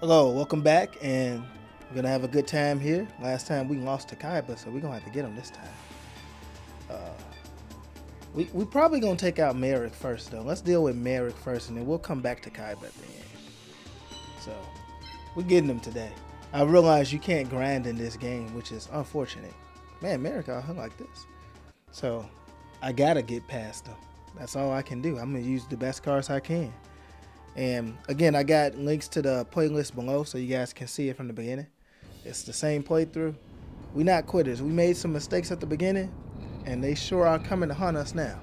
Hello, welcome back, and we're gonna have a good time here. Last time we lost to Kaiba, so we're gonna have to get him this time. Uh, we we probably gonna take out Marik first, though. Let's deal with Marik first, and then we'll come back to Kaiba at the end. So we're getting him today. I realize you can't grind in this game, which is unfortunate. Man, Marik out hung like this, so I gotta get past him. That's all I can do. I'm gonna use the best cards I can. And again, I got links to the playlist below so you guys can see it from the beginning. It's the same playthrough. We not quitters. We made some mistakes at the beginning, and they sure are coming to hunt us now.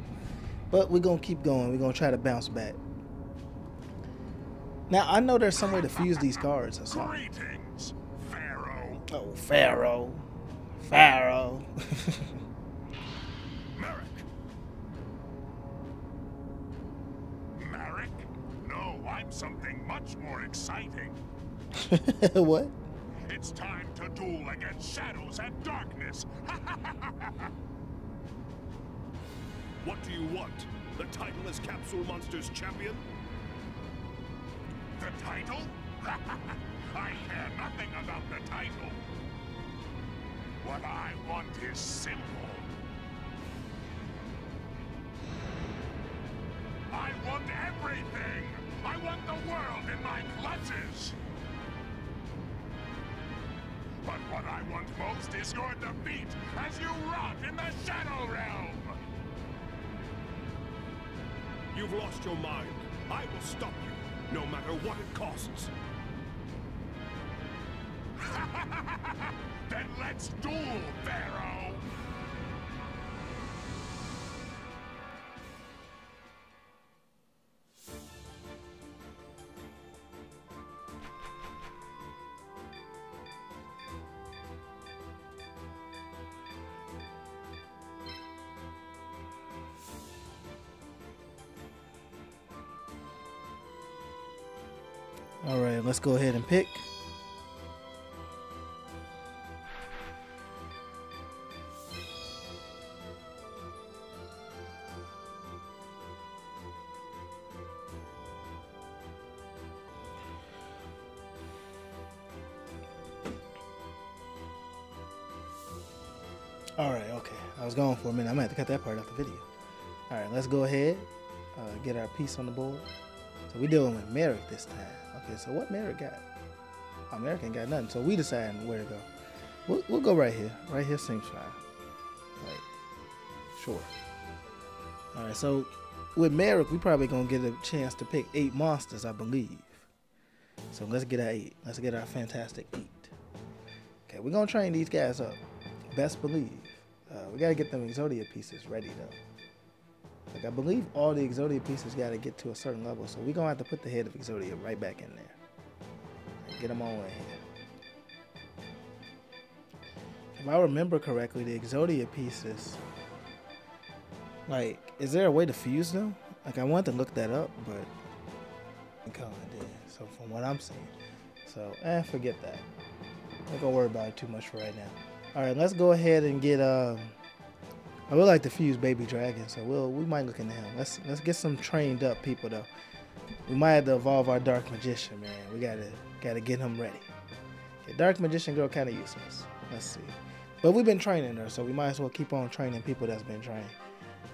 But we're gonna keep going. We're gonna try to bounce back. Now I know there's some way to fuse these cards or something. Greetings, Pharaoh. Oh, Pharaoh. Pharaoh. I'm something much more exciting. what? It's time to duel against shadows and darkness. What do you want? The title as Capsule Monsters champion? the title? I care nothing about the title. What I want is simple. I want everything! I want the world in my clutches! But what I want most is your defeat as you rot in the Shadow Realm! You've lost your mind. I will stop you, no matter what it costs. then let's duel, Pharaoh! All right, let's go ahead and pick. All right, okay. I was going for a minute. I'm gonna have to cut that part off the video. All right, let's go ahead, uh, get our piece on the board. So we dealing with Marik this time. Okay, so what Marik got? Oh, Marik got nothing. So we deciding where to go. We'll, we'll go right here. Right here seems fine. Right. Sure. All right, so with Marik, we probably gonna get a chance to pick eight monsters, I believe. So let's get our eight. Let's get our fantastic eight. Okay, we're gonna train these guys up. Best believe. Uh, we gotta get them Exodia pieces ready though. Like I believe all the Exodia pieces got to get to a certain level, so we're gonna have to put the head of Exodia right back in there. Get them all in here. If I remember correctly, the Exodia pieces, like, is there a way to fuse them? Like I wanted to look that up, but I kind of did. So from what I'm seeing, so eh, forget that. i don't want to worry about it too much for right now. All right, let's go ahead and get um. I would like to fuse Baby Dragon, so we'll we might look into him. Let's let's get some trained up people though. We might have to evolve our Dark Magician, man. We gotta gotta get him ready. Dark Magician girl kind of useless. Let's see, but we've been training her, so we might as well keep on training people that's been trained.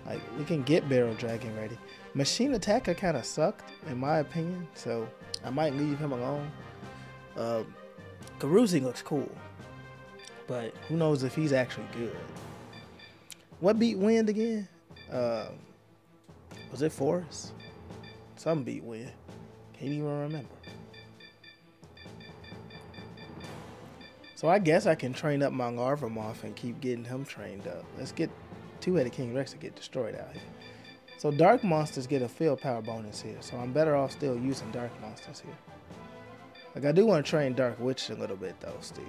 Like we can get Barrel Dragon ready. Machine Attacker kind of sucked in my opinion, so I might leave him alone. Uh, looks cool, but who knows if he's actually good. What beat Wind again? Uh, was it Forest? Some beat Wind. Can't even remember. So I guess I can train up my Larvamoth and keep getting him trained up. Let's get two-headed King Rex to get destroyed out here. So dark monsters get a field power bonus here. So I'm better off still using dark monsters here. Like I do want to train Dark Witch a little bit though still.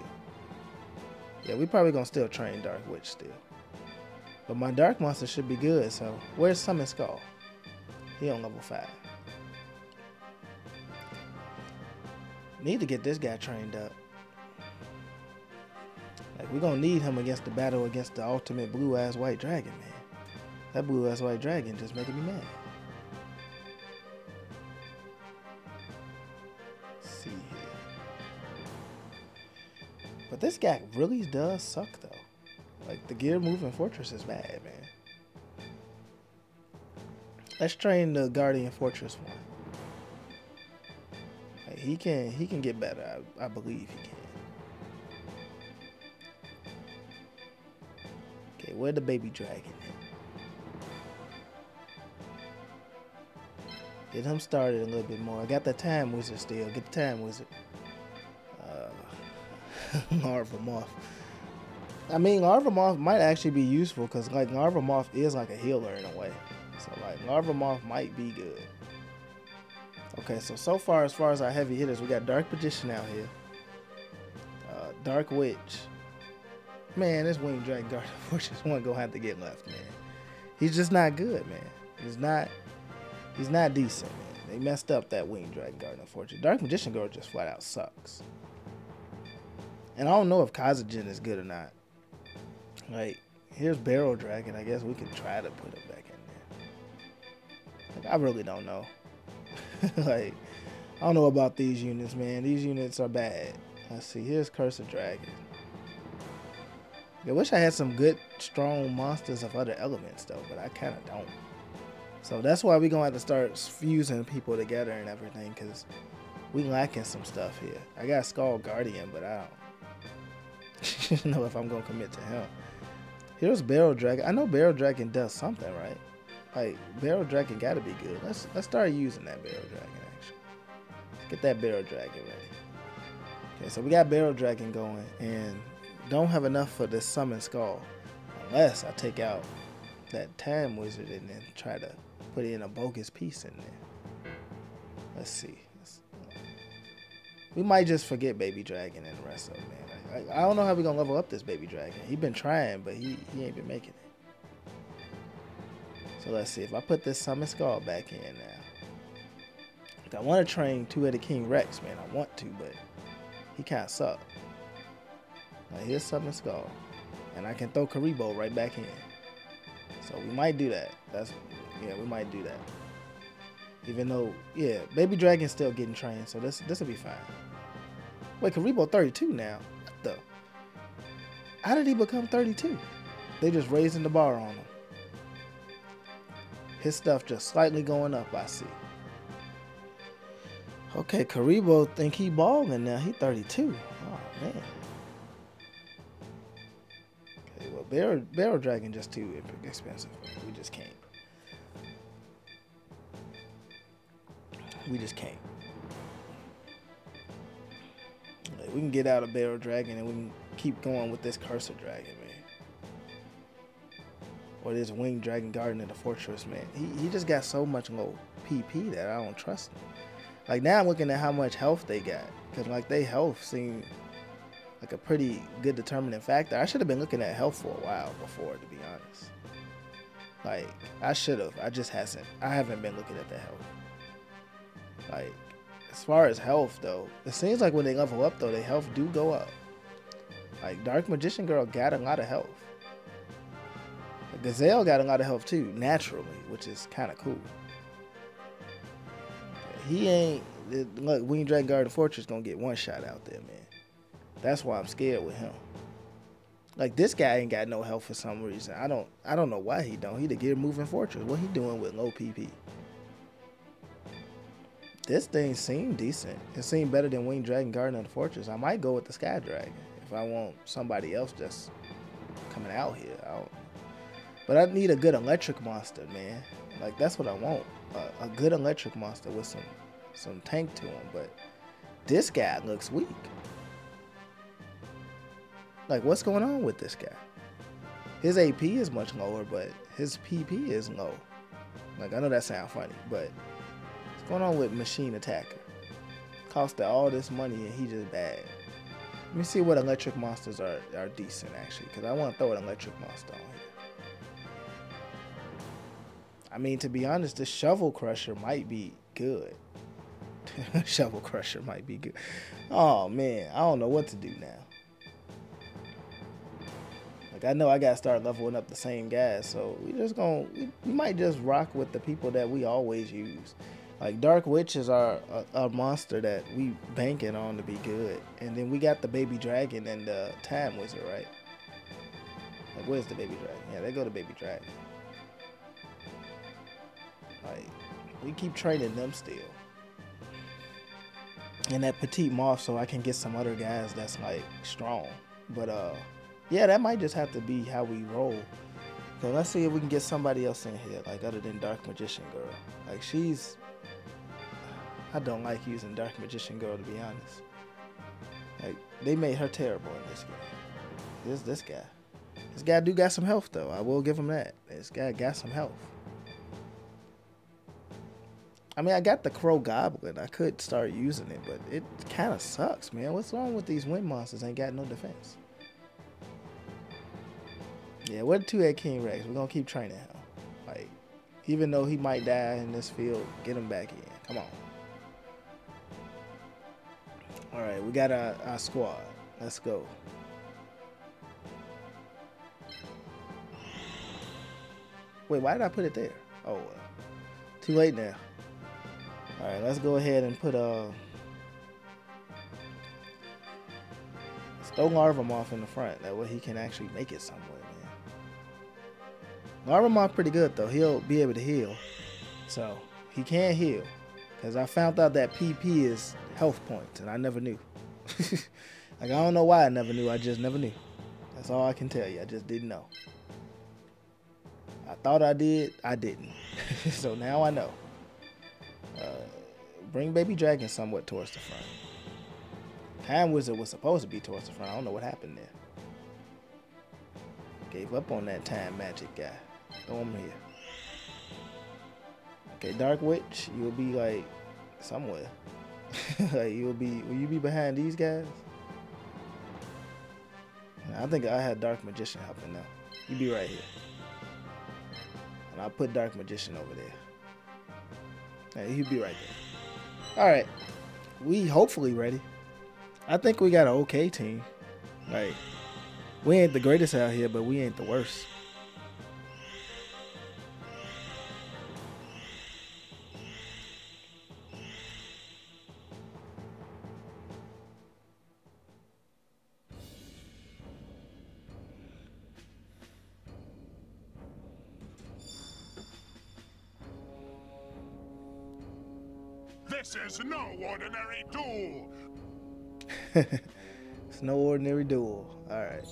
Yeah, we probably gonna still train Dark Witch still. But my dark monster should be good, so where's Summon Skull? He on level 5. Need to get this guy trained up. Like, we're gonna need him against the battle against the ultimate blue ass white dragon, man. That blue ass white dragon just making me mad. See here. But this guy really does suck though. Like the gear moving fortress is bad, man. Let's train the Guardian Fortress one. Like, he can he can get better. I, I believe he can. Okay, where the baby dragon at? Get him started a little bit more. I got the time wizard still. Get the time wizard. Uh, Larvamoth. I mean, larva moth might actually be useful because like larva moth is like a healer in a way. So like larva moth might be good. Okay, so so far as far as our heavy hitters, we got Dark Magician out here. Uh, Dark Witch. Man, this Winged Dragon Guard Fortress one gonna have to get left, man. He's just not good, man. He's not he's not decent, man. They messed up that Winged Dragon Guard Fortress. Dark Magician Girl just flat out sucks. And I don't know if Kazejin is good or not. Like, here's Barrel Dragon. I guess we can try to put him back in there. Like, I really don't know. like, I don't know about these units, man. These units are bad. Let's see. Here's Curse of Dragon. I wish I had some good, strong monsters of other elements, though, but I kind of don't. So that's why we're going to have to start fusing people together and everything, because we lacking some stuff here. I got Skull Guardian, but I don't know if I'm going to commit to him. Here's Barrel Dragon. I know Barrel Dragon does something, right? Like, Barrel Dragon got to be good. Let's let's start using that Barrel Dragon, actually. Get that Barrel Dragon ready. Okay, so we got Barrel Dragon going, and don't have enough for this Summon Skull. Unless I take out that Time Wizard and then try to put in a bogus piece in there. Let's see. Let's, we might just forget Baby Dragon and the rest of them, man. I, don't know how we gonna level up this Baby Dragon. He been trying, but he, he ain't been making it. So let's see. If I put this Summon Skull back in now. Like I want to train Two-Headed King Rex, man. I want to, but he kind of suck. Now here's Summon Skull. And I can throw Kuriboh right back in. So we might do that. That's yeah, we might do that. Even though, yeah, Baby Dragon's still getting trained, so this this will be fine. Wait, Kuriboh 32 now. The? How did he become 32? They just raising the bar on him. His stuff just slightly going up, I see. Okay, Kuriboh think he balling now. He 32. Oh man. Okay, well Barrel Barrel Dragon just too expensive. We just can't. We just can't. Like, we can get out of Barrel Dragon and we can keep going with this Curse of Dragon, man. Or this Winged Dragon Guardian in the Fortress, man. He, he just got so much low PP that I don't trust him. Like now I'm looking at how much health they got. Cause like they health seem like a pretty good determining factor. I should have been looking at health for a while before, to be honest. Like I should have. I just hasn't. I haven't been looking at the health. Like as far as health though, it seems like when they level up though, their health do go up. Like Dark Magician Girl got a lot of health. Gazelle got a lot of health too, naturally, which is kind of cool. He ain't look. Winged Dragon Guard Fortress gonna get one shot out there, man. That's why I'm scared with him. Like this guy ain't got no health for some reason. I don't. I don't know why he don't. He the gear moving fortress. What he doing with low PP? This thing seemed decent. It seemed better than Winged Dragon Guardian of the Fortress. I might go with the Sky Dragon if I want somebody else just coming out here. But I need a good electric monster, man. Like that's what I want. A, a good electric monster with some some tank to him. But this guy looks weak. Like what's going on with this guy? His AP is much lower, but his PP is low. Like I know that sounds funny, but going on with Machine Attacker? Costed all this money and he just bad. Let me see what electric monsters are, are decent actually, because I want to throw an electric monster on here. I mean, to be honest, the Shovel Crusher might be good. Shovel Crusher might be good. Oh man, I don't know what to do now. Like I know I gotta start leveling up the same guys, so we just gonna we might just rock with the people that we always use. Like Dark Witch is our a, a monster that we banking on to be good, and then we got the baby dragon and the time wizard, right? Like where's the baby dragon? Yeah, they go to baby dragon. Like we keep training them still, and that petite moth, so I can get some other guys that's like strong. But uh, yeah, that might just have to be how we roll. So let's see if we can get somebody else in here, like other than Dark Magician Girl. Like she's I don't like using Dark Magician Girl to be honest. Like they made her terrible in this game. This this guy. This guy do got some health though. I will give him that. This guy got some health. I mean, I got the Crow Goblin. I could start using it, but it kind of sucks, man. What's wrong with these wind monsters? Ain't got no defense. Yeah, what two head King Rex? We're gonna keep training him. Like, even though he might die in this field, get him back in. Come on. All right, we got our, our squad. Let's go. Wait, why did I put it there? Oh. Too late now. All right, let's go ahead and put uh. Throw Larvamoth in the front. That way he can actually make it somewhere, man. Larvamoth pretty good though. He'll be able to heal, so he can heal. Cause I found out that PP is health points, and I never knew. like I don't know why I never knew. I just never knew. That's all I can tell you. I just didn't know. I thought I did. I didn't. so now I know. Uh, bring Baby Dragon somewhat towards the front. Time Wizard was supposed to be towards the front. I don't know what happened there. Gave up on that time magic guy. Throw him here. Okay, Dark Witch, you'll be like somewhere. like you'll be will you be behind these guys? I think I had Dark Magician helping now. You be right here. And I'll put Dark Magician over there. Hey, he'll be right there. Alright. We hopefully ready. I think we got an okay team. Like we ain't the greatest out here, but we ain't the worst. No ordinary duel. it's no ordinary duel. All right.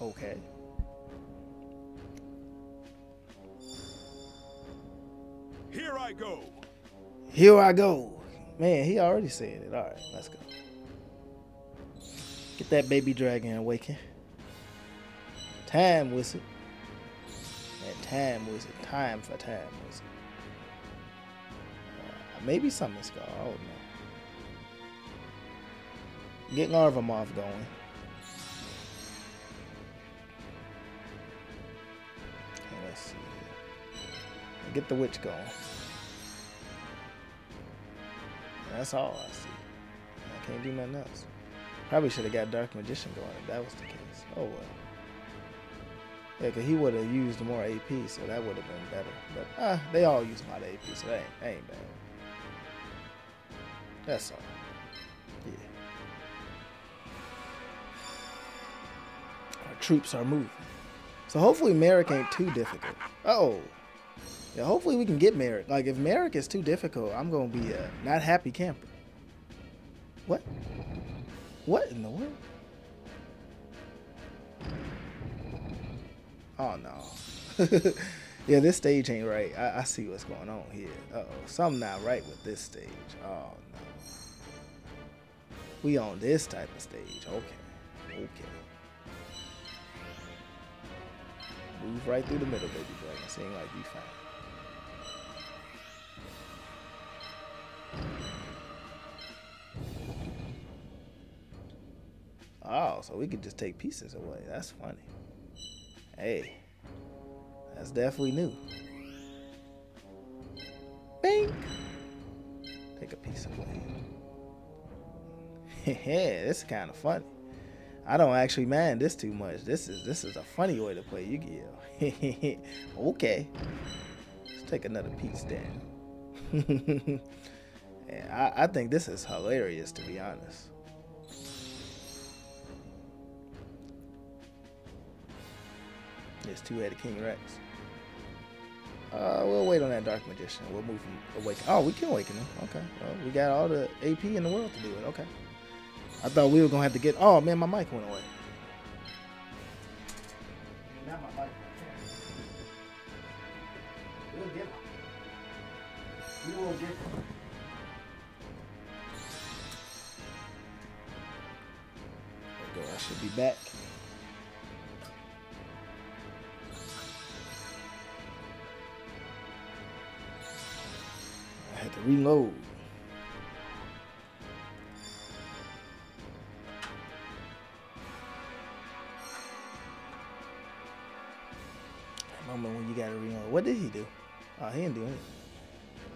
Okay. Here I go. Here I go. Man, he already said it. All right, let's go. Get that baby dragon awakened. Time whistle. And time whistle. Time for time whistle. Uh, maybe something scar. I don't know. Get going. Let's see. Get the witch going. That's all I see. I can't do nothing else. Probably should have got Dark Magician going if that was the case. Oh well. Yeah, because he would have used more AP, so that would have been better. But uh, they all use a lot of AP, so that ain't, that ain't bad. That's all. Yeah. Our troops are moving. So hopefully Marik ain't too difficult. Uh oh. Yeah, hopefully we can get Marik. Like if Marik is too difficult, I'm gonna be a not happy camper. What? What in the world? Oh no. yeah, this stage ain't right. I, I see what's going on here. Uh oh. Something not right with this stage. Oh no. We on this type of stage. Okay. Okay. Move right through the middle, baby dragon. Seem like you fine. Oh, so we could just take pieces away. That's funny. Hey, that's definitely new. Bing! Take a piece of away. yeah, this is kind of funny. I don't actually mind this too much. This is this is a funny way to play Yu-Gi-Oh. okay. Let's take another piece down. and I, I think this is hilarious to be honest. It's two-headed King Rex. Uh, we'll wait on that Dark Magician. We'll move him awaken. Oh, we can awaken him. Okay. Well, we got all the AP in the world to do it. Okay. I thought we were gonna have to get. Oh man, my mic went away. Now. We'll get. We will get. There. I should be back. Reload. That moment when you gotta reload. What did he do? Oh, he didn't do anything.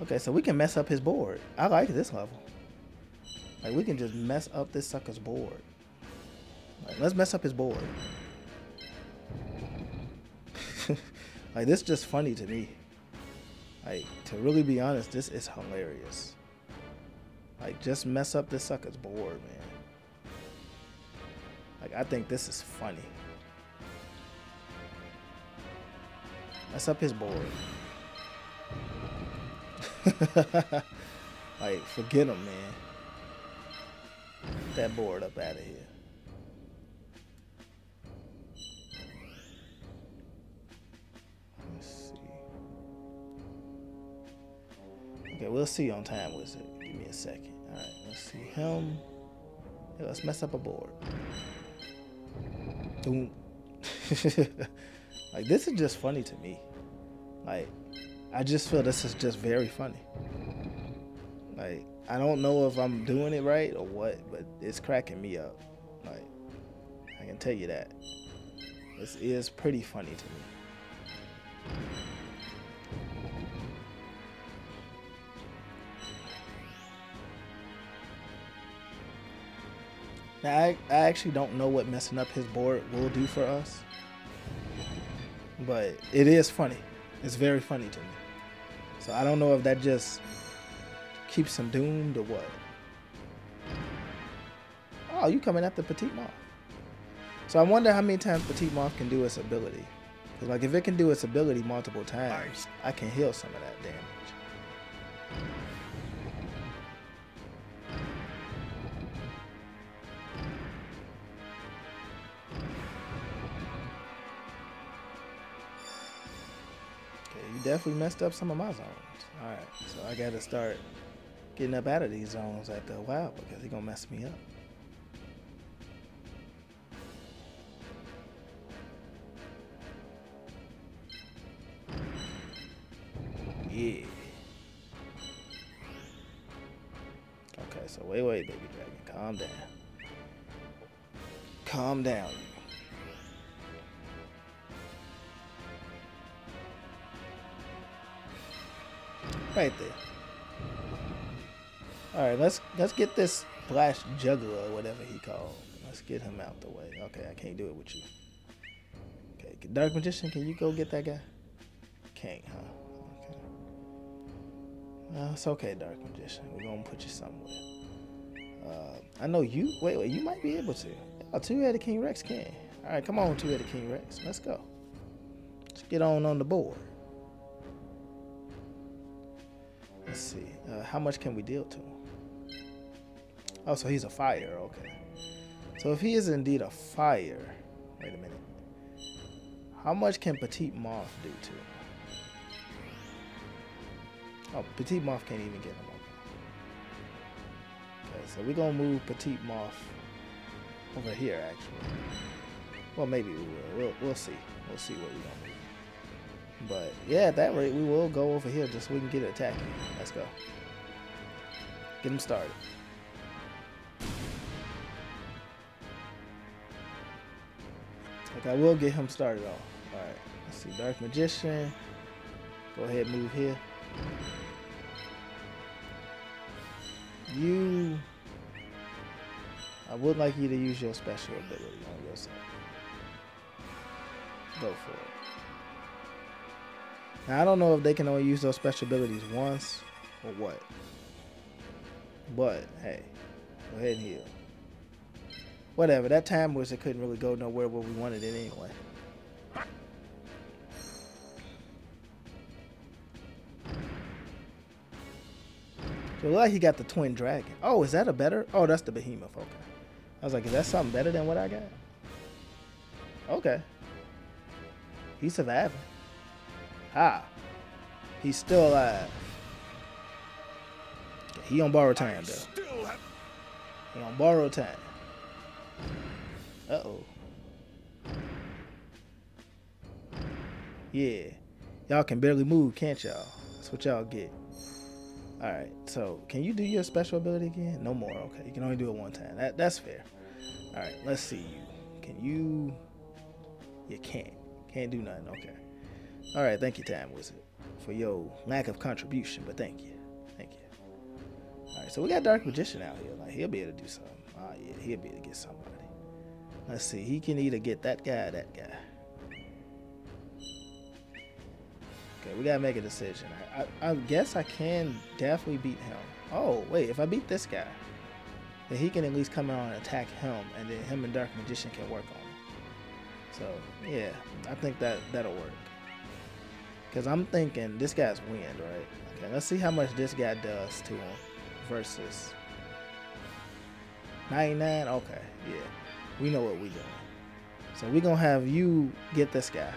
Okay, so we can mess up his board. I like this level. Like we can just mess up this sucker's board. Like, let's mess up his board. like this is just funny to me. Like to really be honest, this is hilarious. Like just mess up this sucker's board, man. Like I think this is funny. Mess up his board. like forget him, man. Get that board up out of here. Okay, we'll see on time wizard. Give me a second. Alright, let's see him. Let's mess up a board. Like this is just funny to me. Like I just feel this is just very funny. Like I don't know if I'm doing it right or what, but it's cracking me up. Like I can tell you that. This is pretty funny to me. Now, I, I actually don't know what messing up his board will do for us. But it is funny. It's very funny to me. So I don't know if that just keeps him doomed or what. Oh, you coming after Petite Moth. So I wonder how many times Petite Moth can do its ability. Cause like if it can do its ability multiple times, I can heal some of that damage. Definitely messed up some of my zones. Alright, so I gotta start getting up out of these zones after a while because he gonna mess me up. Yeah. Okay, so wait, wait, baby dragon, calm down. Calm down. Right there. All right, let's let's get this Flash Juggler or whatever he called. Let's get him out the way. Okay, I can't do it with you. Okay, Dark Magician, can you go get that guy? Can't, huh? Okay. Well, it's okay, Dark Magician. We're gonna put you somewhere. Uh, I know you. Wait, wait. You might be able to. Oh, two-headed King Rex can. All right, come on, two-headed King Rex. Let's go. Let's get on on the board. Let's see. Uh, how much can we deal to him? Oh, so he's a fire. Okay. So if he is indeed a fire, wait a minute. How much can Petite Moth do to him? Oh, Petite Moth can't even get him. Okay, so we're gonna move Petite Moth over here, actually. Well, maybe we will. We'll, we'll see. We'll see what we're gonna move. But yeah, at that rate, we will go over here just so we can get it attacking. Let's go. Get him started. Like I will get him started off. All right. Let's see. Dark Magician. Go ahead, move here. You. I would like you to use your special ability on yourself. Go for it. Now I don't know if they can only use those special abilities once or what. But hey, go ahead and heal. Whatever. That time was it couldn't really go nowhere where we wanted it anyway. So it like he got the twin dragon. Oh, is that a better? Oh, that's the behemoth. Okay. I was like, is that something better than what I got? Okay. He's surviving. Ah. He's still alive. He on borrow time though. He on borrow time. Uh oh. Yeah. Y'all can barely move, can't y'all? That's what y'all get. Alright, so can you do your special ability again? No more. Okay, you can only do it one time. That that's fair. Alright, let's see you. Can you You can't. Can't do nothing. Okay. Alright, thank you, Time Wizard, for your lack of contribution, but thank you. Thank you. Alright, so we got Dark Magician out here. Like he'll be able to do something. Oh yeah, he'll be able to get somebody. Let's see. He can either get that guy or that guy. Okay, we gotta make a decision. I, I, I guess I can definitely beat him. Oh wait, if I beat this guy, then he can at least come out and attack him, and then him and Dark Magician can work on him. So yeah, I think that that'll work. Cause I'm thinking this guy's wind, right? Okay, let's see how much this guy does to him versus 99. Okay, yeah, we know what we're doing. So we're gonna have you get this guy.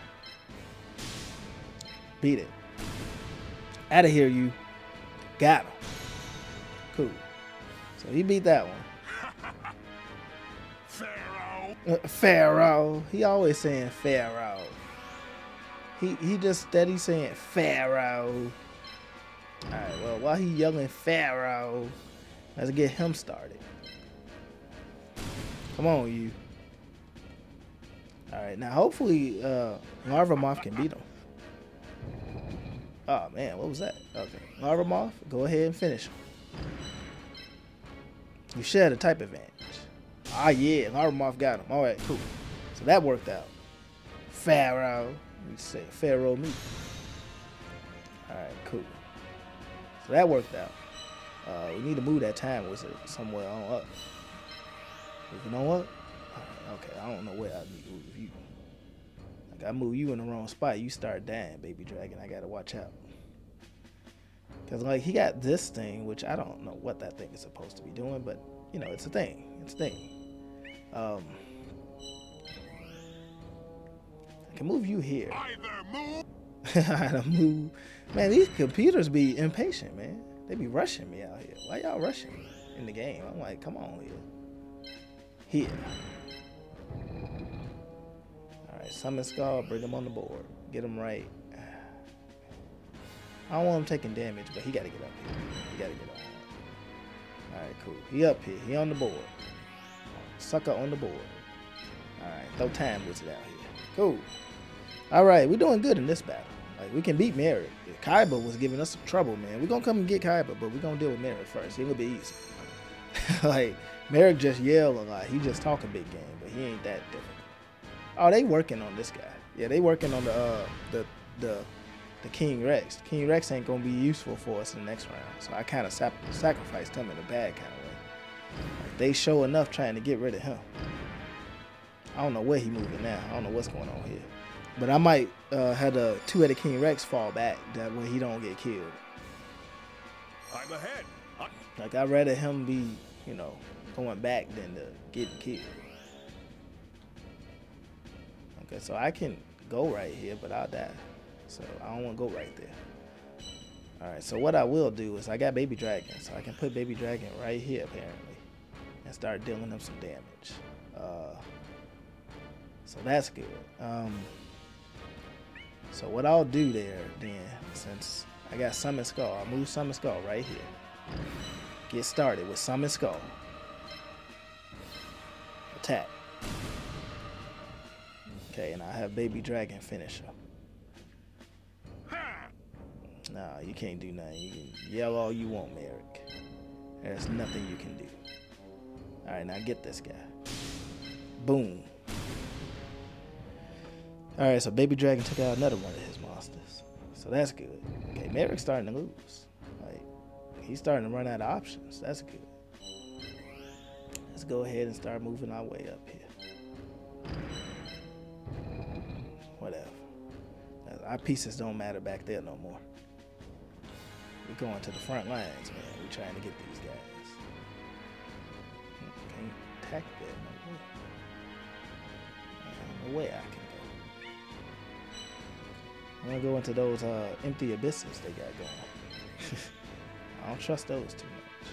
Beat it. Out of here, you. Got him. Cool. So he beat that one. Pharaoh! Uh, Pharaoh. He always saying Pharaoh. He he just steady saying Pharaoh. Alright, well while he yelling Pharaoh, let's get him started. Come on, you. Alright, now hopefully uh Larva Moth can beat him. Oh man, what was that? Okay. Larva Moth, go ahead and finish him. You share the type advantage. Ah, yeah, Larva Moth got him. All right, cool. So that worked out. Pharaoh. We say Pharaoh me. All right, cool. So that worked out. Uh, we need to move that time wizard somewhere on up. Up. All right, okay, I don't know where I need to move you. Like I move you in the wrong spot, you start dying, baby dragon. I gotta watch out. Cause like he got this thing, which I don't know what that thing is supposed to be doing, but you know it's a thing. It's a thing. Um, I can move you here. Either move I move. Man, these computers be impatient, man. They be rushing me out here. Why y'all rushing me in the game? I'm like, come on here. Here. Alright, summon Skull, bring him on the board. Get him right. I don't want him taking damage, but he gotta get up here. He gotta get up. here. Alright, cool. He up here. He on the board. Sucker on the board. Alright, throw time wizard out here. Cool. Alright, we're doing good in this battle. Like we can beat Marik. Kaiba was giving us some trouble, man. We're gonna come and get Kaiba, but we're gonna deal with Marik first. It'll be easy. like Marik just yell a lot. He just talking big game, but he ain't that difficult. Oh, they working on this guy. Yeah, they working on the uh the the the King Rex. King Rex ain't gonna be useful for us in the next round. So I kind of sac- sacrificed him in a bad kind of way. Like, they show enough trying to get rid of him. I don't know where he moving now. I don't know what's going on here. But I might uh, have the two-headed King Rex fall back. That way he don't get killed. I'm ahead. I- Like I'd rather him be, you know, going back than to getting killed. Okay, so I can go right here, but I'll die. So I don't want to go right there. All right, so what I will do is I got Baby Dragon, so I can put Baby Dragon right here apparently, and start dealing him some damage. Uh, so that's good. Um, so what I'll do there then, since I got Summon Skull, I'll move Summon Skull right here. Get started with Summon Skull. Attack. Okay, and I have Baby Dragon finisher. Nah, you can't do nothing. You can yell all you want, Marik. There's nothing you can do. All right, now get this guy. Boom. All right, so Baby Dragon took out another one of his monsters. So that's good. Okay, Marik's starting to lose. Like, he's starting to run out of options. That's good. Let's go ahead and start moving our way up here. Whatever. Our pieces don't matter back there no more. We're going to the front lines, man. We're trying to get these guys. Hmm, can't attack there, no way. I can. I'm gonna go into those uh, empty abysses they got going. I don't trust those too much.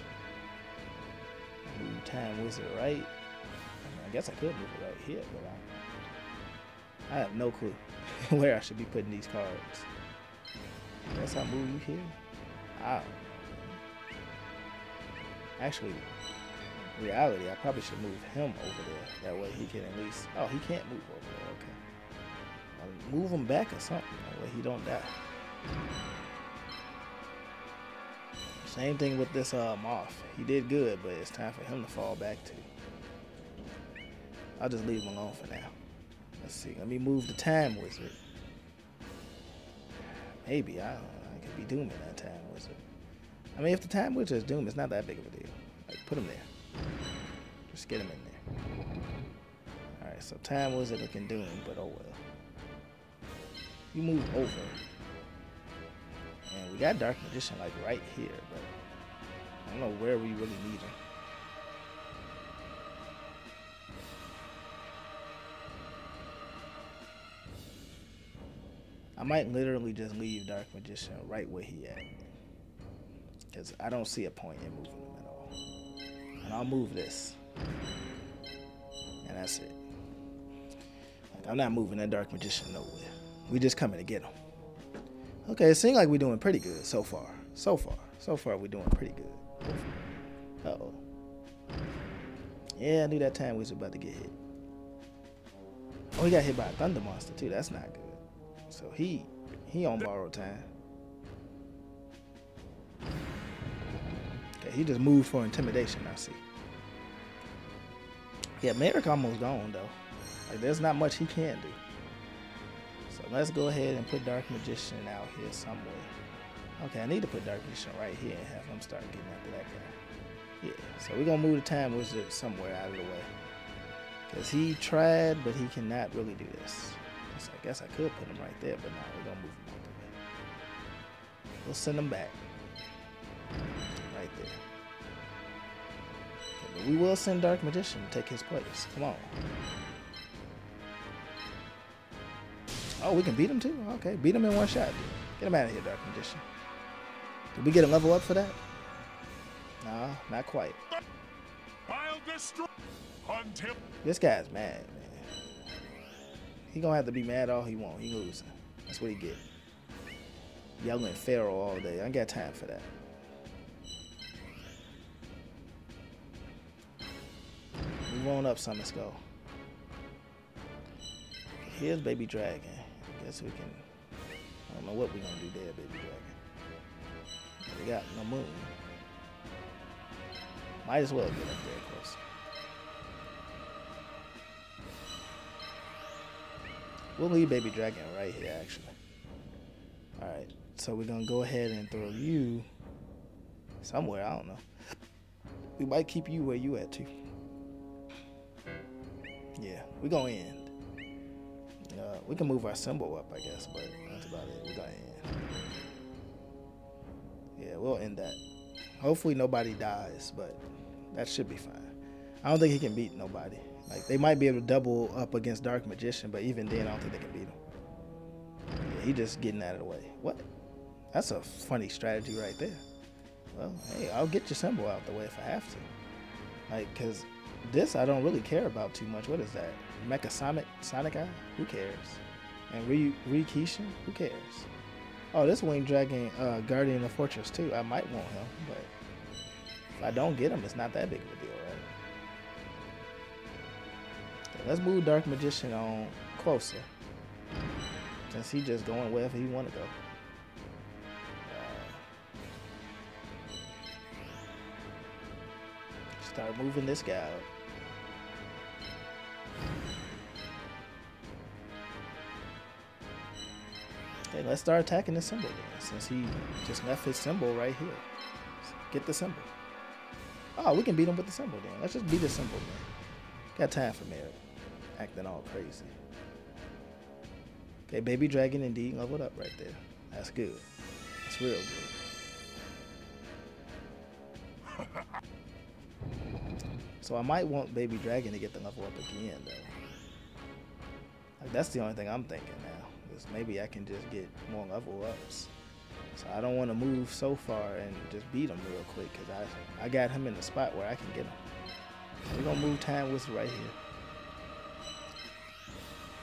Move time wizard right. I, mean, I guess I could move it right here, but I, I have no clue where I should be putting these cards. Guess I move you here. I actually, reality, I probably should move him over there. That way he can at least. Oh, he can't move over there. Okay. Move him back or something. That way he don't die. Same thing with this uh, moth. He did good, but it's time for him to fall back too. I'll just leave him alone for now. Let's see. Let me move the time wizard. Maybe I, I could be dooming that time wizard. I mean, if the time wizard is doomed, it's not that big of a deal. Like, put him there. Just get him in there. All right. So time wizard looking doomed, but oh well. You move over. And we got Dark Magician like right here, but I don't know where we really need him. I might literally just leave Dark Magician right where he at. Because I don't see a point in moving him at all. And I'll move this. And that's it. Like, I'm not moving that Dark Magician nowhere. We just coming to get him. Okay, it seems like we're doing pretty good so far. So far. So far, we're doing pretty good. Uh-oh. Yeah, I knew that time we was about to get hit. Oh, he got hit by a thunder monster too. That's not good. So he he on borrowed time. Okay, he just moved for intimidation. I see. Yeah, Marik almost gone though. Like there's not much he can do. So let's go ahead and put Dark Magician out here somewhere. Okay, I need to put Dark Magician right here and have him start getting after that guy. Yeah, so we're gonna move the time wizard somewhere out of the way. Cause he tried, but he cannot really do this. So I guess I could put him right there, but no, we're gonna move him way. We'll send him back. Right there. Okay, but we will send Dark Magician to take his place. Come on. Oh, we can beat him too? Okay, beat him in one shot. Dude. Get him out of here, Dark Magician. Did we get a level up for that? Nah, not quite. I'll destroy. Hunt him. This guy's mad, man. He gonna have to be mad all he want. He losing. That's what he get. Yelling Pharaoh all day. I ain't got time for that. Move on up, Summon Skull. Here's Baby Dragon. I guess we can. I don't know what we're gonna do there, Baby Dragon. We got no moon. Might as well get up there close. We'll leave Baby Dragon right here, actually. Alright, so we're gonna go ahead and throw you somewhere, I don't know. We might keep you where you at, too. Yeah, we're gonna. Uh, we can move our symbol up, I guess, but that's about it. We're gonna end. Yeah, we'll end that. Hopefully nobody dies, but that should be fine. I don't think he can beat nobody. Like they might be able to double up against Dark Magician, but even then, I don't think they can beat him. Yeah, he just getting out of the way. What? That's a funny strategy right there. Well, hey, I'll get your symbol out the way if I have to. Like, cause this I don't really care about too much. What is that? Mecha Sonic Sonic Eye? Who cares? And Re Rikishi? Who cares? Oh, this Winged Dragon uh, Guardian of Fortress too. I might want him, but if I don't get him, it's not that big of a deal, right? So let's move Dark Magician on closer. Since he just going wherever he want to go. Start moving this guy out. Okay, let's start attacking the symbol then, since he just left his symbol right here. Get the symbol. Oh, we can beat him with the symbol then. Let's just beat the symbol, man. Got time for Marik. Acting all crazy. Okay, baby dragon indeed leveled up right there. That's good. That's real good. So I might want baby dragon to get the level up again though. Like that's the only thing I'm thinking now. Is maybe I can just get more level ups. So I don't want to move so far and just beat him real quick because I I got him in the spot where I can get him. So we're gonna move Time Wizard right here.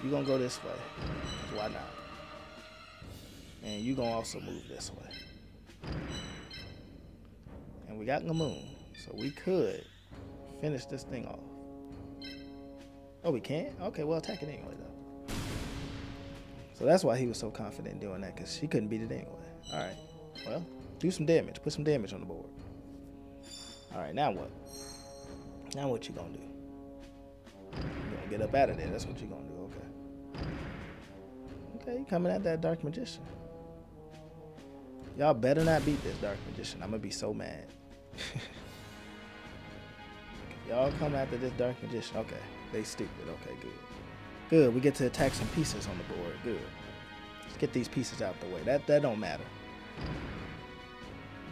You're gonna go this way. Why not? And you're gonna also move this way. And we got Lamoon. So we could finish this thing off. Oh, we can't? Okay, well, attack it anyway, though. So that's why he was so confident in doing that, because she couldn't beat it anyway. All right, well, do some damage. Put some damage on the board. All right, now what? Now what you gonna do? You gonna get up out of there. That's what you gonna do, okay. Okay, you coming at that Dark Magician. Y'all better not beat this Dark Magician. I'm gonna be so mad. Y'all come after this Dark Magician. Okay, they stupid. Okay, good. Good, we get to attack some pieces on the board. Good. Let's get these pieces out the way. That that don't matter.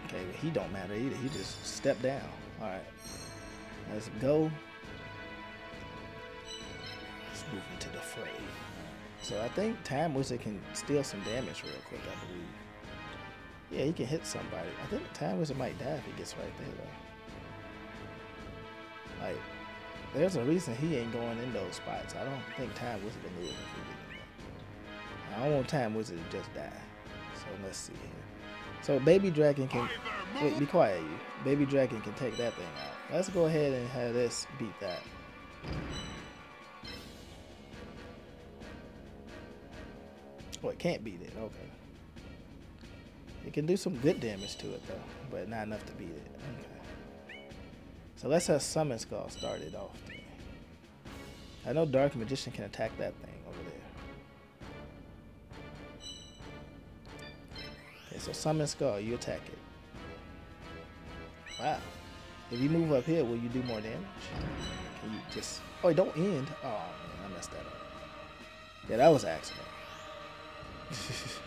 Okay, but he don't matter either. He just stepped down. All right, let's go. Let's move into the fray. So I think Time Wizard can steal some damage real quick, I believe. Yeah, he can hit somebody. I think Time Wizard might die if he gets right there, though. Like, there's a reason he ain't going in those spots. I don't think Time Wizard get in. I don't want Time Wizard to just die. So let's see here. So Baby Dragon can... Wait, be quiet, you. Baby Dragon can take that thing out. Let's go ahead and have this beat that. Oh, it can't beat it. Okay. It can do some good damage to it though, but not enough to beat it. Okay. So let's have Summon Skull started off. Then. I know Dark Magician can attack that thing over there. Okay, so Summon Skull, you attack it. Wow. If you move up here, will you do more damage? Can you just... Oh, it don't end. Oh, man, I messed that up. Yeah, that was an accident.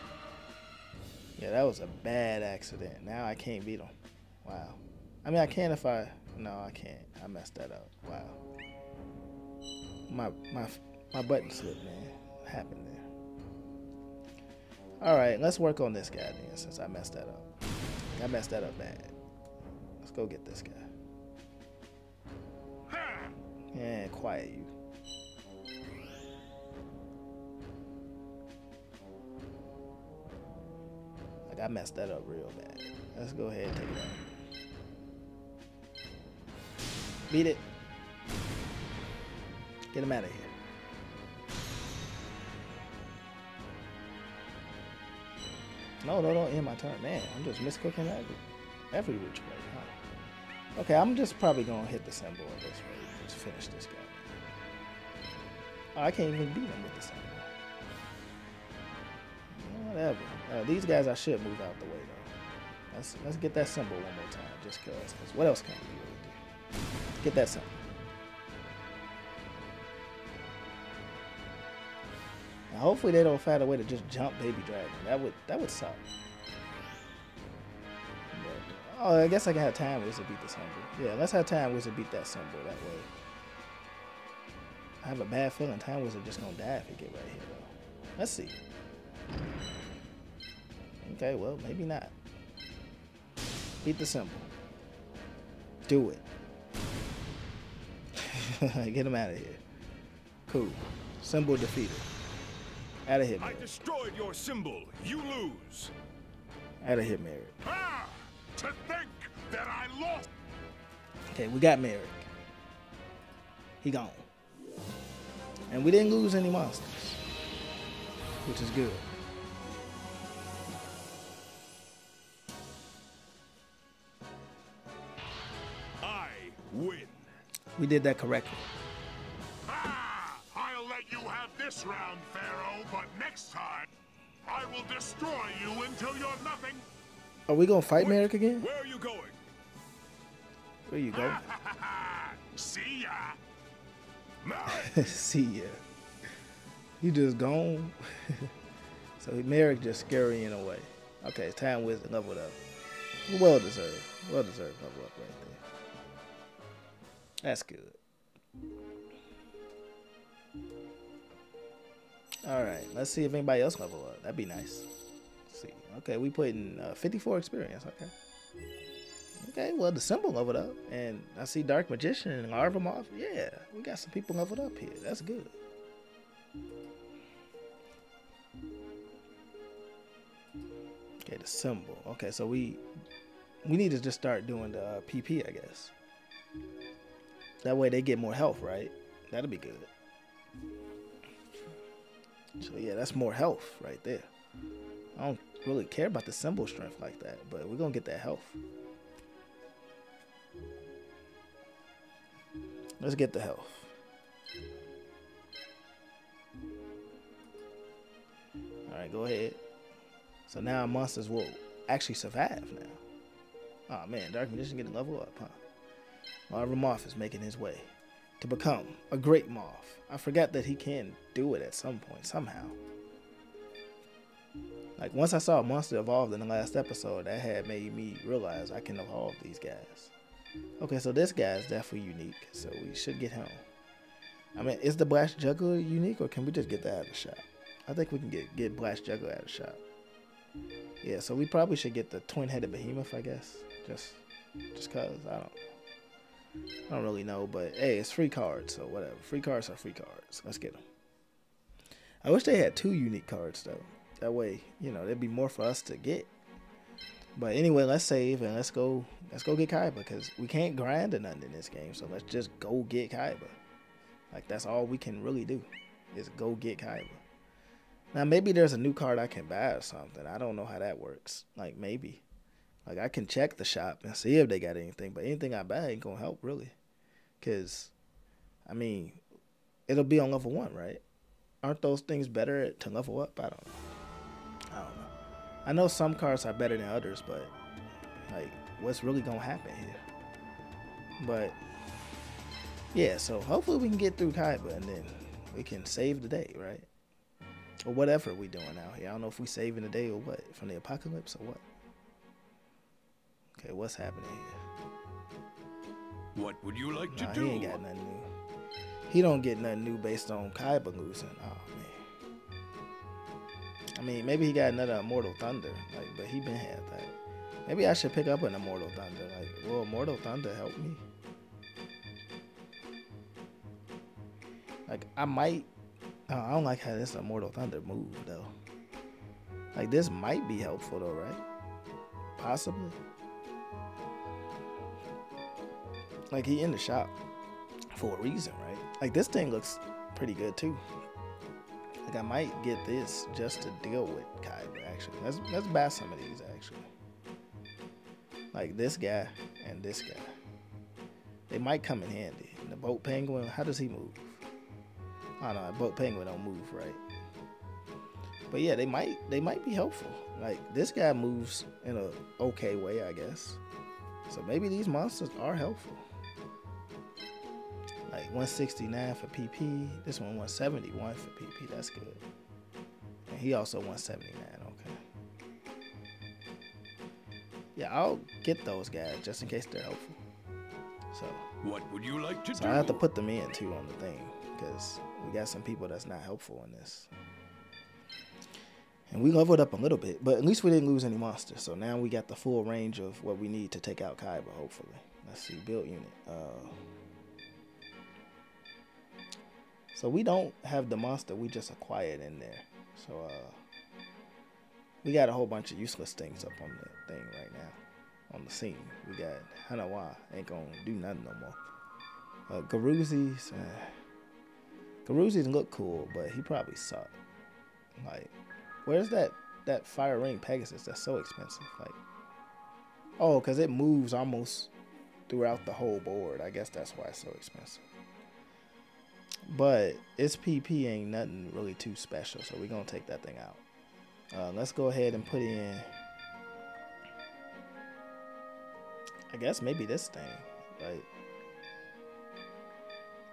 yeah, that was a bad accident. Now I can't beat him. Wow. I mean, I can if I... No, I can't. I messed that up. Wow. My my my button slipped, man. What happened there? All right, let's work on this guy then, since I messed that up. I messed that up bad. Let's go get this guy. Yeah, quiet you. Like I messed that up real bad. Let's go ahead and take it out. Beat it. Get him out of here. No, no, don't end my turn. Man, I'm just miscooking every, every which way. Huh? Okay, I'm just probably going to hit the symbol of this way. Just finish this guy. Oh, I can't even beat him with the symbol. Whatever. Uh, these guys I should move out the way, though. Let's, let's get that symbol one more time, just cause. Cause what else can we do? Get that symbol. Now, hopefully they don't find a way to just jump Baby Dragon. That would that would suck. But, oh, I guess I can have Time Wizard beat the symbol. Yeah, let's have Time Wizard beat that symbol that way. I have a bad feeling Time Wizard just gonna die if he get right here though. Let's see. Okay, well maybe not. Beat the symbol. Do it. Get him out of here. Cool. Symbol defeated. Out of here, I destroyed your symbol. You lose. Out of here, Marik. Ah! To think that I lost! Okay, we got Marik. He gone. And we didn't lose any monsters. Which is good. Win. We did that correctly. Ah! I'll let you have this round, Pharaoh, but next time, I will destroy you until you're nothing. Are we gonna fight Marik again? Where are you going? Where you go? See ya. See ya. He just gone. so Marik just scurrying away. Okay, Time Wizard leveled up. Well deserved. Well deserved level up right there. That's good. All right, let's see if anybody else level up. That'd be nice. Let's see. Okay, we put in uh, 54 experience. Okay. Okay, well the symbol leveled up, and I see Dark Magician and Larvamoth. Yeah, we got some people leveled up here. That's good. Okay, the symbol. Okay, so we we need to just start doing the uh, PP, I guess. That way they get more health, right? That'll be good. So yeah, that's more health right there. I don't really care about the symbol strength like that, but we're gonna get that health. Let's get the health. All right, go ahead. So now monsters will actually survive now. Oh man, Dark Magician getting level up, huh? Larvamoth is making his way to become a great moth. I forgot that he can do it at some point, somehow. Like once I saw a monster evolved in the last episode, that had made me realize I can evolve these guys. Okay, so this guy is definitely unique, so we should get him. I mean, is the Blast Juggler unique, or can we just get that out of the shop? I think we can get get Blast Juggler out of the shop. Yeah, so we probably should get the twin-headed behemoth, I guess. Just, just cause I don't, I don't really know, but hey, it's free cards, so whatever. Free cards are free cards. Let's get them. I wish they had two unique cards though. That way, you know, there'd be more for us to get. But anyway, let's save and let's go. Let's go get Kaiba because we can't grind or nothing in this game. So let's just go get Kaiba. Like that's all we can really do is go get Kaiba. Now maybe there's a new card I can buy or something. I don't know how that works. Like maybe, like I can check the shop and see if they got anything. But anything I buy ain't gonna help really, cause, I mean, it'll be on level one, right? Aren't those things better to level up? I don't know. I don't know. I know some cards are better than others, but like, what's really gonna happen here? But yeah, so hopefully we can get through Kaiba and then we can save the day, right? Or whatever we doing out here. I don't know if we saving the day or what from the apocalypse or what. Okay, what's happening here? What would you like to Nah, do? he ain't got nothing new. He don't get nothing new based on Kaiba losing. Oh man. I mean, maybe he got another Immortal Thunder, like, but he been had that. Maybe I should pick up an Immortal Thunder. Like, will Immortal Thunder help me? Like, I might. I don't like how this Immortal Thunder move though. Like, this might be helpful though, right? Possibly. Like, he in the shop for a reason, right? Like, this thing looks pretty good too. Like, I might get this just to deal with Kaiba. Actually, let's let's buy some of these actually. Like this guy and this guy. They might come in handy. And the boat penguin, how does he move? I don't know. A boat penguin don't move, right? But yeah, they might they might be helpful. Like this guy moves in a okay way, I guess. So maybe these monsters are helpful. Like 169 for PP. This one 171 for PP. That's good. And he also 179. Okay. Yeah, I'll get those guys just in case they're helpful. So, What would you like to so do? I have to put them in too on the thing because we got some people that's not helpful in this. And we leveled up a little bit, but at least we didn't lose any monsters. So now we got the full range of what we need to take out Kaiba, hopefully. Let's see, build unit. Uh, so we don't have the monster, we just acquired in there. So uh, we got a whole bunch of useless things up on the thing right now. On the scene. We got Haniwa, ain't gonna do nothing no more. Uh, Garoozis, uh, look cool, but he probably suck. Like, where's that that Firewing Pegasus? That's so expensive. Like, oh, cause it moves almost throughout the whole board. I guess that's why it's so expensive. But its PP ain't nothing really too special, so we're gonna take that thing out. Uh, let's go ahead and put in. I guess maybe this thing, like.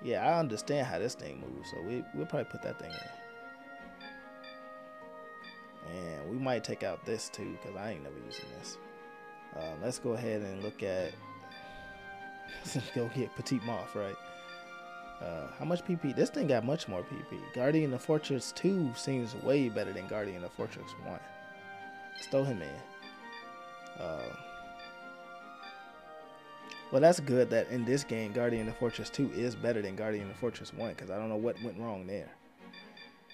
Yeah, I understand how this thing moves, so we we'll probably put that thing in. And we might take out this too, because I ain't never using this. Uh, let's go ahead and look at. Let's go get Petite Moth, right? Uh, how much PP? This thing got much more PP. Guardian of Fortress 2 seems way better than Guardian of Fortress 1. Let's throw him in. Uh, well, that's good that in this game, Guardian of Fortress 2 is better than Guardian of Fortress 1 because I don't know what went wrong there.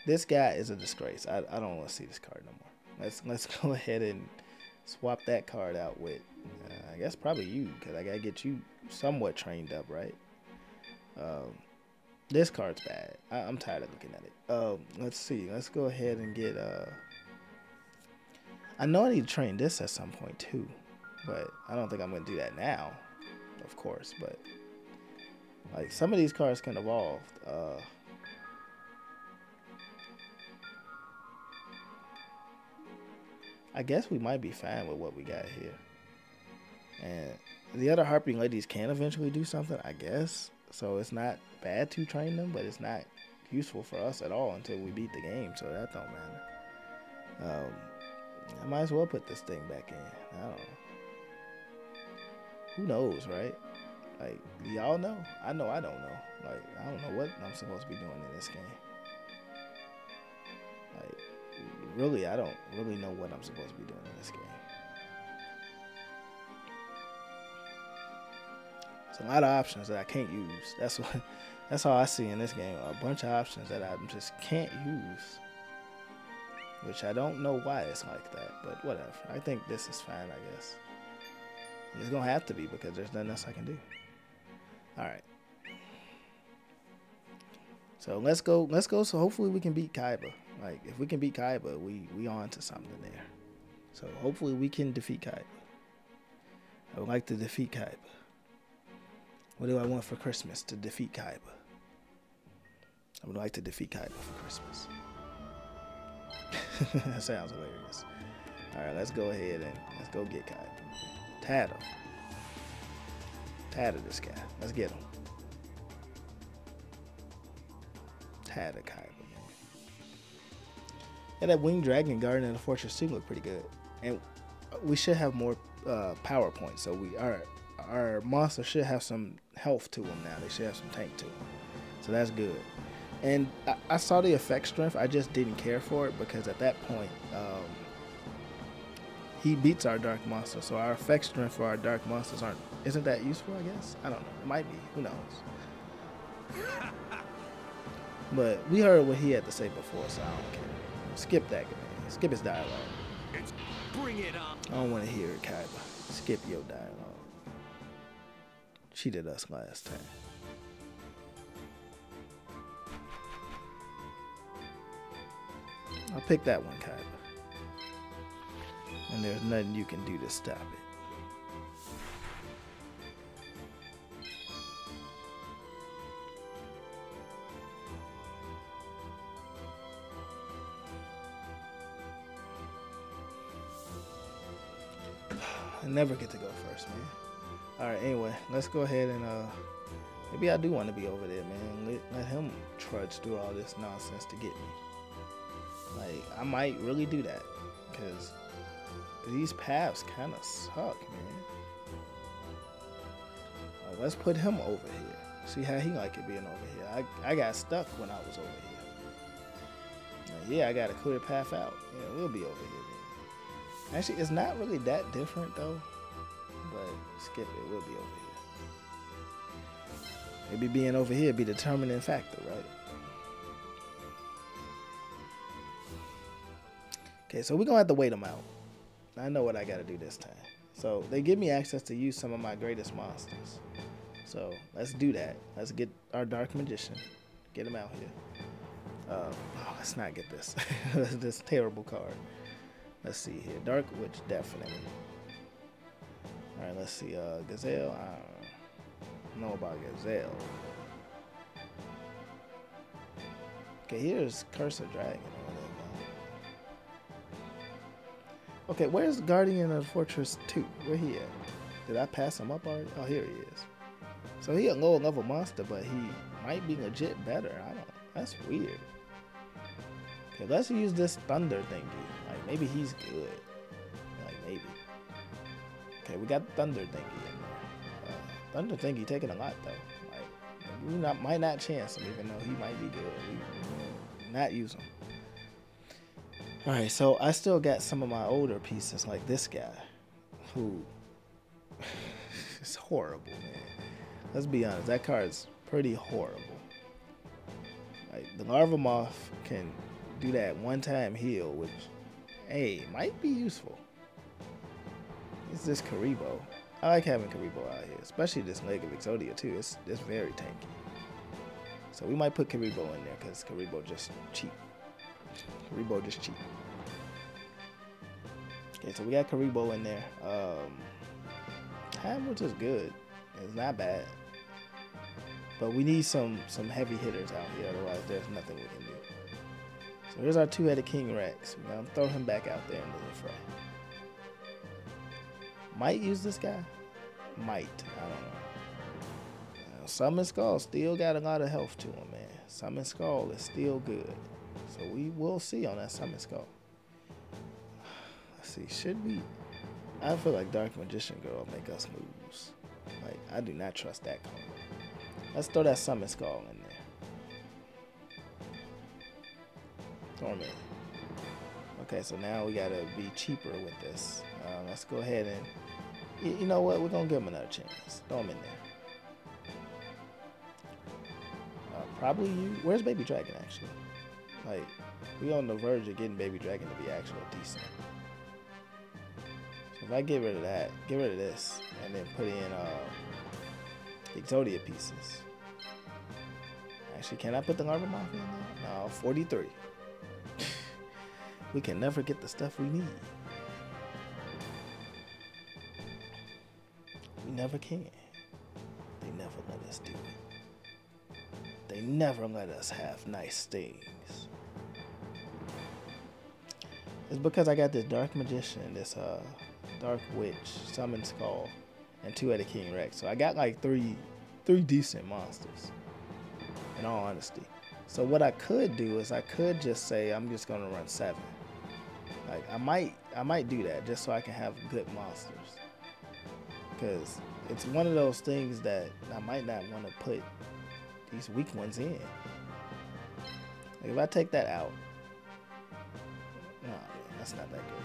This guy is a disgrace. I, I don't want to see this card no more. Let's let's go ahead and swap that card out with, uh, I guess probably you because I gotta get you somewhat trained up, right? Um, this card's bad. I, am tired of looking at it. Um, let's see. Let's go ahead and get. Uh, I know I need to train this at some point too, but I don't think I'm gonna do that now, of course. But like some of these cards can evolve. Uh, I guess we might be fine with what we got here. And the other Harpie Ladies can eventually do something, I guess. So it's not bad to train them, but it's not useful for us at all until we beat the game. So that don't matter. Um, I might as well put this thing back in. I don't know. Who knows, right? Like y'all know. I know I don't know. Like I don't know what I'm supposed to be doing in this game. Like really, I don't really know what I'm supposed to be doing in this game. A lot of options that I can't use. That's what that's all I see in this game. A bunch of options that I just can't use. Which I don't know why it's like that, but whatever. I think this is fine, I guess. It's gonna have to be because there's nothing else I can do. Alright. So let's go let's go so hopefully we can beat Kaiba. Like if we can beat Kaiba, we we on to something there. So hopefully we can defeat Kaiba. I would like to defeat Kaiba. What do I want for Christmas? To defeat Kaiba. I would like to defeat Kaiba for Christmas. that sounds hilarious. All right, let's go ahead and let's go get Kaiba. Tattle. Tattle this guy. Let's get him. Tattle Kaiba. Yeah, that Winged Dragon Guardian of the Fortress 2 look pretty good. And we should have more uh, power points. So we our our monster should have some health to them now. They should have some tank to them. So that's good. And I, I, saw the effect strength. I just didn't care for it because at that point, um, he beats our dark monster. So our effect strength for our dark monsters aren't isn't that useful? I guess I don't know. It might be. Who knows? but we heard what he had to say before, so I don't care. Skip that, man. Skip his dialogue. Bring it on. I don't want to hear it, Kaiba. Skip your dialogue. Cheated us last time. I'll pick that one, Kaiba. And there's nothing you can do to stop it. I never get to go first. All right, anyway, let's go ahead and uh, maybe I do want to be over there, man. Let, let him trudge through all this nonsense to get me. Like, I might really do that because these paths kind of suck, man. let's put him over here. See how he like it being over here. I, I got stuck when I was over here. Like, yeah, I got a clear path out. Yeah, we'll be over here. Actually, it's not really that different though. But skip it. We'll be over here. Maybe being over here be determining factor, right? Okay, so we're gonna have to wait them out. I know what I gotta do this time. So they give me access to use some of my greatest monsters. So let's do that. Let's get our Dark Magician. Get him out here. Uh, oh, let's not get this. this terrible card. Let's see here. Dark Witch, definitely. All right, let's see. Uh, Gazelle. Uh, know about Gazelle. Okay, here's Curse of Dragon. Okay, where's Guardian of Fortress 2? Where he at? Did I pass him up already? Oh, here he is. So he a low level monster, but he might be legit better. I don't. Know. That's weird. Okay, let's use this thunder thingy. Like maybe he's good. Okay, we got thunder thingy in there. Uh, thunder thingy taking a lot though. Like not might not chance him, even though he might be good. We, not use him. All right, so I still got some of my older pieces, like this guy, who is horrible, man. Let's be honest, that card's pretty horrible. Like the larva moth can do that one time heal, which hey might be useful. It's this Kuriboh. I like having Kuriboh out here, especially this leg of Exodia too. It's it's very tanky. So we might put Kuriboh in there because Kuriboh just cheap. Kuriboh just cheap. Okay, so we got Kuriboh in there. Um, Hamlet is good. It's not bad. But we need some some heavy hitters out here, otherwise there's nothing we can do. So here's our two-headed King Rex. We're gonna throw him back out there into the fray. Might use this guy. Might. I don't know. Now, Summon Skull still got a lot of health to him, man. Summon Skull is still good. So we will see on that Summon Skull. Let's see. Should we? I feel like Dark Magician Girl make us lose. Like I do not trust that card. Let's throw that Summon Skull in there. Torment. Okay, so now we gotta be cheaper with this. Uh, let's go ahead and, you, know what? We're gonna give him another chance. Throw him in there. Uh, probably you. Where's Baby Dragon actually? Like, we on the verge of getting Baby Dragon to be actually decent. So if I get rid of that, get rid of this, and then put in uh, Exodia pieces. Actually, can I put the Larva Moth in there? No, 43. we can never get the stuff we need. Never can. They never let us do it. They never let us have nice things. It's because I got this Dark Magician, this uh, Dark Witch, Summon Skull, and two Headed King Rex. So I got like three, three decent monsters. In all honesty. So what I could do is I could just say I'm just gonna run seven. Like I might, I might do that just so I can have good monsters. Because it's one of those things that I might not want to put these weak ones in. Like if I take that out, no, man, that's not that good.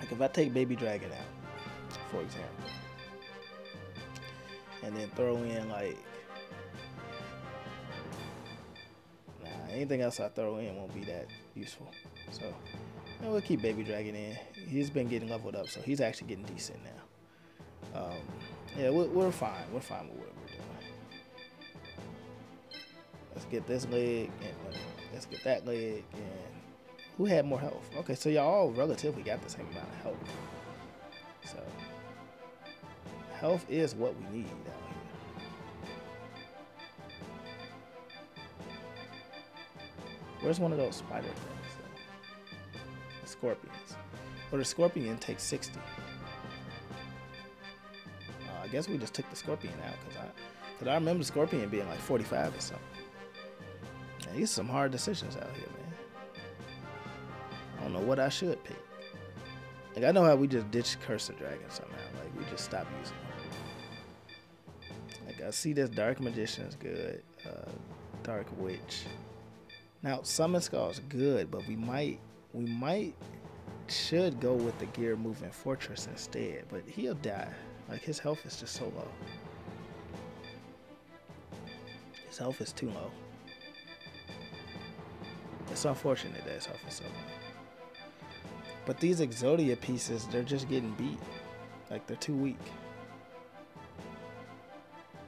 Like if I take Baby Dragon out, for example, and then throw in like, nah, anything else I throw in won't be that useful. So and we'll keep Baby Dragon in. He's been getting leveled up, so he's actually getting decent now. Um, yeah, we're, we're fine. We're fine with what we're doing. Let's get this leg, and uh, let's get that leg, and who had more health? Okay, so y'all all relatively got the same amount of health. So health is what we need out here. Where's one of those spider things? Scorpions. Or the scorpion takes 60. Uh, I guess we just took the scorpion out because I, cause I remember the scorpion being like 45 or something. Man, these are some hard decisions out here, man. I don't know what I should pick. Like I know how we just ditched Curse of Dragon somehow. Like we just stopped using them. Like I see this Dark Magician is good. Uh, Dark Witch. Now Summon Skull is good, but we might we might should go with the Gear Moving Fortress instead. But he'll die. Like his health is just so low. His health is too low. It's unfortunate that his health is so low. But these Exodia pieces, they're just getting beat. Like they're too weak.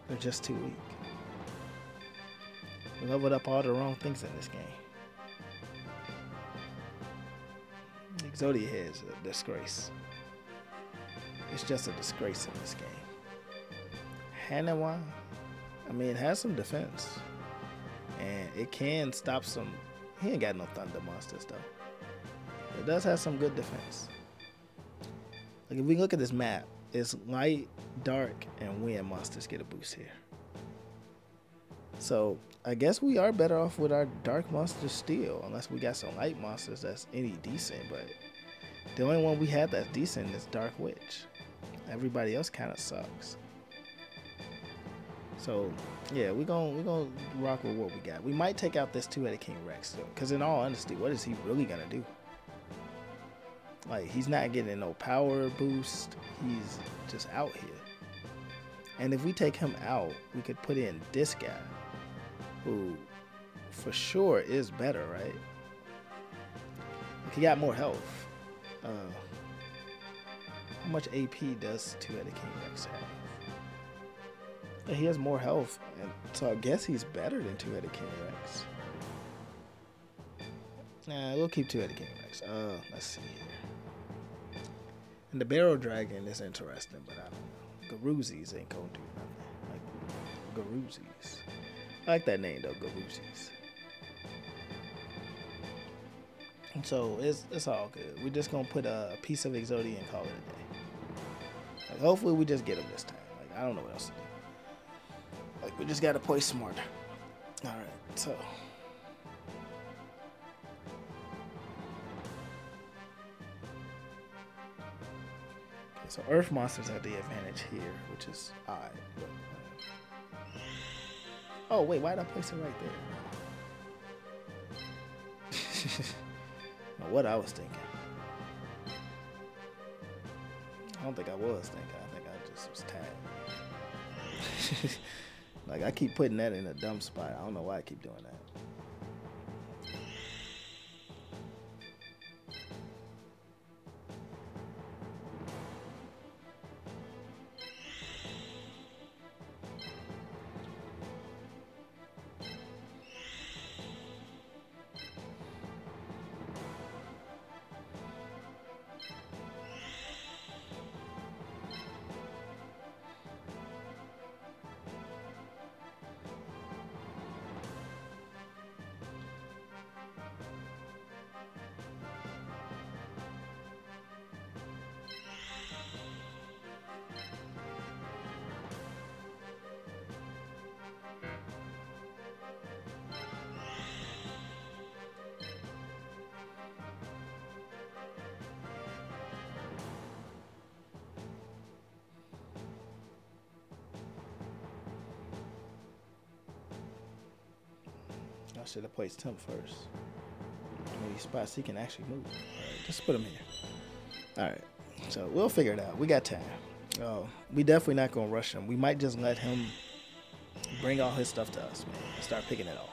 They're just too weak. We leveled up all the wrong things in this game. Exodia is a disgrace. it's just a disgrace in this game. Haniwa, I mean, it has some defense, and it can stop some. He ain't got no thunder monsters though. It does have some good defense. Like if we look at this map, it's light, dark, and wind monsters get a boost here. So I guess we are better off with our dark monsters still, unless we got some light monsters that's any decent. But the only one we have that's decent is Dark Witch. Everybody else kind of sucks. So yeah, we going we gonna rock with what we got. We might take out this two-headed King Rex though, because in all honesty, what is he really gonna do? Like he's not getting no power boost. He's just out here. And if we take him out, we could put in this guy, who for sure is better, right? He got more health. Uh, how much AP does two-headed King Rex have? He has more health, and so I guess he's better than two-headed King Rex. Nah, we'll keep two-headed King Rex. Uh, let's see here. And the Barrel Dragon is interesting, but I don't know. Garoozis ain't gonna do nothing. Like Garoozis. I like that name though, Garoozis. So it's it's all good. We're just gonna put a, piece of Exodia and call it a day. Like, hopefully we just get him this time. Like I don't know what else to do. Like we just gotta play smarter. All right, so. So Earth monsters have the advantage here, which is odd. But, Oh wait, why did I place it right there? what I was thinking. I don't think I was thinking. I think I just was tagged. like I keep putting that in a dumb spot. I don't know why I keep doing that. Should have placed him first. Maybe spots he can actually move. Alright, just put him here. Alright, so we'll figure it out. We got time. Oh, we definitely not gonna rush him. We might just let him bring all his stuff to us, man, and start picking it off.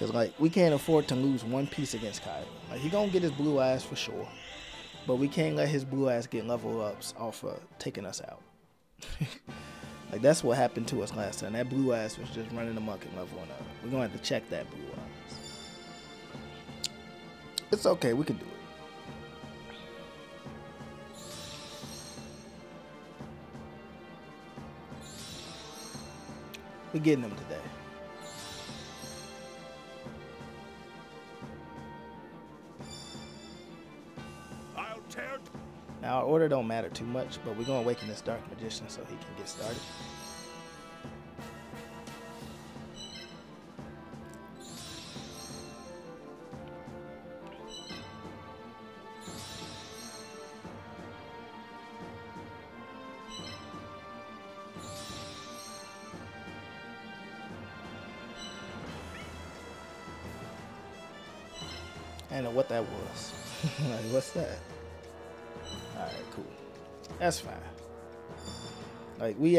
Cause like we can't afford to lose one piece against Kaiba. Like he gonna get his blue eyes for sure, but we can't let his blue eyes get level ups off of taking us out. Like that's what happened to us last time. That blue eyes was just running amok and leveling up. We're gonna have to check that blue. It's okay, we can do it. We're getting them today. Now our order don't matter too much, but we're gonna awaken this dark magician so he can get started.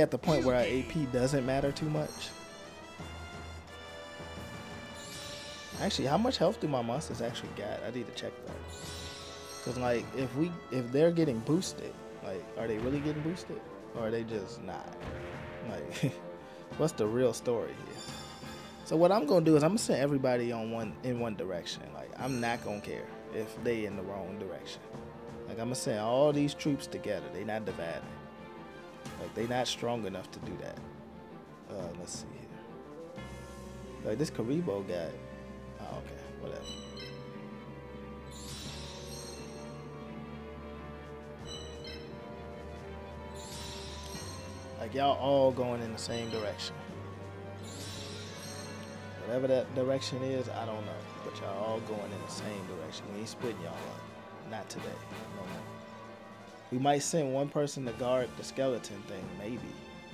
At the point where our AP doesn't matter too much. Actually, how much health do my monsters actually got? I need to check that. Cause like, if we if they're getting boosted, like, are they really getting boosted, or are they just not? Like, what's the real story here? So what I'm gonna do is I'm gonna send everybody on one in one direction. Like, I'm not gonna care if they in the wrong direction. Like I'm gonna send all these troops together. They not divided. Like they not strong enough to do that. Uh, let's see here. Like this Kuriboh guy. Oh, okay, whatever. Like y'all all going in the same direction. Whatever that direction is, I don't know. But y'all all going in the same direction. We ain't splitting y'all up. Not today. No more. We might send one person to guard the skeleton thing, maybe.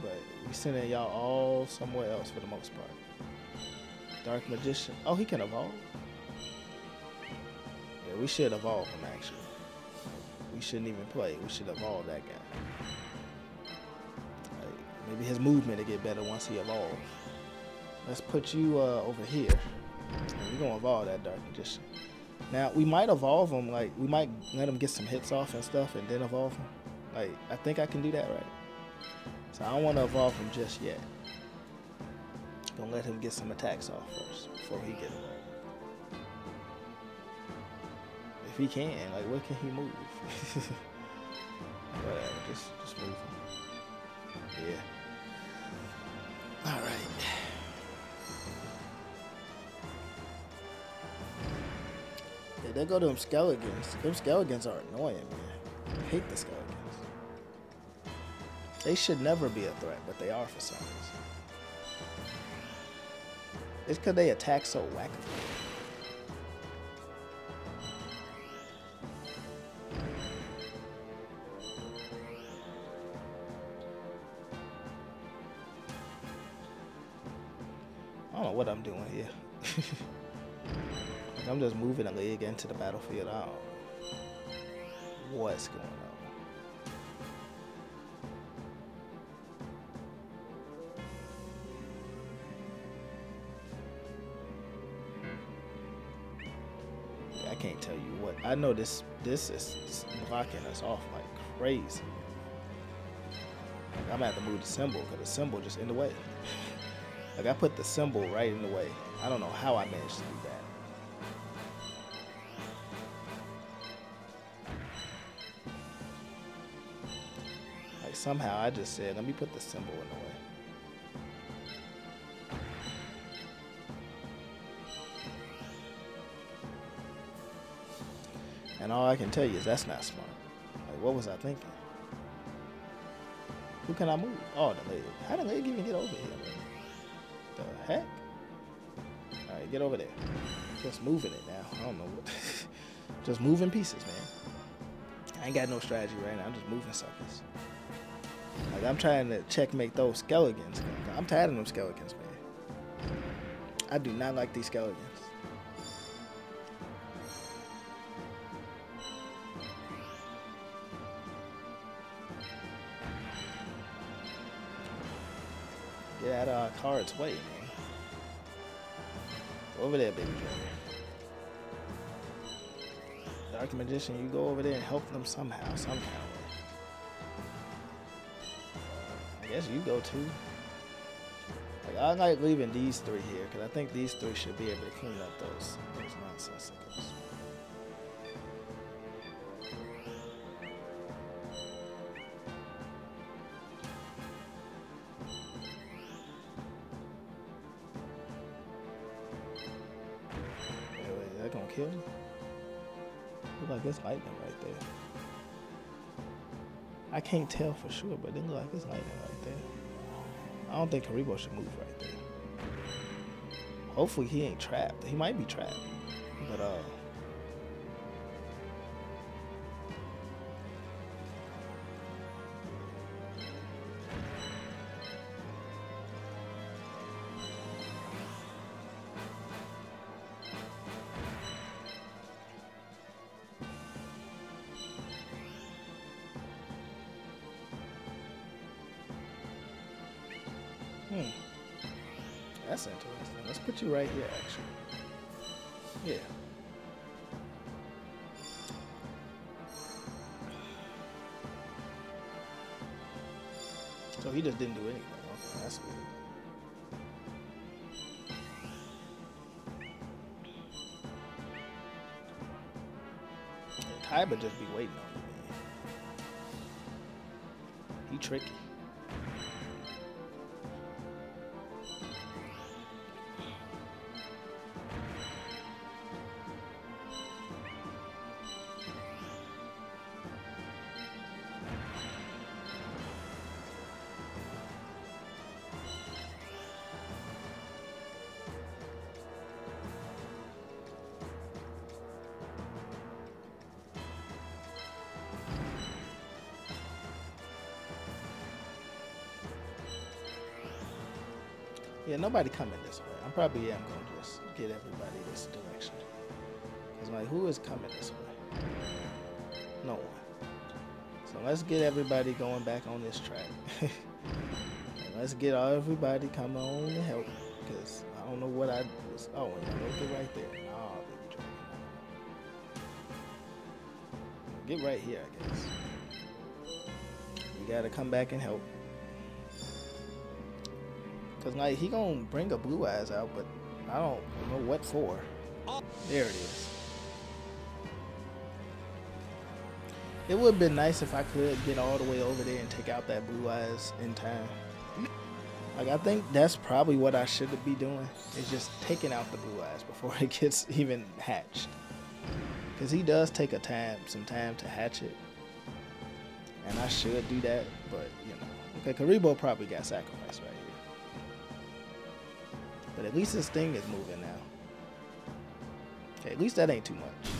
But we sending y'all all somewhere else for the most part. Dark Magician. Oh, he can evolve. Yeah, we should evolve him actually. We shouldn't even play. We should evolve that guy. Like, maybe his movement will get better once he evolves. Let's put you uh, over here. We're gonna evolve that Dark Magician. Now we might evolve him, like we might let him get some hits off and stuff, and then evolve him. Like I think I can do that right. So I don't want to evolve him just yet. Gonna let him get some attacks off first before he get evolved. If he can, like what can he move? Whatever, just just move him. Yeah. All right. They go to them skeletons. Them skeletons are annoying, man. I hate the skeletons. They should never be a threat, but they are for some reason. It's because they attack so wackily. I don't know what I'm doing here. I'm just moving a leg into the battlefield. I don't what's going on. I can't tell you what. I know this this is blocking us off like crazy. Like, I'm gonna have to move the symbol because the symbol just in the way. like I put the symbol right in the way. I don't know how I managed to do that. Somehow I just said, let me put the symbol in the way. And all I can tell you is that's not smart. Like, what was I thinking? Who can I move? Oh, the leg. How did the leg even get over here? The heck? All right, get over there. Just moving it now. I don't know what. just moving pieces, man. I ain't got no strategy right now. I'm just moving suckers. Like I'm trying to checkmate those skeletons. I'm tired of them skeletons, man. I do not like these skeletons. Get out of our card's way, man. Over there, baby driver. Dark Magician, you go over there and help them somehow, some guess you go too. Like I like leaving these three here because I think these three should be able to clean up those those nonsensicals. Wait, wait, is that gonna kill me? Look like it's lightning right there. I can't tell for sure, but it looks like it's lightning right there. I don't think Kuriboh should move right there. Hopefully he ain't trapped. He might be trapped. But uh Kaiba just be waiting on you, man. He tricky. Yeah, nobody coming this way. I'm probably am gonna just get everybody this direction. Cause like, who is coming this way? No one. So let's get everybody going back on this track. Let's get everybody coming on to help. Cause I don't know what I was. Oh, yeah, look it right there. Baby, Get right here, I guess. You gotta come back and help. Cause like he gonna bring a blue eyes out, but I don't know what for. There it is. It would have been nice if I could get all the way over there and take out that blue eyes in time. Like I think that's probably what I should be doing is just taking out the blue eyes before it gets even hatched. Cause he does take a time, some time to hatch it, and I should do that, but you know, okay, Kuriboh probably got sacrificed but at least this thing is moving now. Okay, at least that ain't too much.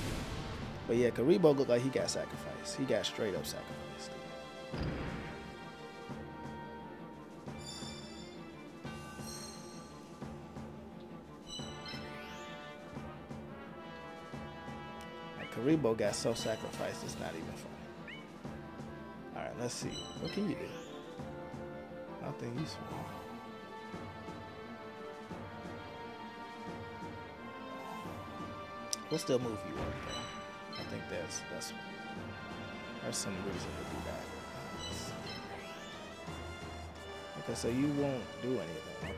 But yeah, Kuriboh looked like he got sacrificed. He got straight up sacrificed. Like, Kuriboh got so sacrificed, it's not even funny. Alright, let's see. What can you do? Nothing useful. We'll still move you up though. I think that's that's there's some reason to do that. Okay, so you won't do anything. Okay.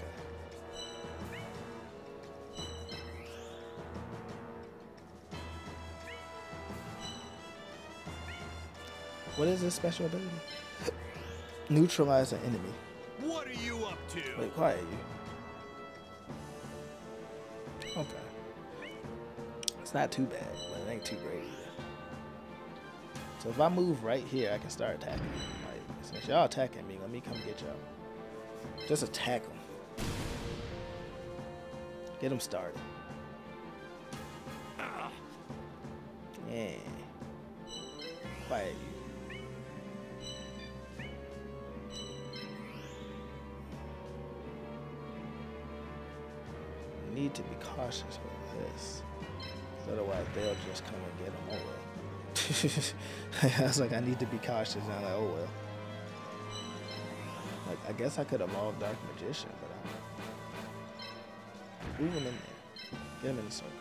What is this special ability? Neutralize an enemy. What are you up to? Wait, quiet you. Not too bad, but it ain't too great either. So if I move right here, I can start attacking. Like, since y'all attacking me, let me come get y'all. Just attack them. Get them started. Yeah. You. You need to be cautious with this. Otherwise, they'll just come and get them. Oh well. I was like, I need to be cautious. And I'm like, oh well. Like, I guess I could evolve Dark Magician, but I don't. Move him in there. Get him in the circle.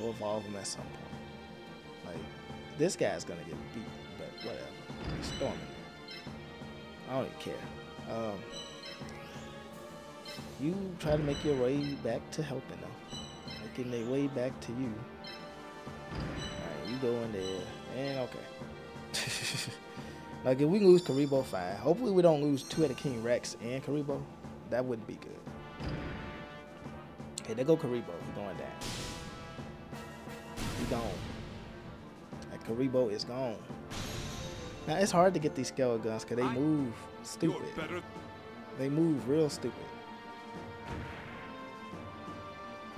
We'll evolve him at some point. Like, this guy's gonna get beat, but whatever. Storm in there. I don't even care. Um, you try to make your way back to helping them. Making their way back to you. Alright, you go in there. And okay. like if we lose Kuriboh, fine. Hopefully we don't lose two of the King Rex and Kuriboh. That wouldn't be good. Okay, there go Kuriboh. He going down. He gone. Like Kuriboh is gone. Now it's hard to get these scale guns because they move stupid. They move real stupid.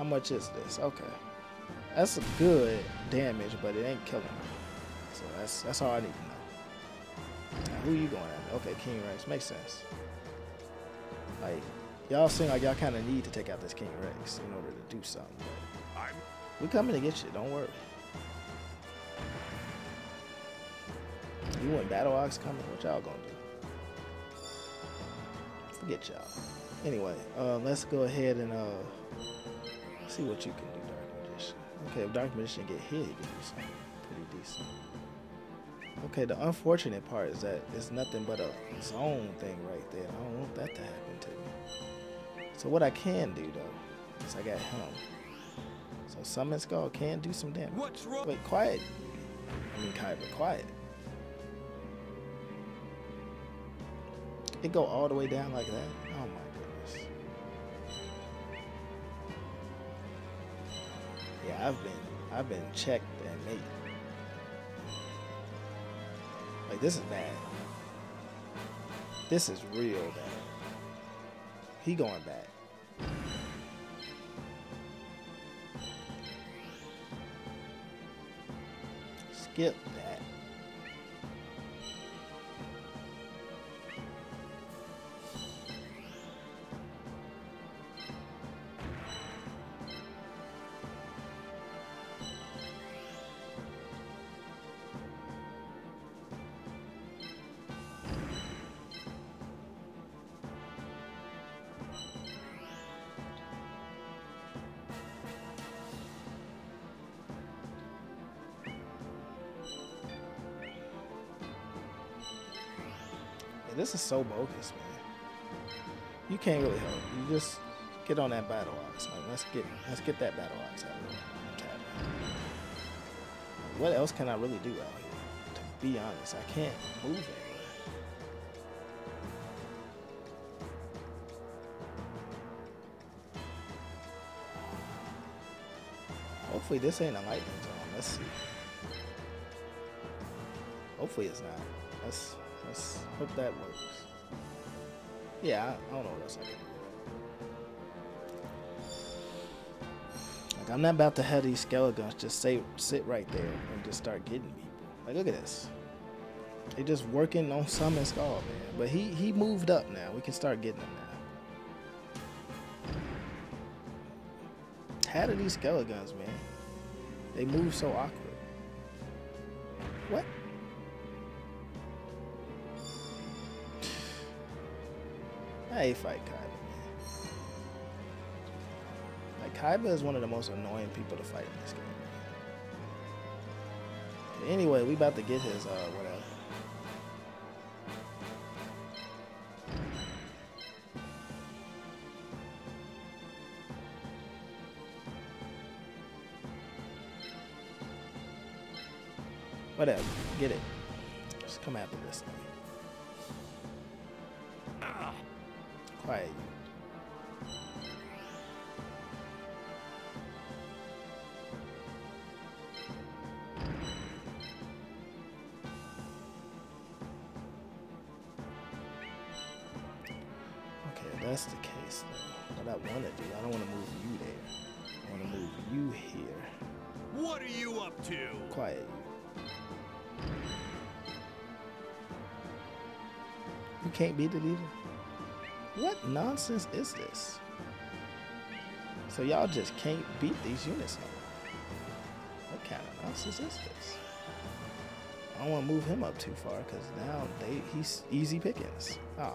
Much is this? Okay. That's a good damage, but it ain't killing me. So that's that's all I need to know. Now, who you going after? Okay, King Rex. Makes sense. Like, y'all seem like y'all kind of need to take out this King Rex in order to do something. But we coming to get you. Don't worry. You want Battle Ox coming? What y'all gonna do? Forget y'all. Anyway, uh, let's go ahead and uh, see what you can do, Dark Magician. Okay, if Dark Magician get hit, he can do something pretty decent. Okay, the unfortunate part is that it's nothing but a zone thing right there. I don't want that to happen to me. So what I can do though, is I got him. So Summon Skull can do some damage. What's wrong? Wait, quiet. I mean, Kaiba, quiet. It go all the way down like that? Yeah, I've been, I've been checked and made. Like this is bad. This is real bad. He going back. Skip that. Bogus, man. You can't really help. You just get on that battle ox. Like, let's get let's get that battle ox out of the cabin. What else can I really do out here? To be honest, I can't move anywhere. Hopefully this ain't a lightning zone. Let's see. Hopefully it's not. Let's let's hope that works. Yeah, I, I don't know what else I can. Like I'm not about to have these skeletons just say sit right there and just start getting people. Like look at this. They just working on summon skull, man. But he he moved up now. We can start getting him now. How do these skeletons, man? They move so awkward. I fight Kaiba, man. Like Kaiba is one of the most annoying people to fight in this game. Anyway, we about to get his uh. Whatever. Can't beat the leader? What nonsense is this? So y'all just can't beat these units. What kind of nonsense is this? I don't want to move him up too far because now they he's easy pickings. Oh man.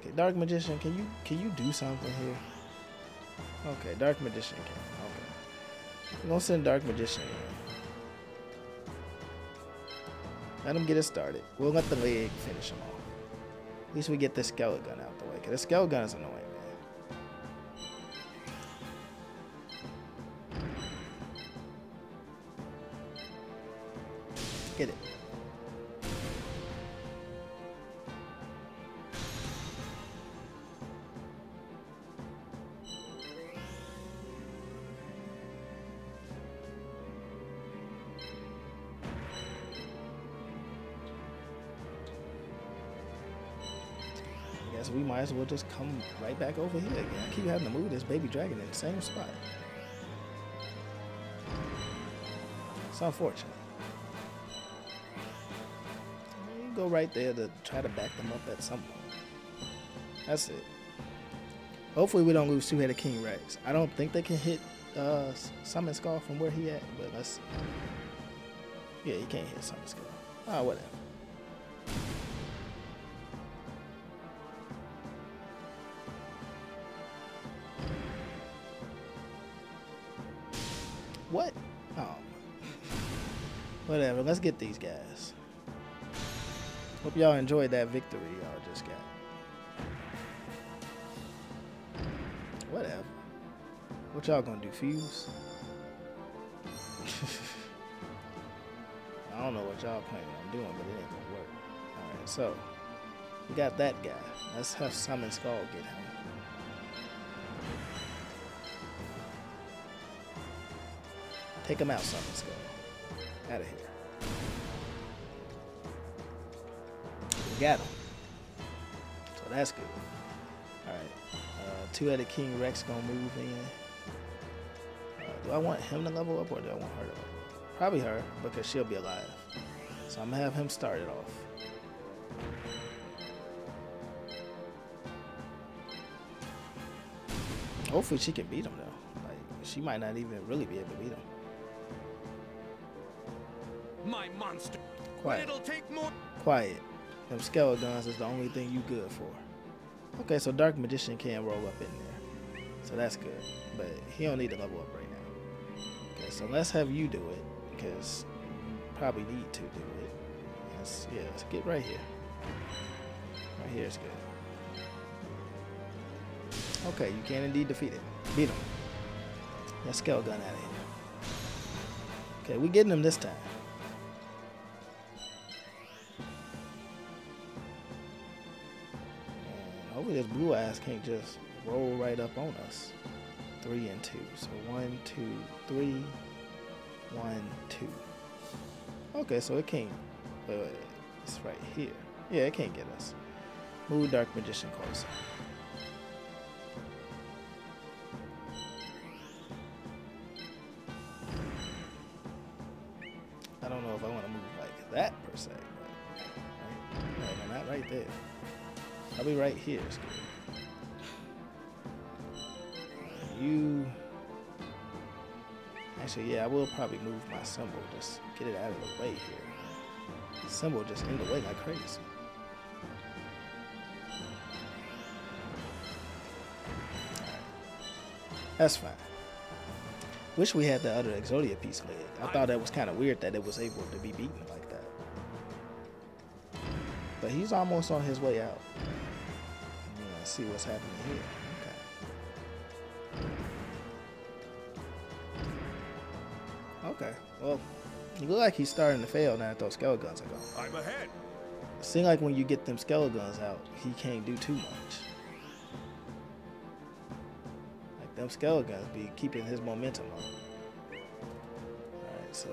Okay, Dark Magician, can you can you do something here? Okay, Dark Magician can. Okay. We're gonna send Dark Magician in. Let him get it started. We'll let the leg finish him off. At least we get this skeleton out the way. Cause the skeleton is annoying, right back over here again. I keep having to move this baby dragon in the same spot. It's unfortunate. You go right there to try to back them up at some point. That's it. Hopefully we don't lose two-headed King Rex. I don't think they can hit uh, Summon Skull from where he at, but let's. Yeah, he can't hit Summon Skull. Ah, whatever. Let's get these guys. Hope y'all enjoyed that victory y'all just got. Whatever. What y'all gonna do? Fuse? I don't know what y'all planning on doing, but it ain't gonna work. Alright, so we got that guy. Let's have Summon Skull get him. Take him out, Summon Skull. Out of here. Got him. So that's good. Alright. Uh, Two-headed King Rex gonna move in. Uh, do I want him to level up or do I want her to level up? Probably her, because she'll be alive. So I'm gonna have him start it off. Hopefully she can beat him though. Like she might not even really be able to beat him. My monster. Quiet. It'll take more. Quiet. Them skeletons is the only thing you good for. Okay, so Dark Magician can roll up in there. So that's good. But he don't need to level up right now. Okay, so let's have you do it. Because you probably need to do it. Let's, yeah, let's get right here. Right here is good. Okay, you can indeed defeat it. Beat him. That gun out of here. Okay, we getting him this time. This blue ass can't just roll right up on us. Three and two. So one, two, three, one, two. Okay, so it can't. It's right here. Yeah, it can't get us. Move Dark Magician closer. Right here. You. Actually, yeah, I will probably move my symbol. Just get it out of the way here. Symbol just in the way like crazy. That's fine. Wish we had the other Exodia piece led. I thought that was kind of weird that it was able to be beaten like that. But he's almost on his way out. See what's happening here. Okay. Okay. Well, you look like he's starting to fail now that those guns are gone. I'm ahead. Seems like when you get them skeletons out, he can't do too much. Like them skeletons be keeping his momentum up. Alright, so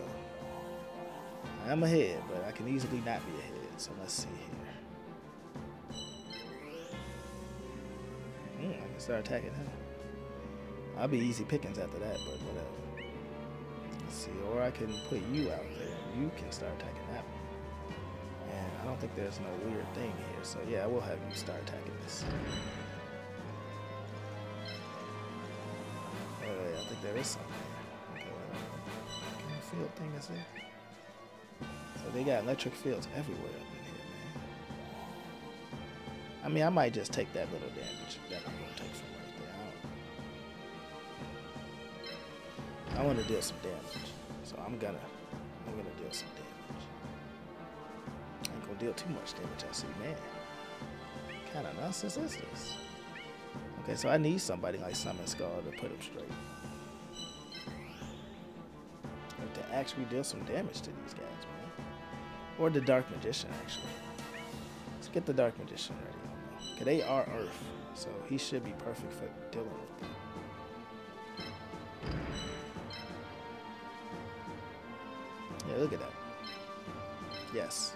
I'm ahead, but I can easily not be ahead. So let's see here. Start attacking him. I'll be easy pickings after that, but whatever. Let's see, or I can put you out there. You can start attacking that one. And I don't think there's no weird thing here. So yeah, I will have you start attacking this. Oh, wait, wait, I think there is something there. Okay, field thing is there. So they got electric fields everywhere I mean, I might just take that little damage that I'm gonna take from right there. I. I want to deal some damage, so I'm gonna, I'm gonna deal some damage. I ain't gonna deal too much damage. I see, man. Kind of nonsense is this? Okay, so I need somebody like Summon Skull to put him straight. Or to actually deal some damage to these guys, man. Or the Dark Magician, actually. Let's get the Dark Magician ready. Okay, they are Earth, so he should be perfect for dealing with them. Yeah, look at that. Yes.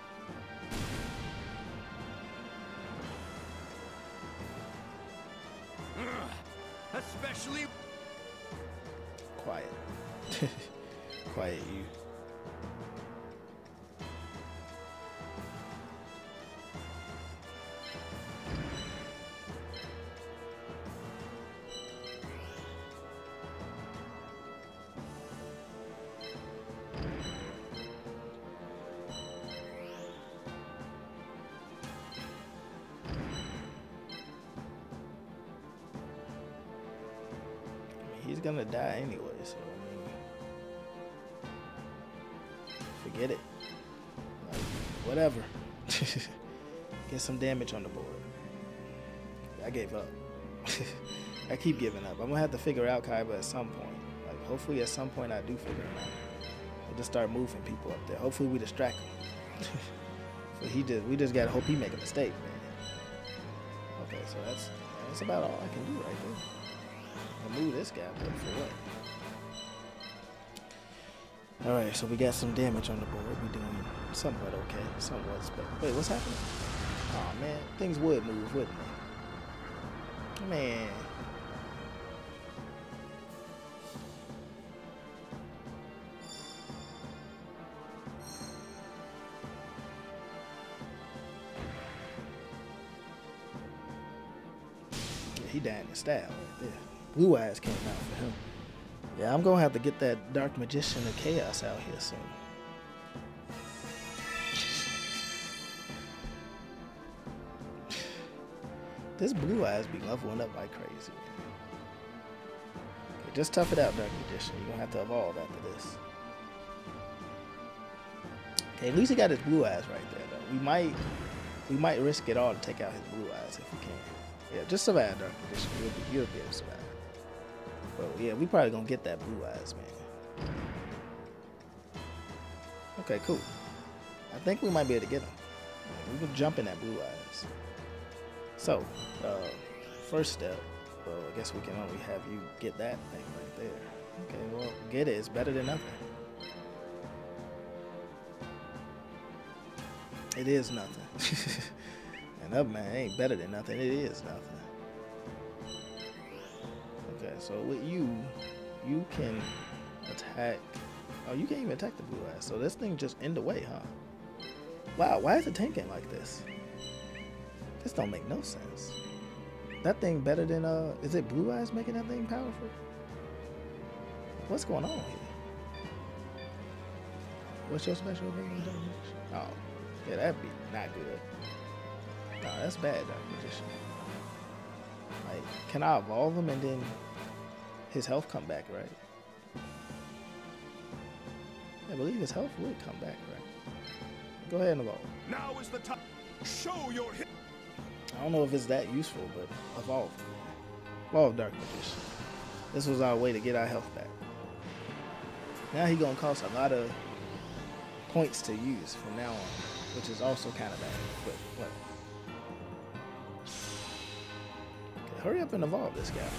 Especially. Quiet. Quiet, you. Damage on the board. I gave up. I keep giving up. I'm gonna have to figure out Kaiba at some point. Like, hopefully, at some point, I do figure him out. We'll just start moving people up there. Hopefully we distract him. so he just we just gotta hope he make a mistake, man. Okay, so that's that's about all I can do right there. I move this guy, but for what? All right, so we got some damage on the board. We're doing somewhat okay, somewhat. But wait, what's happening? Oh man, things would move, wouldn't they? Man. Yeah, he died in style right there. Blue eyes came out for him. Yeah, I'm gonna have to get that dark magician of chaos out here soon. This blue eyes be leveling up like crazy. Okay, just tough it out, Dark Magician. You're gonna have to evolve after this. Okay, at least he got his blue eyes right there though. We might we might risk it all to take out his blue eyes if we can. Yeah, just survive Dark Magician. You'll be, you'll be able to survive. But yeah, we probably gonna get that blue eyes, man. Okay, cool. I think we might be able to get him. We can jump in that blue eyes. So, uh, first step, well, I guess we can only have you get that thing right there. Okay, well, get it. It's better than nothing. It is nothing. and up, man, ain't better than nothing. It is nothing. Okay, so with you, you can attack. Oh, you can't even attack the blue eyes. So this thing just in the way, huh? Wow, why is it tanking like this? This don't make no sense. That thing better than uh is it blue eyes making that thing powerful? What's going on here? What's your special ability? Oh, yeah, that'd be not good. No, that's bad, Dark Magician. Like, can I evolve him and then his health come back, right? I believe his health would come back, right? Go ahead and evolve. Now is the time. Show your hit. I don't know if it's that useful, but evolve. Evolve Dark Magician. This was our way to get our health back. Now he gonna cost a lot of points to use from now on, which is also kind of bad. But what? Okay, hurry up and evolve this guy.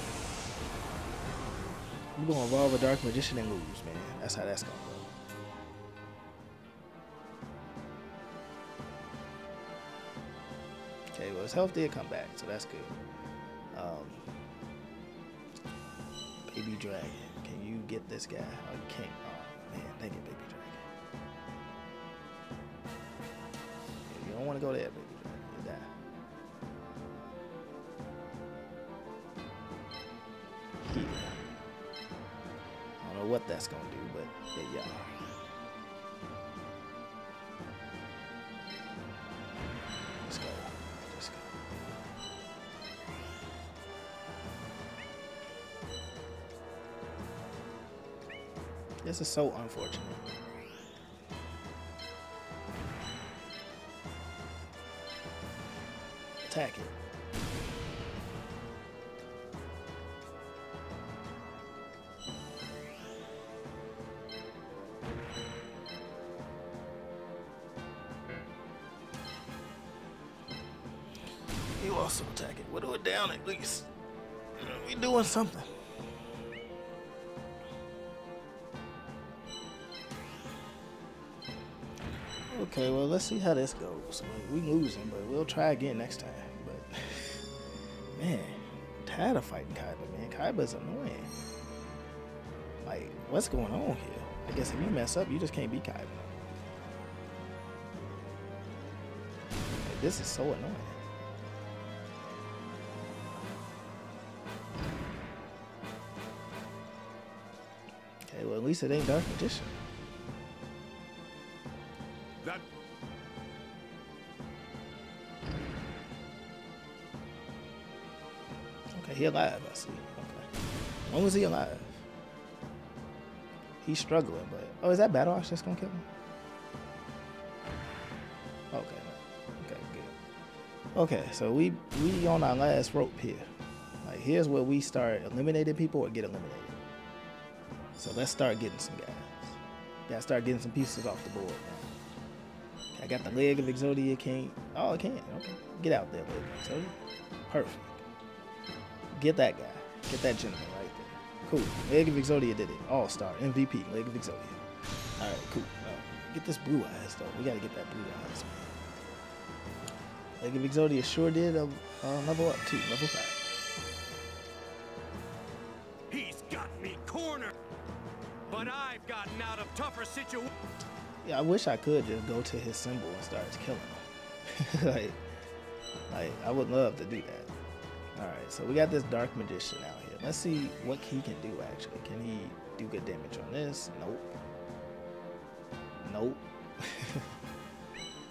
You gonna evolve a Dark Magician and lose, man. That's how that's gonna go. Okay, well his health did come back, so that's good. Um, baby Dragon, can you get this guy? Oh, you can't. Oh man, dang it, Baby Dragon. You don't want to go there, Baby Dragon. You die. Here. I don't know what that's gonna do, but there you This is so unfortunate. Attack it. You also attack it. Whittle it down at least. We doing something. Okay, well let's see how this goes. We losing, but we'll try again next time. But man, tired of fighting Kaiba, man. Kaiba's annoying. Like, what's going on here? I guess if you mess up, you just can't be Kaiba. Like, this is so annoying. Okay, well at least it ain't Dark Magician. Alive, I see. Okay. As long as he alive. He's struggling, but oh, is that Battle Ox just gonna kill him? Okay. Okay, good. Okay, so we we on our last rope here. Like here's where we start eliminating people or get eliminated. So let's start getting some guys. Gotta start getting some pieces off the board now. I got the leg of Exodia King. Oh, I can. Okay. Get out there, leg of Exodia. Perfect. Get that guy. Get that gentleman right there. Cool. Leg of Exodia did it. All star. MVP. Leg of Exodia. Alright, cool. Uh, get this blue eyes, though. We gotta get that blue eyes, man. Leg of Exodia sure did uh, uh, level up, too. Level 5. He's got me cornered. But I've gotten out of tougher situations. Yeah, I wish I could just go to his symbol and start killing him. like, like I would love to do that. All right, so we got this dark magician out here. Let's see what he can do. Actually, can he do good damage on this? Nope. Nope.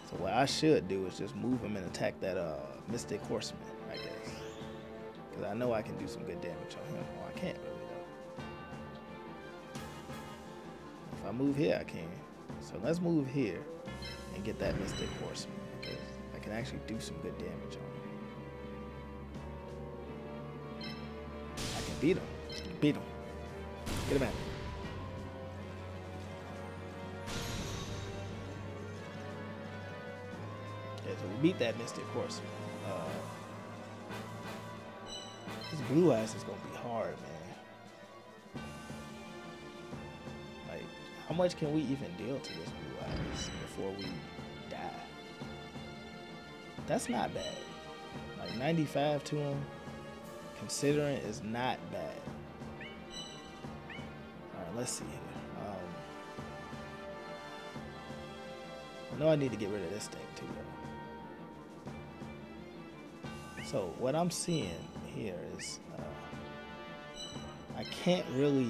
so what I should do is just move him and attack that uh mystic horseman. I guess, because I know I can do some good damage on him. Or I can't really though. If I move here, I can. So let's move here and get that Mystic Horseman because I can actually do some good damage on him. Beat him. Beat him. Get him out. Yeah, so we beat that Mystic Horseman. Uh, this Blue Eyes is gonna be hard, man. Like, how much can we even deal to this Blue Eyes before we die? That's not bad. Like 95 to him, considering is not bad. Alright, let's see here. Um, I know I need to get rid of this thing too, though. So what I'm seeing here is uh, I can't really,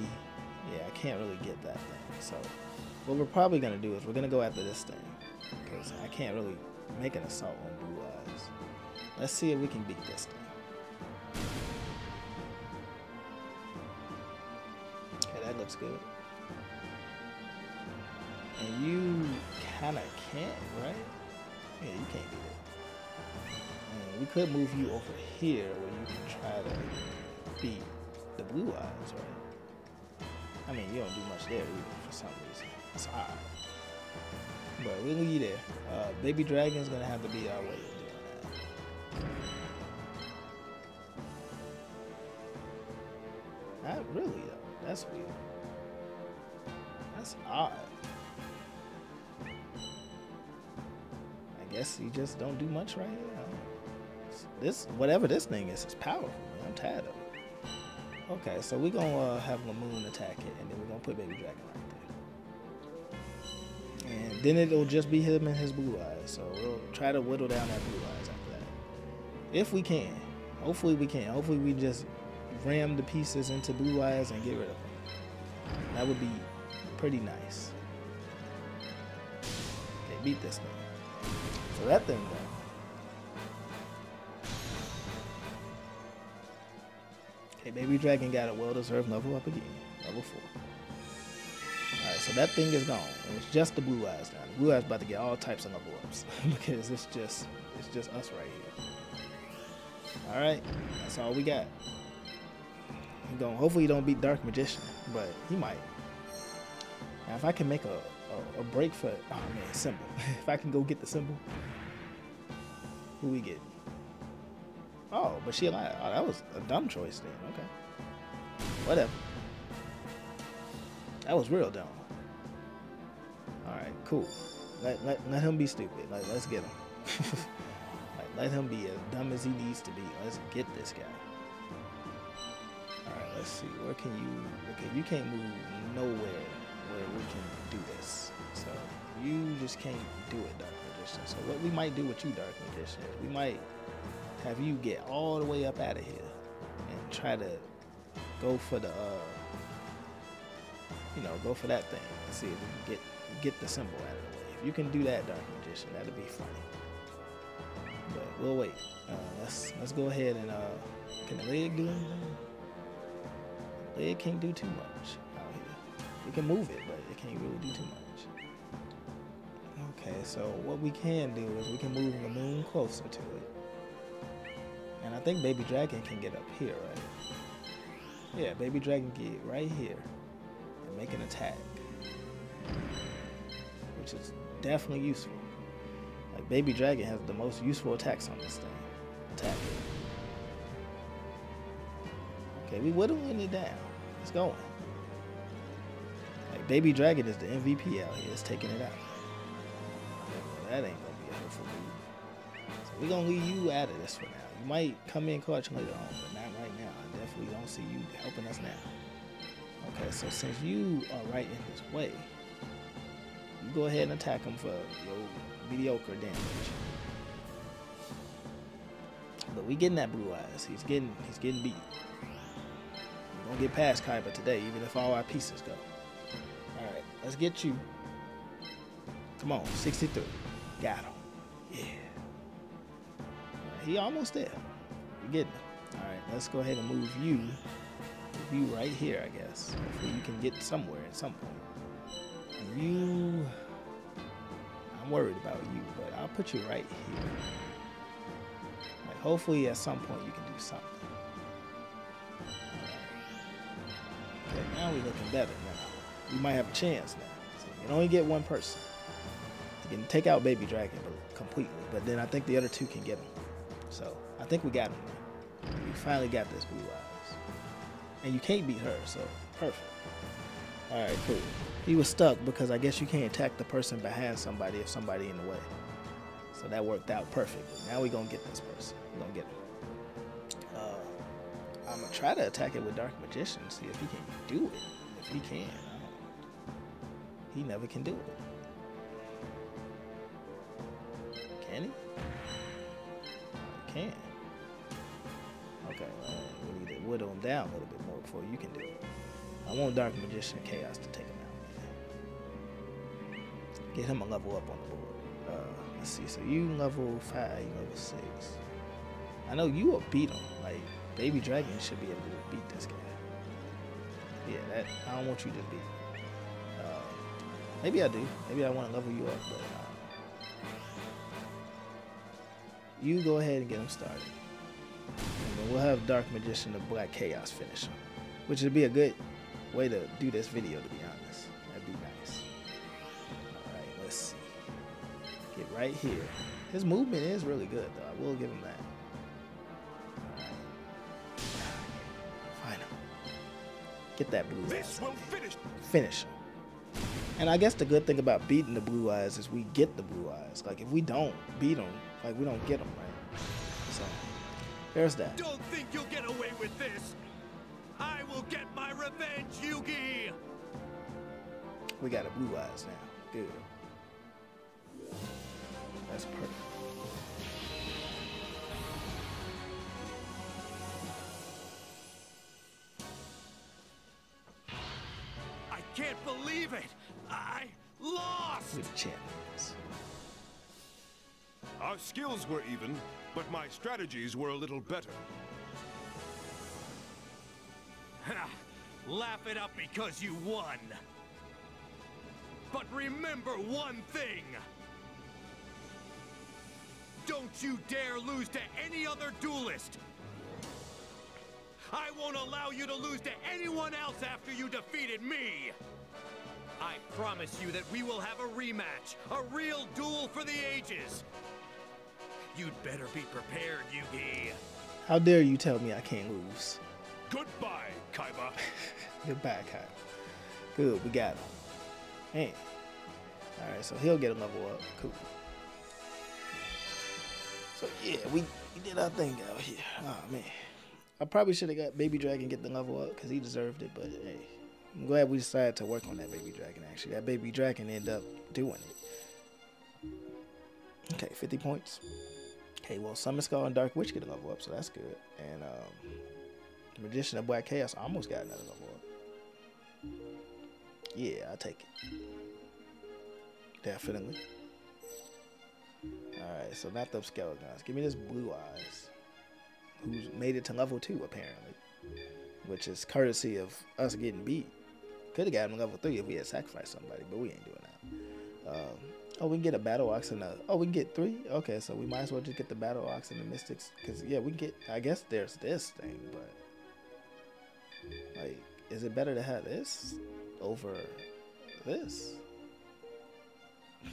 yeah, I can't really get that thing. So what we're probably gonna do is we're gonna go after this thing because I can't really make an assault on Blue Eyes. Let's see if we can beat this thing. Looks good. And you kind of can't, right? Yeah, you can't do that. And we could move you over here where you can try to beat the blue eyes, right? I mean, you don't do much there either for some reason. It's odd. But we'll leave you there. Uh, Baby Dragon's gonna have to be our way of doing that. Not really though. That's weird. That's odd. I guess you just don't do much right know. This whatever this thing is is powerful. I'm tired of it. Okay, so we're gonna uh, have LaMoon attack it, and then we're gonna put Baby Dragon right there. And then it'll just be him and his blue eyes. So we'll try to whittle down that blue eyes after that. If we can. Hopefully we can. Hopefully we just ram the pieces into blue eyes and get rid of them. That would be pretty nice. Okay, beat this thing. So that thing done. Okay, Baby Dragon got a well-deserved level up again. Level 4. Alright, so that thing is gone. And it's just the blue eyes now. The blue eyes about to get all types of level ups. because it's just it's just us right here. Alright, that's all we got. Hopefully he don't beat Dark Magician, but he might. Now if I can make a, a, a break for oh man, symbol. if I can go get the symbol. Who we get? Oh, but she alive. Oh, that was a dumb choice then. Okay. Whatever. That was real dumb. Alright, cool. Let, let, let him be stupid. Like, let's get him. like, let him be as dumb as he needs to be. Let's get this guy. Alright, let's see. Where can you... Okay, you can't move nowhere where we can do this. So, you just can't do it, Dark Magician. So, what we might do with you, Dark Magician, is we might have you get all the way up out of here and try to go for the uh you know go for that thing and see if we can get get the symbol out of the way. If you can do that dark magician that'd be funny. But we'll wait. Uh, let's let's go ahead and uh can the leg do anything? Leg can't do too much out here. We can move it can't really do too much okay so what we can do is we can move the moon closer to it and I think Baby Dragon can get up here, right? Yeah, Baby Dragon get right here and make an attack. which is definitely useful. Like Baby Dragon has the most useful attacks on this thing. Attack. Okay, we whittling it down. It's going. Like Baby Dragon is the MVP out here. It's taking it out. That ain't gonna be a helpful move. So we're gonna leave you out of this for now. You might come in clutch later on, but not right now. I definitely don't see you helping us now. Okay, so since you are right in his way, you go ahead and attack him for your mediocre damage. But we getting that blue eyes. He's getting he's getting beat. We're gonna get past Kaiba today, even if all our pieces go. Let's get you. Come on, 63. Got him. Yeah. He almost there. We're getting him. Alright, let's go ahead and move you. Move you right here, I guess. Hopefully you can get somewhere at some point. You I'm worried about you, but I'll put you right here. Like hopefully at some point you can do something. Okay, now we're looking better We might have a chance now. So you can only get one person. You can take out Baby Dragon completely, but then I think the other two can get him. So I think we got him. We finally got this Blue Eyes. And you can't beat her, so perfect. Alright, cool. He was stuck because I guess you can't attack the person behind somebody if somebody in the way. So that worked out perfectly. Now we're gonna get this person. We're gonna get him. Uh, I'm gonna try to attack it with Dark Magician, see if he can do it. If he can. He never can do it. Can he? Can. Okay, well, we need to whittle him down a little bit more before you can do it. I want Dark Magician Chaos to take him out. Get him a level up on the board. Uh, let's see. So you level five, you level six. I know you will beat him. Like Baby Dragon should be able to beat this guy. Yeah, that I don't want you to beat. Uh, maybe I do. Maybe I want to level you up, but uh, you go ahead and get him started. And then we'll have Dark Magician of Black Chaos finish him, which would be a good way to do this video, to be honest. That'd be nice. All right, let's see. Get right here. His movement is really good, though. I will give him that. Right. Find. Get that blue This will finish. Finish him. And I guess the good thing about beating the blue eyes is we get the blue eyes. Like if we don't beat them, like we don't get them, right? So there's that. Don't think you'll get away with this. I will get my revenge, Yugi. We got a blue eyes now. Good. That's perfect. I can't believe it. I lost. We the champions. Our skills were even, but my strategies were a little better. Ha! Laugh it up because you won. But remember one thing. Don't you dare lose to any other duelist. I won't allow you to lose to anyone else after you defeated me. I promise you that we will have a rematch, a real duel for the ages. You'd better be prepared, Yugi. How dare you tell me I can't lose? Goodbye, Kaiba. Goodbye, Kyle. Good, we got him. Man. Alright, so he'll get a level up. Cool. So yeah, we, we did our thing out here. Oh man. I probably should have got Baby Dragon get the level up because he deserved it, but hey. I'm glad we decided to work on that Baby Dragon actually. That Baby Dragon ended up doing it. Okay, 50 points. Okay, well, Summon Skull and Dark Witch get a level up, so that's good. And um, the Magician of Black Chaos almost got another level up. Yeah, I take it. Definitely. Alright, so not the Skeletons. Give me this Blue Eyes. Who's made it to level 2, apparently. Which is courtesy of us getting beat. Could have gotten him level 3 if we had sacrificed somebody, but we ain't doing that. Um, oh, we can get a Battle Ox and a... Oh, we can get 3? Okay, so we might as well just get the Battle Ox and the Mystics. Because, yeah, we can get... I guess there's this thing, but... Like, is it better to have this over this?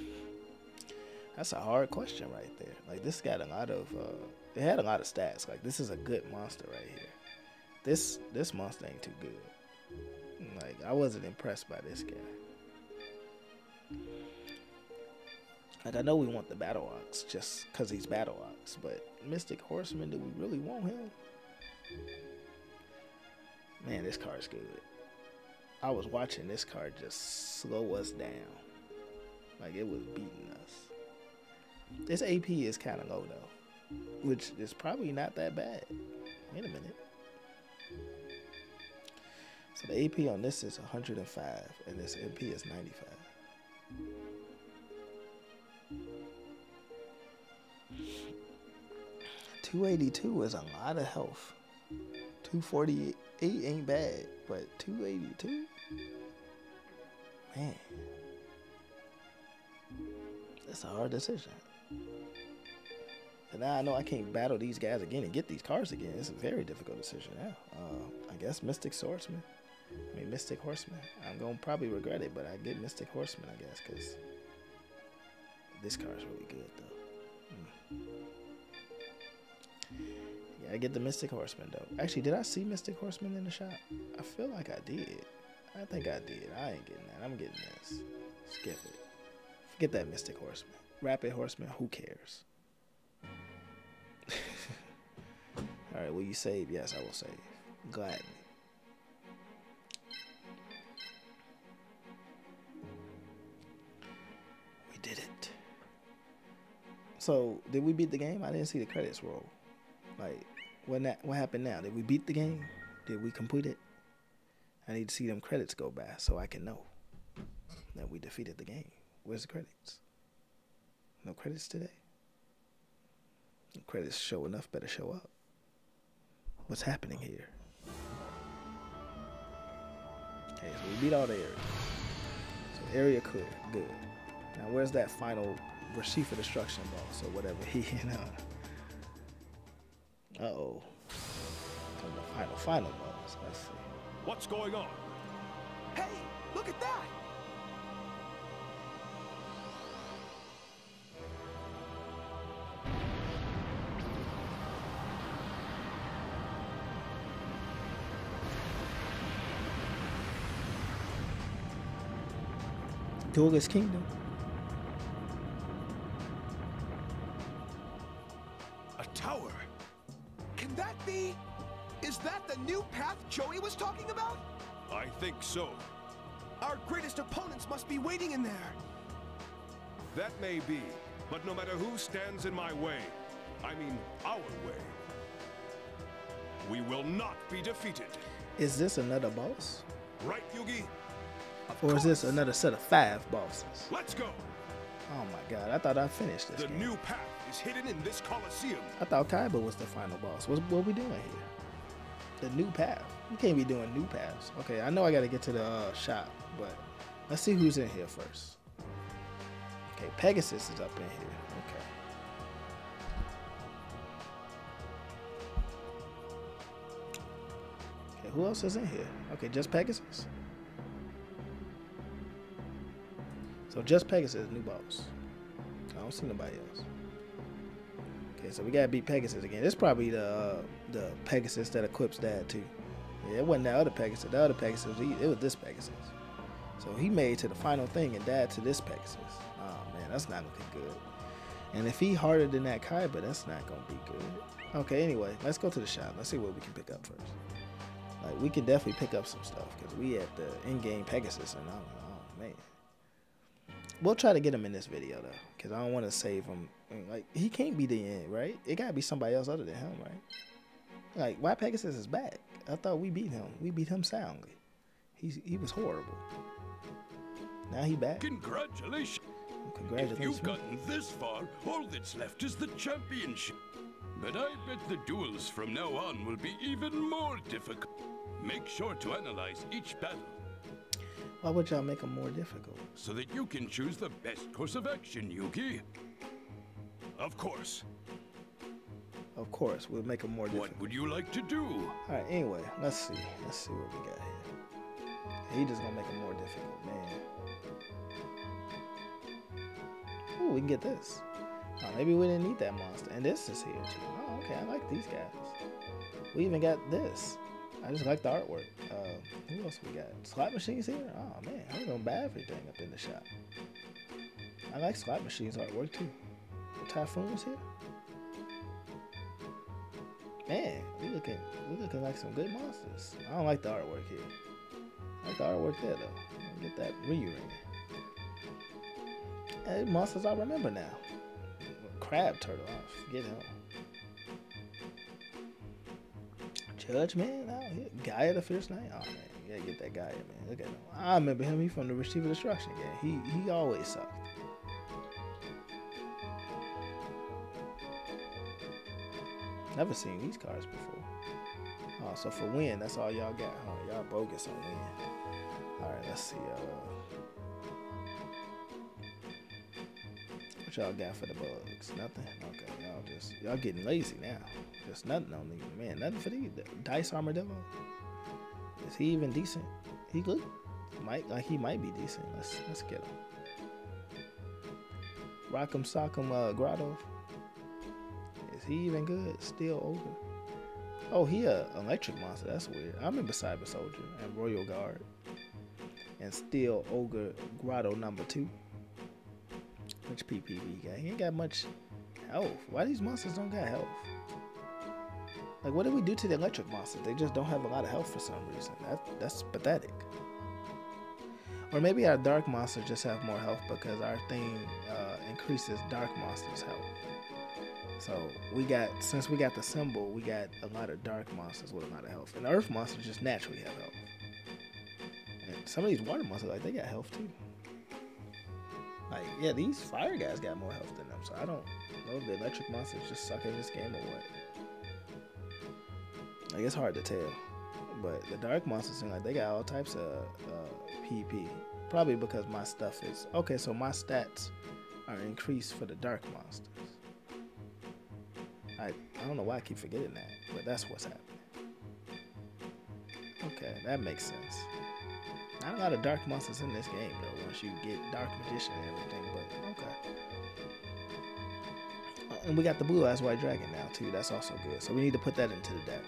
That's a hard question right there. Like this got a lot of uh it had a lot of stats. Like this is a good monster right here. This this monster ain't too good. Like I wasn't impressed by this guy. Like I know we want the Battle Ox just because he's Battle Ox, but Mystic Horseman, do we really want him? Man, this card's good. I was watching this card just slow us down. Like it was beating us. This AP is kind of low though, which is probably not that bad. Wait a minute. So the AP on this is 105, and this MP is 95. 282 is a lot of health. 248 ain't bad, but 282? Man. That's a hard decision. And now I know I can't battle these guys again and get these cards again. It's a very difficult decision now. Uh, I guess Mystic Swordsman. I mean, Mystic Horseman. I'm going to probably regret it, but I get Mystic Horseman, I guess, because this card's really good, though. Mm. Yeah, I get the Mystic Horseman, though. Actually, did I see Mystic Horseman in the shop? I feel like I did. I think I did. I ain't getting that. I'm getting this. Skip it. Forget that Mystic Horseman. Rapid Horseman, who cares? All right, will you save? Yes, I will save. Gladly. So, did we beat the game? I didn't see the credits roll. Like, what that, what happened now? Did we beat the game? Did we complete it? I need to see them credits go by so I can know that we defeated the game. Where's the credits? No credits today? The credits show enough better show up. What's happening here? Okay, so we beat all the areas. So area clear. Good. Now where's that final Reshef of Destruction boss or whatever he you know. Uh oh. The final final boss. Let's see. What's going on? Hey, look at that! Duelist Kingdom. Waiting in there. That may be, but no matter who stands in my way, I mean our way, we will not be defeated. Is this another boss? Right, Yugi? Of Or is this another set of five bosses? Let's go. Oh my god, I thought I finished this The game. new path is hidden in this Colosseum. I thought Kaiba was the final boss. What's what are we doing here? The new path. We can't be doing new paths. Okay, I know I gotta get to the uh, shop, but let's see who's in here first. Okay, Pegasus is up in here. Okay. Okay, who else is in here? Okay, just Pegasus. So just Pegasus, new boss. I don't see nobody else. Okay, so we gotta beat Pegasus again. This probably the uh, the Pegasus that equips that too. Yeah, it wasn't the other Pegasus. The other Pegasus, it was this Pegasus. So he made to the final thing and died to this Pegasus. Oh man, that's not looking good. And if he harder than that Kaiba, that's not gonna be good. Okay, anyway, let's go to the shop. Let's see what we can pick up first. Like we can definitely pick up some stuff because we at the in-game Pegasus and I'm, oh man. We'll try to get him in this video though, because I don't want to save him. I Like he can't be the end, right? It gotta be somebody else other than him, right? Like why Pegasus is back? I thought we beat him. We beat him soundly. He's he was horrible. Now he back. Congratulations! If Congratulations. you've gotten this far, all that's left is the championship. But I bet the duels from now on will be even more difficult. Make sure to analyze each battle Why would y'all make them more difficult? so that you can choose the best course of action, Yugi. Of course. Of course, we'll make them more difficult. What would you like to do? All right. Anyway, let's see. Let's see what we got here. He just gonna make them more difficult, man. We can get this. Oh, maybe we didn't need that monster. And this is here too. Oh, okay. I like these guys. We even got this. I just like the artwork. Uh, who else we got? Slot machines here? Oh man, I'm gonna buy everything up in the shop. I like slot machines artwork too. The typhoons here. Man, we looking we looking like some good monsters. I don't like the artwork here. I like the artwork there though. Get that Ryu ring. Hey, monsters I remember now. Crab turtle, I forget him. Judge man out here. Gaia the Fierce Knight. Oh man, you gotta get that Gaia man. Look at him. I remember him. He from the Reshef of Destruction game. He he always sucked. Never seen these cards before. Oh, so for win, that's all y'all got, huh? Y'all bogus on win. All right, let's see. Uh, what y'all got for the bugs? Nothing. Okay, y'all just y'all getting lazy now. Just nothing on these. Man, nothing for these. Dice Armadillo. Is he even decent? He good. Might like he might be decent. Let's let's get him. Rock'em Sock'em uh, Grotto. Is he even good? Steel Ogre. Oh, he a electric monster. That's weird. I remember Cyber Soldier and Royal Guard. And Steel Ogre Grotto number two. PPV he got? He ain't got much health. Why these monsters don't got health? Like, what did we do to the electric monsters? They just don't have a lot of health for some reason. That that's pathetic. Or maybe our dark monsters just have more health because our thing uh, increases dark monsters' health. So we got since we got the symbol, we got a lot of dark monsters with a lot of health, and earth monsters just naturally have health. And some of these water monsters, like they got health too. Like yeah, these fire guys got more health than them. So I don't know if the electric monsters just suck in this game or what. Like it's hard to tell. But the dark monsters seem like they got all types of uh, PP. Probably because my stuff is okay. So my stats are increased for the dark monsters. I I don't know why I keep forgetting that, but that's what's happening. Okay, that makes sense. Not a lot of dark monsters in this game though. Once you get dark magician and everything, but okay. Uh, And we got the blue eyes white dragon now too. That's also good. So we need to put that into the deck.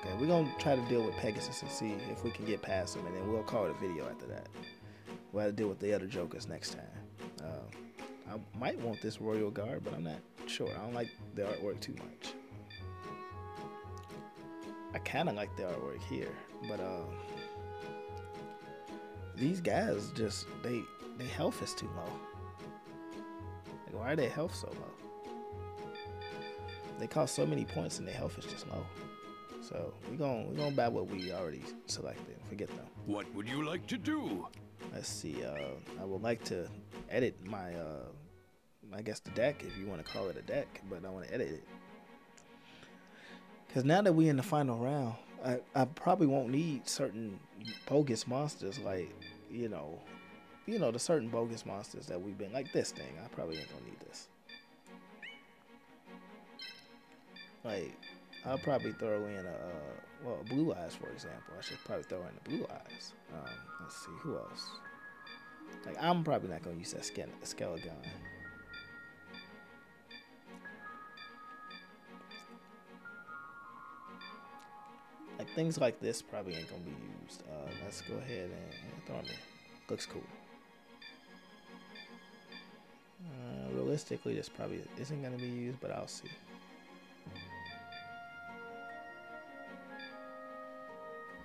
Okay, we're gonna try to deal with Pegasus and see if we can get past him, and then we'll call it a video after that. We'll have to deal with the other jokers next time. Uh, I might want this Royal Guard, but I'm not sure. I don't like the artwork too much. I kind of like the artwork here, but uh, these guys just they their health is too low. Like, why are their health so low? They cost so many points, and their health is just low. So we going we gonna buy what we already selected. Forget them. What would you like to do? Let's see. Uh, I would like to edit my, uh, I guess the deck, if you want to call it a deck, but I want to edit it. Because now that we're in the final round, I, I probably won't need certain bogus monsters like, you know, you know the certain bogus monsters that we've been like this thing. I probably ain't gonna need this. Like, I'll probably throw in a, well, blue eyes for example. I should probably throw in the blue eyes. Um, let's see who else. Like I'm probably not gonna use that skin Like things like this probably ain't gonna be used. Uh, let's go ahead and, throw them in. Looks cool. Uh, realistically, this probably isn't gonna be used, but I'll see.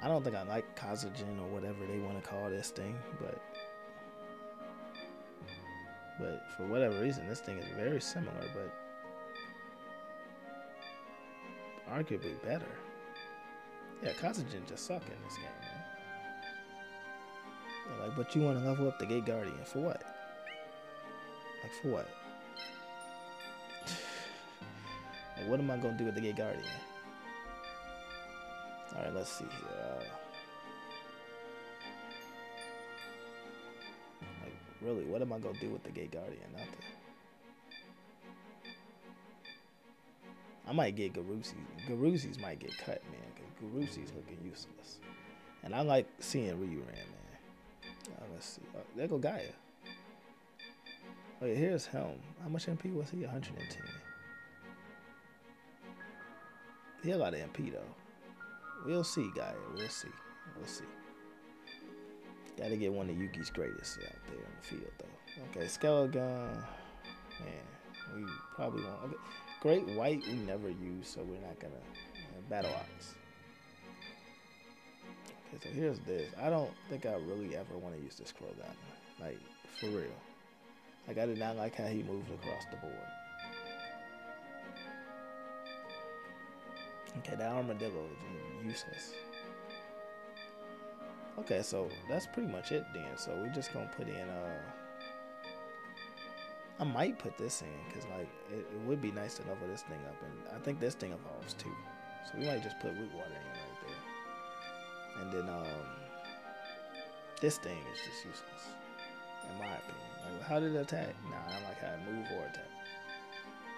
I don't think I like Kazejin or whatever they want to call this thing, but but for whatever reason, this thing is very similar, but arguably better. Yeah, Kazejin just suck in this game, man. Yeah, like, but you want to level up the Gate Guardian for what? Like for what? like, what am I gonna do with the Gate Guardian? All right, let's see here. Uh, like, really, what am I gonna do with the Gate Guardian? Nothing. I might get Garoozis. Garoozis's might get cut, man. Cause looking useless. And I like seeing Ryu Ran, man. Uh, let's see. Oh, there go Gaia. Wait, here's him. How much MP was he? 110. He had a lot of MP though. We'll see, guy. We'll see. We'll see. Gotta get one of Yugi's greatest out there in the field though. Okay, Skeleton. Man, we probably won't. Okay. Great White we never use, so we're not gonna. Uh, Battle Ox. Okay, so here's this. I don't think I really ever want to use this Crow. Like, for real. Like, I did not like how he moved across the board. Okay, that armadillo is useless. Okay, so that's pretty much it then. So we're just gonna put in uh I might put this in because like it, it, would be nice to level this thing up and I think this thing evolves too. So we might just put root water in. And then um this thing is just useless. In my opinion. Like how did it attack? Nah, I don't like how it move or attack.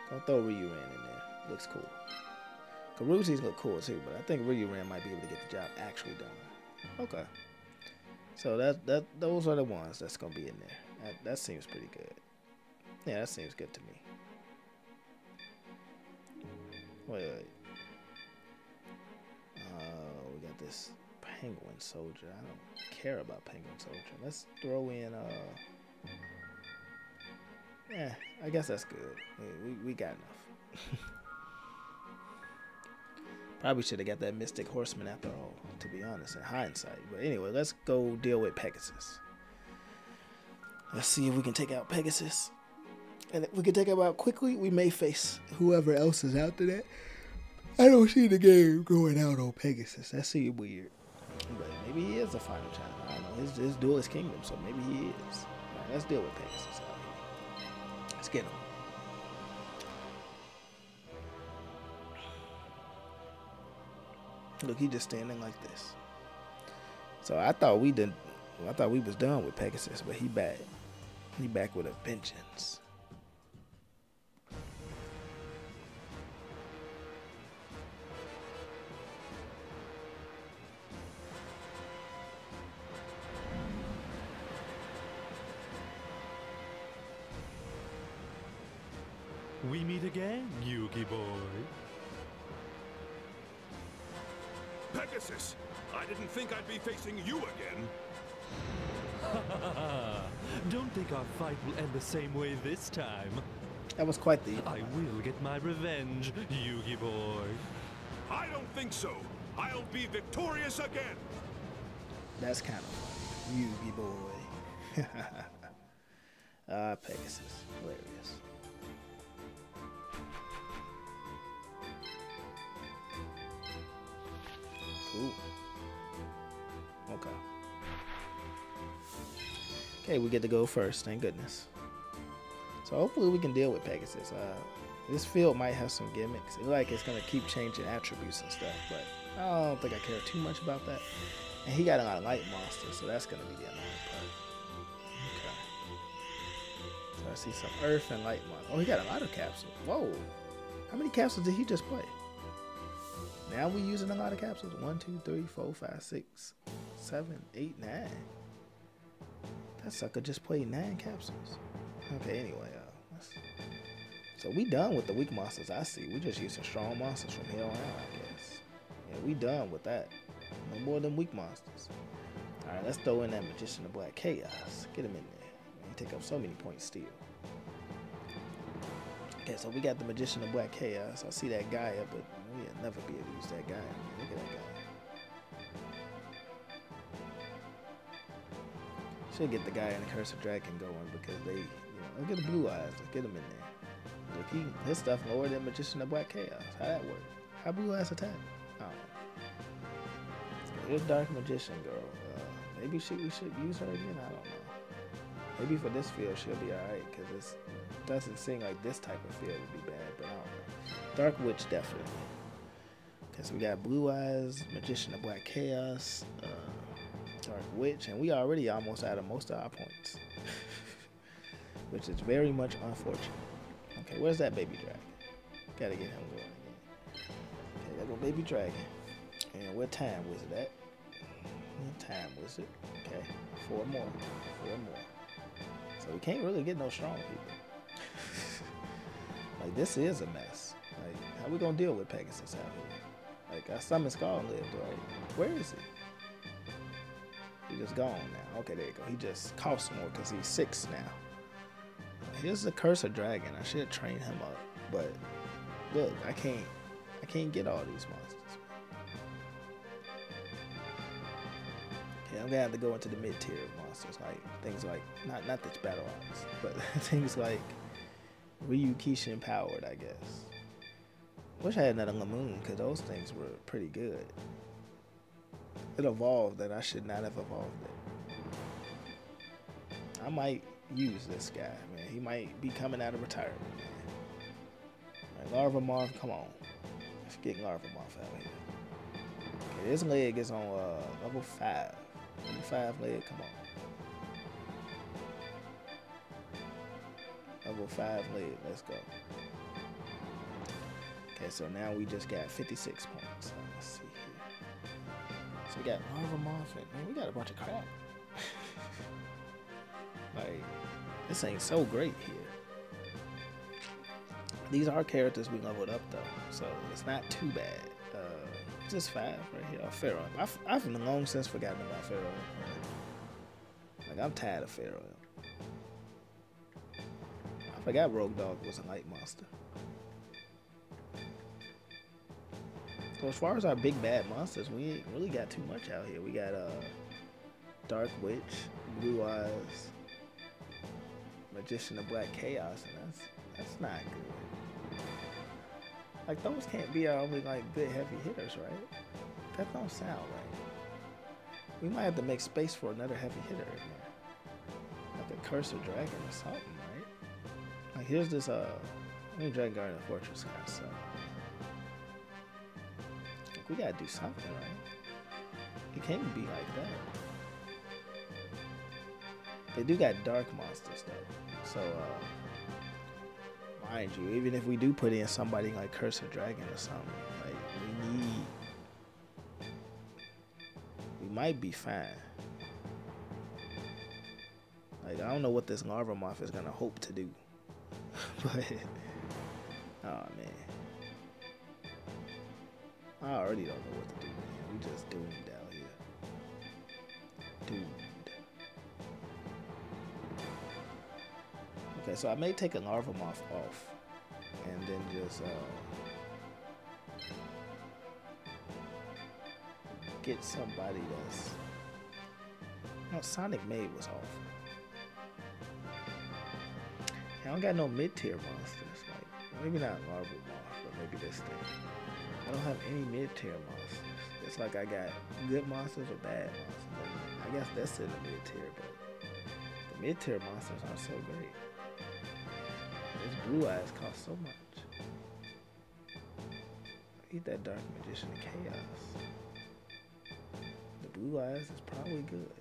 Don't throw Ryuran in there. Looks cool. Garoozis look cool too, but I think Ryuran might be able to get the job actually done. Okay. So that that those are the ones that's gonna be in there. That, that seems pretty good. Yeah, that seems good to me. Wait, wait. Uh, we got this penguin soldier. I don't care about penguin soldier. Let's throw in uh. Yeah, I guess that's good. We we, got enough. Probably should have got that Mystic Horseman after all, to be honest, in hindsight. But anyway, let's go deal with Pegasus. Let's see if we can take out Pegasus. And if we can take him out quickly, we may face whoever else is after that. I don't see the game going out on Pegasus. That seems weird. Maybe he is the final child. I don't know. His, his duelist kingdom, so maybe he is. Right, let's deal with Pegasus. Let's get him. Look, he just standing like this. So I thought we did. I thought we was done with Pegasus, but he back. He back with a vengeance. We meet again, Yugi boy. Pegasus! I didn't think I'd be facing you again. Don't think our fight will end the same way this time. That was quite the. I will get my revenge, Yugi boy. I don't think so. I'll be victorious again. That's kind of funny. Yugi boy. Ah, Pegasus. Hilarious. Cool. Okay. Okay, we get to go first. Thank goodness. So hopefully we can deal with Pegasus. Uh, this field might have some gimmicks. It like it's gonna keep changing attributes and stuff, but I don't think I care too much about that. And he got a lot of light monsters, so that's gonna be the annoying part. Okay. So I see some earth and light monsters. Oh, he got a lot of capsules. Whoa. How many capsules did he just play? Now we're using a lot of capsules. One, two, three, four, five, six, seven, eight, nine. That sucker just played nine capsules. Okay, anyway, uh, so we done with the weak monsters. I see. We just using strong monsters from here on out, I guess. Yeah, we done with that. No more than weak monsters. All right, let's throw in that magician of black chaos. Get him in there. He take up so many points still. Okay, so we got the magician of black chaos. I see that guy up, but we'll never be able to use that guy. Look at that guy. Should get the guy in the Curse of Dragon going because they, you know, look at the blue eyes. Let's get him in there. Look, he, his stuff lower than Magician of Black Chaos. How that work? How blue eyes attack? Don't. Here's Dark Magician girl. Uh, maybe she, we should use her again. I don't know. Maybe for this field she'll be alright because it doesn't seem like this type of field would be bad. But I don't know. Dark Witch definitely. Because we got Blue Eyes, Magician of Black Chaos. Uh, Dark Witch, and we already almost out of most of our points, which is very much unfortunate. Okay, where's that baby dragon? Gotta get him going again. Okay, there go baby dragon. And what time was it at? What time was it? Okay, four more. Four more. So we can't really get no strong people. Like this is a mess. Like how we gonna deal with Pegasus out here? Like I summoned Skull lived, right? Where is he? He just gone now. Okay, there you go. He just costs more because he's six now. Here's the Curse of Dragon. I should train him up, but look, I can't. I can't get all these monsters. Okay, I'm gonna have to go into the mid tier monsters, like things like not not this Battle Ox, but things like Ryu Kishin powered, I guess. Wish I had that another LaMoon, because those things were pretty good. It evolved, and I should not have evolved it. I might use this guy, man. He might be coming out of retirement, man. Larva Moth, come on. Let's get Larva Moth out of here. Okay, this leg is on uh, level 5. Level 5 leg, come on. Level 5 leg, let's go. Okay, so now we just got 56 points. So let's see here. So we got Moth and man, we got a bunch of crap. like, this ain't so great here. These are characters we leveled up though, so it's not too bad. Uh, just five right here. Oh, Pharaoh. I've, I've long since forgotten about Pharaoh. Like I'm tired of Pharaoh. I forgot Rogue Doll was a night monster. So as far as our big bad monsters, we ain't really got too much out here. We got uh Dark Witch, Blue Eyes, Magician of Black Chaos, and that's that's not good. Like those can't be our only like good heavy hitters, right? That don't sound right. We might have to make space for another heavy hitter in there. Like a Curse of Dragon or something, right? Like here's this uh mean Dragon Guardian Fortress guy, so we gotta do something, right? It can't be like that. They do got dark monsters though. So uh mind you, even if we do put in somebody like Curse of Dragon or something, like we need we might be fine. Like I don't know what this larva moth is gonna hope to do. but oh man. I already don't know what to do, man. We just doomed out here. Doomed. Okay, so I may take a larva moth off and then just uh, get somebody that's. No, Sonic Maid was off. I don't got no mid tier monsters. Like maybe not larva moth, but maybe this thing. I don't have any mid tier monsters. It's like I got good monsters or bad monsters. I guess that's in the mid tier, but the mid tier monsters aren't so great. This blue eyes cost so much. Eat that dark magician of chaos. The blue eyes is probably good.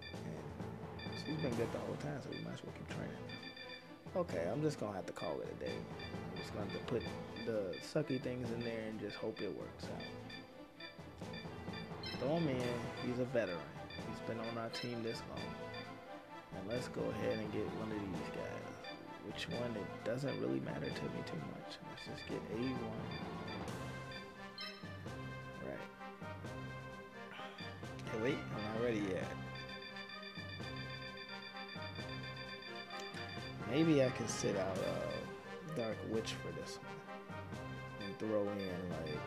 And she's been good the whole time, so we might as well keep training. Okay, I'm just gonna have to call it a day. I'm just gonna have to put the sucky things in there and just hope it works out. Throw him in. He's a veteran. He's been on our team this long. And let's go ahead and get one of these guys which one, it doesn't really matter to me too much. Let's just get A1. Right. Okay, wait, I'm not ready yet. Maybe I can sit out uh, Dark Witch for this one. Throw in, like,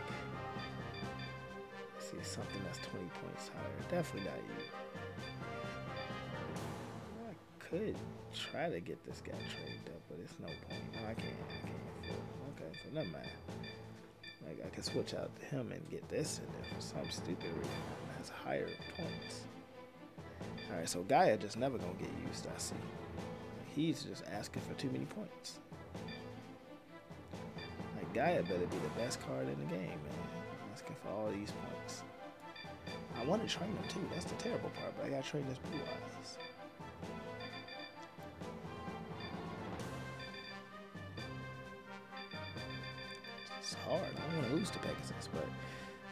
see, something that's 20 points higher. Definitely not you I could try to get this guy trained up, but it's no point. No, I can't. I can't. afford. Okay, so never mind. Like I can switch out to him and get this in there for some stupid reason that has higher points. All right, so Gaia just never gonna get used. I see. He's just asking for too many points. Gaia better be the best card in the game, man. Asking for all these points. I want to train them too. That's the terrible part, but I gotta train this blue eyes. It's hard. I don't want to lose to Pegasus, but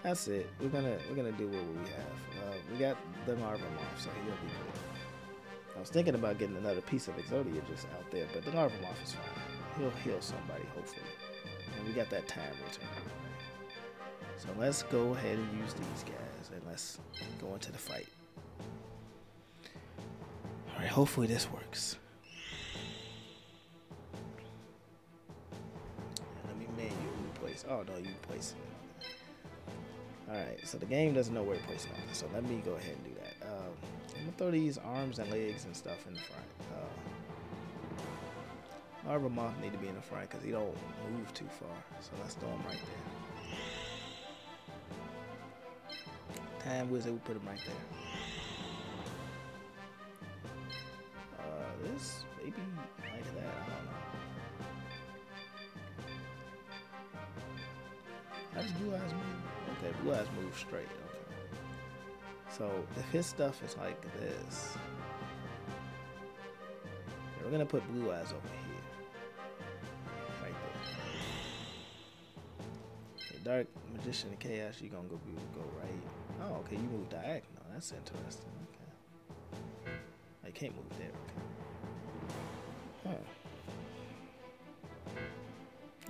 that's it. We're gonna we're gonna do what we have. Uh, we got the Larva Moth, so he'll be good. I was thinking about getting another piece of Exodia just out there, but the Larva Moth is fine. he'll heal somebody hopefully. We got that time return. So let's go ahead and use these guys and let's go into the fight. Alright, hopefully this works. Let me manually place. Oh no, you place it. Alright, so the game doesn't know where to place it. So let me go ahead and do that. Um, I'm gonna throw these arms and legs and stuff in the front. Uh, Arbor need to be in the front because he don't move too far. So let's throw him right there. Time Wizard, we put him right there. Uh, this maybe like that. I don't know. How does Blue Eyes move? Okay, Blue Eyes move straight. Okay. So if his stuff is like this, we're gonna put Blue Eyes over here, Dark Magician and Chaos, You're gonna go go right. Oh, okay, you move diagonal. That's interesting. Okay. I can't move there. Okay. Huh.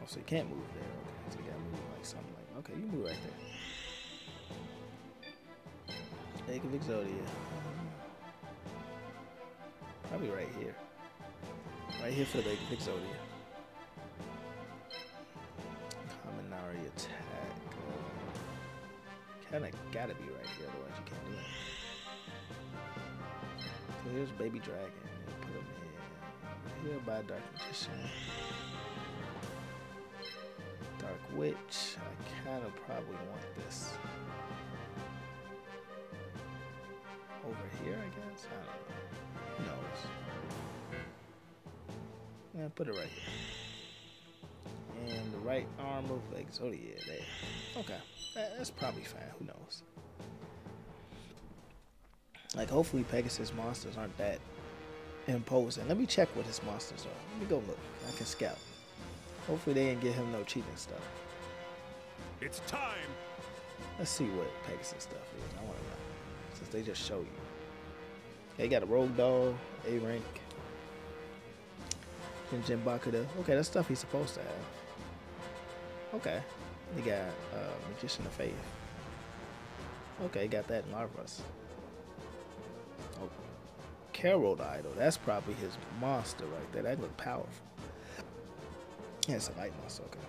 Oh, so you can't move there. Okay, so you gotta move like something like. Okay, you move right there. Leg of Exodia. Probably right here. Right here for the Leg of Exodia. Gotta be right here, otherwise you can't do it. So here's Baby Dragon. Put him in here by Dark Magician. Dark Witch. I kind of probably want this over here, I guess. I don't know. Who knows? Yeah, put it right here. The right arm of oh, there. Okay, that, that's probably fine. Who knows? Like, hopefully, Pegasus monsters aren't that imposing. Let me check what his monsters are. Let me go look. I can scout. Hopefully they didn't give him no cheating stuff. It's time! Let's see what Pegasus stuff is. I want to know. Since they just show you. They got a Rogue Doll, A rank, and Jin Bakuda. Okay, that's stuff he's supposed to have. Okay. He got uh, Magician of Faith. Okay, got that Larvas. Oh, Carol Idol. That's probably his monster right there. That look powerful. Yeah, it's a light monster. Okay.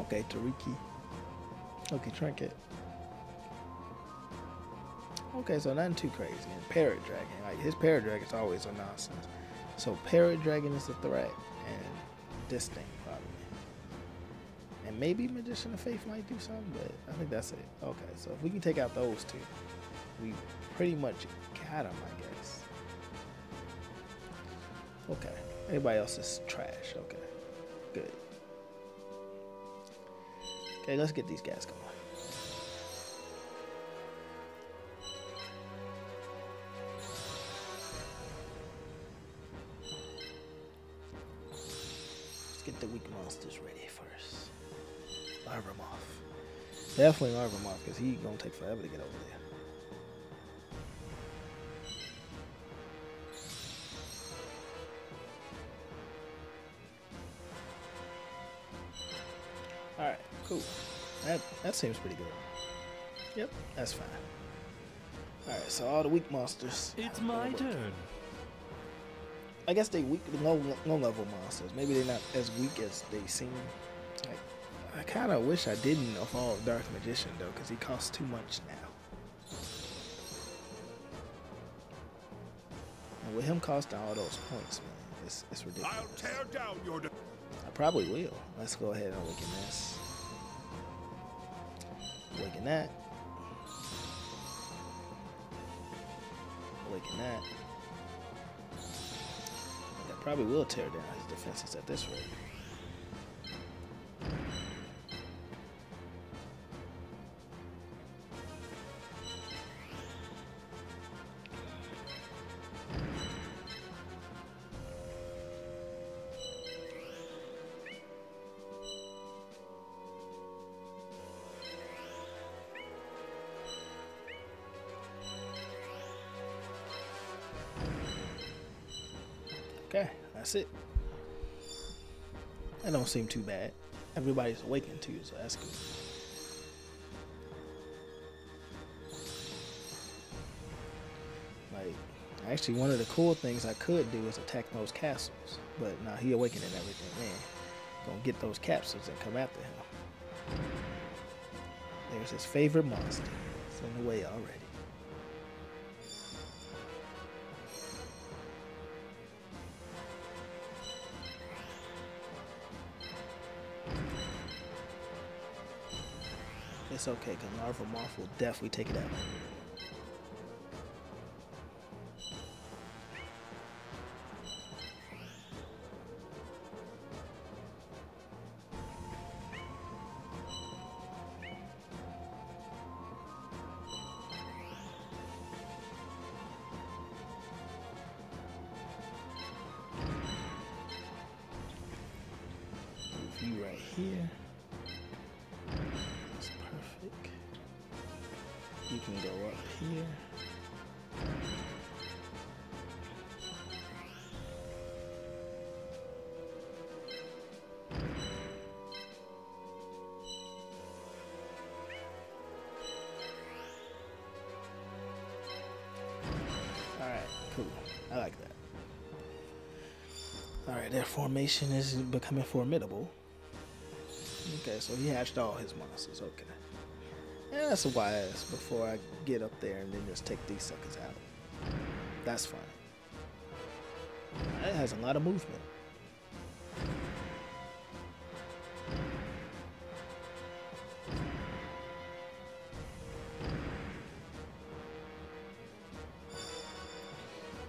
Okay, Tariki. Okay, Trinket. Okay, so nothing too crazy. And Parrot Dragon. Like, his Parrot Dragon is always a nonsense. So Parrot Dragon is a threat. And this thing. And maybe Magician of Faith might do something, but I think that's it. Okay, so if we can take out those two, we pretty much got them, I guess. Okay. Everybody else is trash. Okay. Good. Okay, let's get these guys going. Let's get the weak monsters ready. Larvamoth. Definitely Larvamoth, because he gonna take forever to get over there. Alright, cool. That that seems pretty good. Yep, that's fine. Alright, so all the weak monsters. It's my turn. I guess they weak low low level monsters. Maybe they're not as weak as they seem. Like I kinda wish I didn't evolve Dark Magician though, because he costs too much now. And with him costing all those points, man, it's, it's ridiculous. I'll tear down your. I probably will. Let's go ahead and awaken this. Awaken that. Awaken that. I probably will tear down his defenses at this rate. Seem too bad. Everybody's awakened to you, so that's good. Like, actually, one of the cool things I could do is attack those castles. But now he awakening everything, man. Gonna get those capsules and come after him. There's his favorite monster. It's in the way already. It's okay, because Larva Moth will definitely take it out. Is becoming formidable. Okay, so he hatched all his monsters. Okay. Yeah, that's wise before I get up there and then just take these suckers out. That's fine. It has a lot of movement.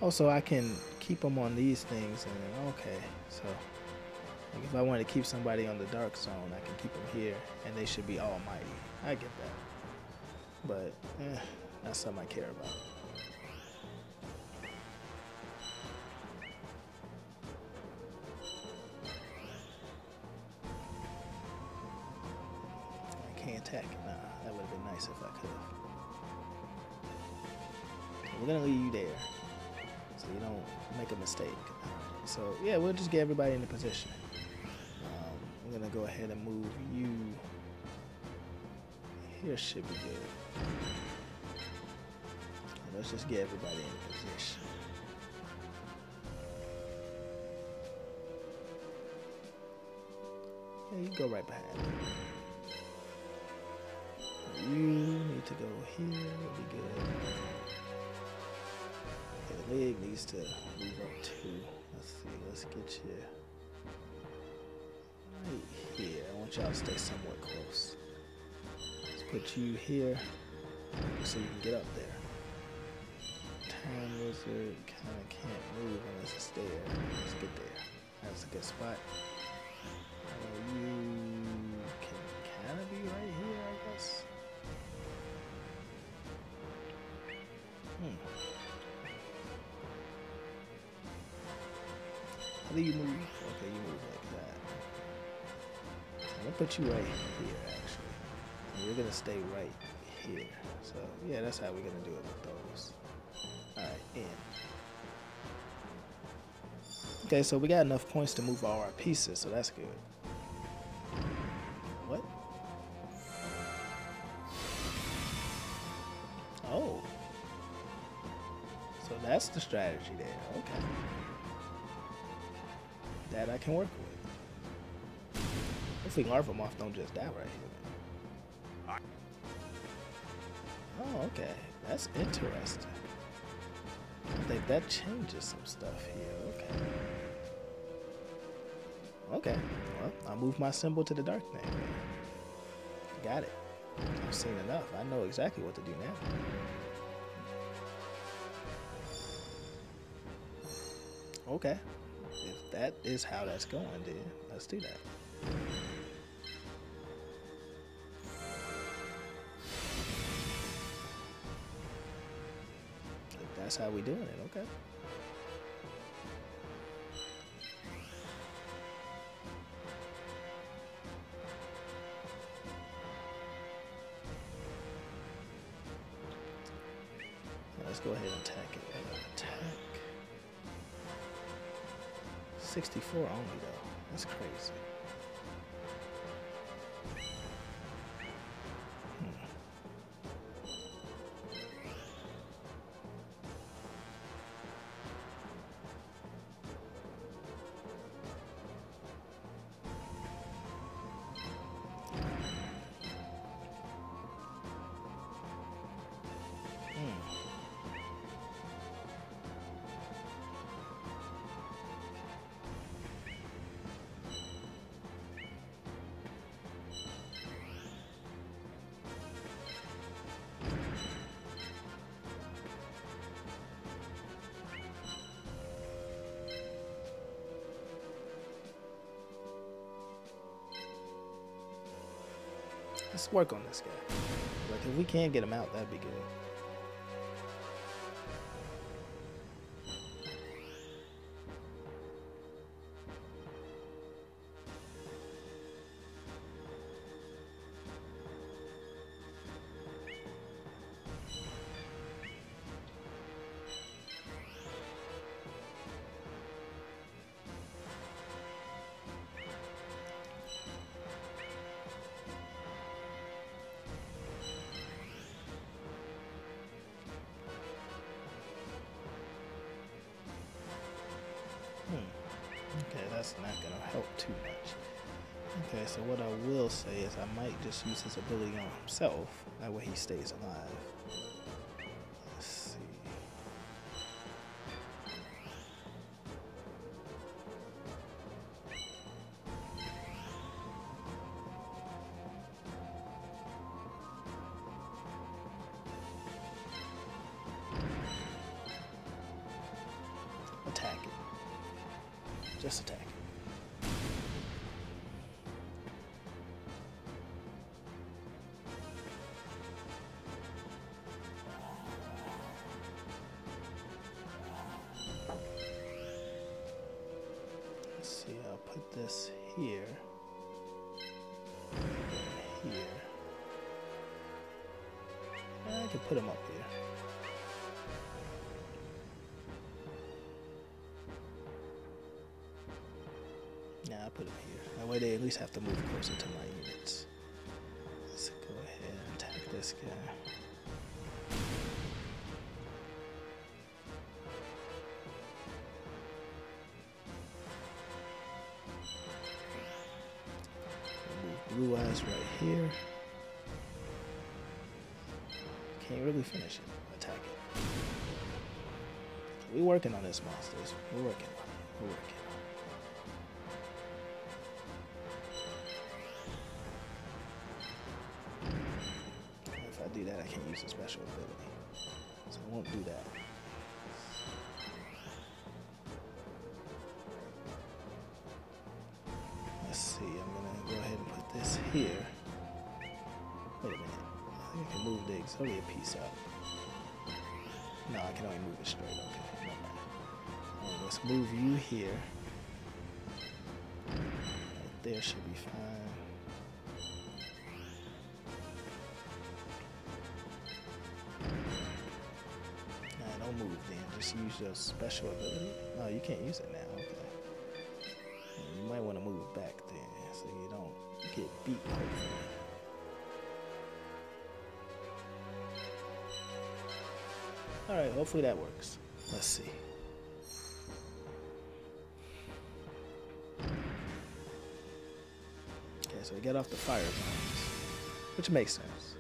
Also, I can keep them on these things and okay, so like if I want to keep somebody on the dark zone, I can keep them here, and they should be almighty. I get that, but eh, that's something I care about. Everybody in the position. Um, I'm gonna go ahead and move you. Here should be good. Let's just get everybody in position. Yeah, you go right behind. You need to go here. It'll be good. Okay, the leg needs to move up too. Let's see. Let's get you right here. I want y'all to stay somewhat close. Let's put you here so you can get up there. Time wizard kind of can't move unless it's there. Let's get there. That's a good spot. Put you right here, actually. And you're gonna stay right here. So, yeah, that's how we're gonna do it with those. Alright, in. Okay, so we got enough points to move all our pieces, so that's good. What? Oh. So that's the strategy there. Okay. That I can work with. Hopefully Larva Moth don't just die right here. Oh, okay. That's interesting. I think that changes some stuff here. Okay. Okay. Well, I'll move my symbol to the dark name. Got it. I've seen enough. I know exactly what to do now. Okay. If that is how that's going, then let's do that. That's how we doing it, okay. Let's work on this guy. Like if we can't get him out, that'd be good. Use his ability on himself. That way he stays alive. Put him here. That way they at least have to move closer to my units. Let's go ahead and attack this guy. Blue eyes right here. Can't really finish it. Attack it. We're working on this, monsters. We're working on it. We're working. Do that. Let's see, I'm gonna go ahead and put this here. Wait a minute. I think I can move the auxiliary piece up. No, I can only move it straight. Okay, let's move you here. Right there should be fine. Just use your special ability. No, you can't use it now. Okay. You might want to move back then so you don't get beat. Hopefully. All right. Hopefully that works. Let's see. Okay, so we get off the fire zones, which makes sense.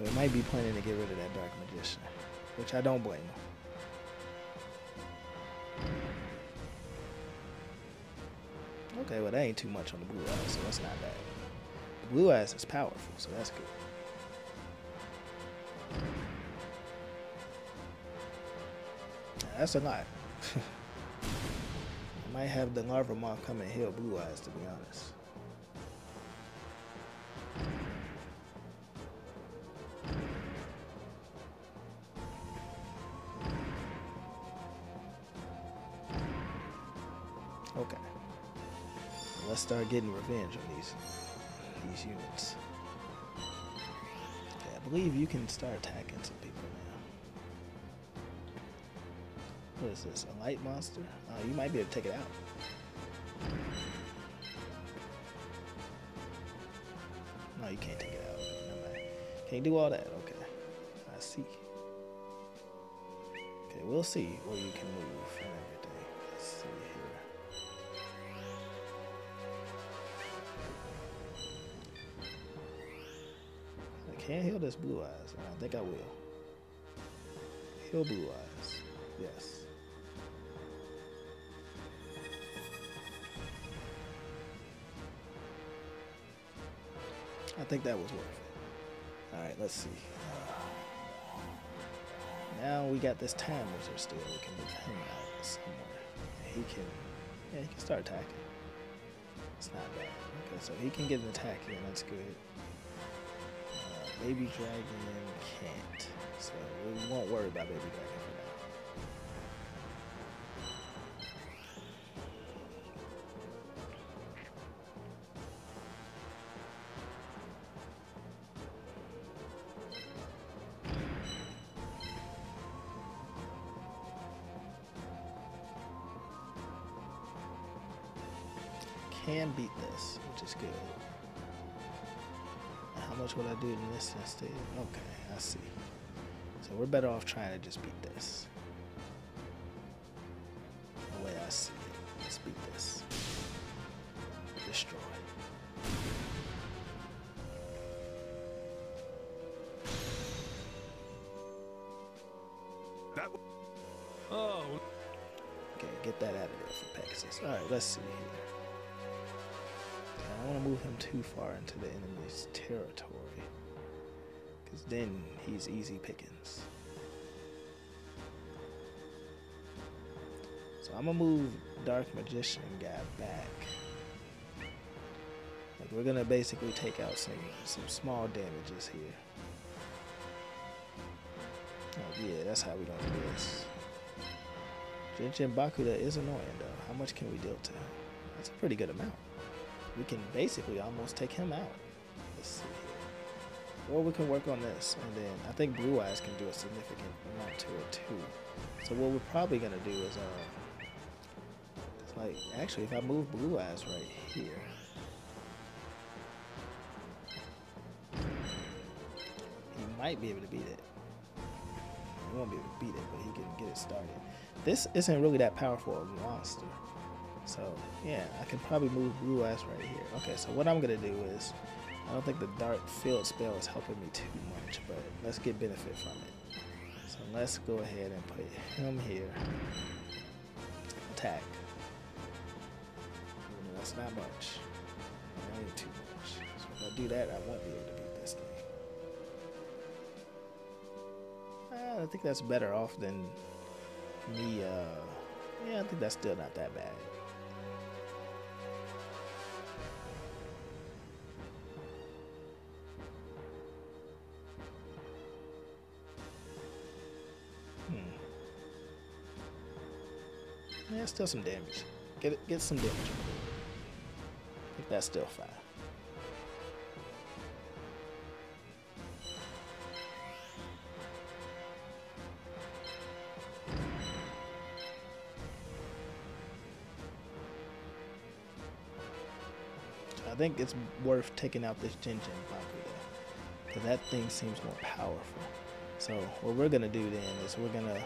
So he might be planning to get rid of that Dark Magician, which I don't blame him. Okay, well that ain't too much on the blue eyes, so that's not bad. The blue eyes is powerful, so that's good. That's a lot. I might have the Larvamoth come and heal blue eyes, to be honest. Start getting revenge on these these units. I believe you can start attacking some people now. What is this? A light monster? Oh, you might be able to take it out. No, you can't take it out. Mind. Can't do all that. Okay. I see. Okay, we'll see where you can move and everything. Let's see I can't heal this blue eyes. and I think I will. Heal blue eyes. Yes. I think that was worth it. Alright, let's see. Uh, now we got this time wizard still. We can move him out somewhere. he can, yeah, he can start attacking. It's not bad. Okay, so he can get an attack in. That's good. Baby Dragon can't, so we won't worry about Baby Dragon Okay, I see. So we're better off trying to just beat this. The way I see it. Let's beat this. Destroy. That Oh, Okay, get that out of there for Pegasus. Alright, let's see here. I don't want to move him too far into the enemy's territory. Because then he's easy pickings. So I'm going to move Dark Magician guy back. Like we're going to basically take out some, some small damages here. Oh yeah, that's how going to do this. Jinjin Bakuda is annoying though. How much can we deal to him? That's a pretty good amount. We can basically almost take him out. Let's see Or we can work on this, and then I think Blue Eyes can do a significant amount to it too. So what we're probably gonna do is, uh, it's like actually if I move Blue Eyes right here, he might be able to beat it. He won't be able to beat it, but he can get it started. This isn't really that powerful of a monster. So, yeah, I can probably move Blue Eyes right here. Okay, so what I'm going to do is, I don't think the Dark Field spell is helping me too much, but let's get benefit from it. So let's go ahead and put him here. Attack. Ooh, That's not much. Ain't too much. So if I do that, I won't be able to beat this thing. Uh, I think that's better off than me, uh, yeah, I think that's still not that bad. Yeah, still some damage. Get it, get some damage. I think that's still fine. I think it's worth taking out this Jinjin. Because that thing seems more powerful. So what we're gonna do then is we're gonna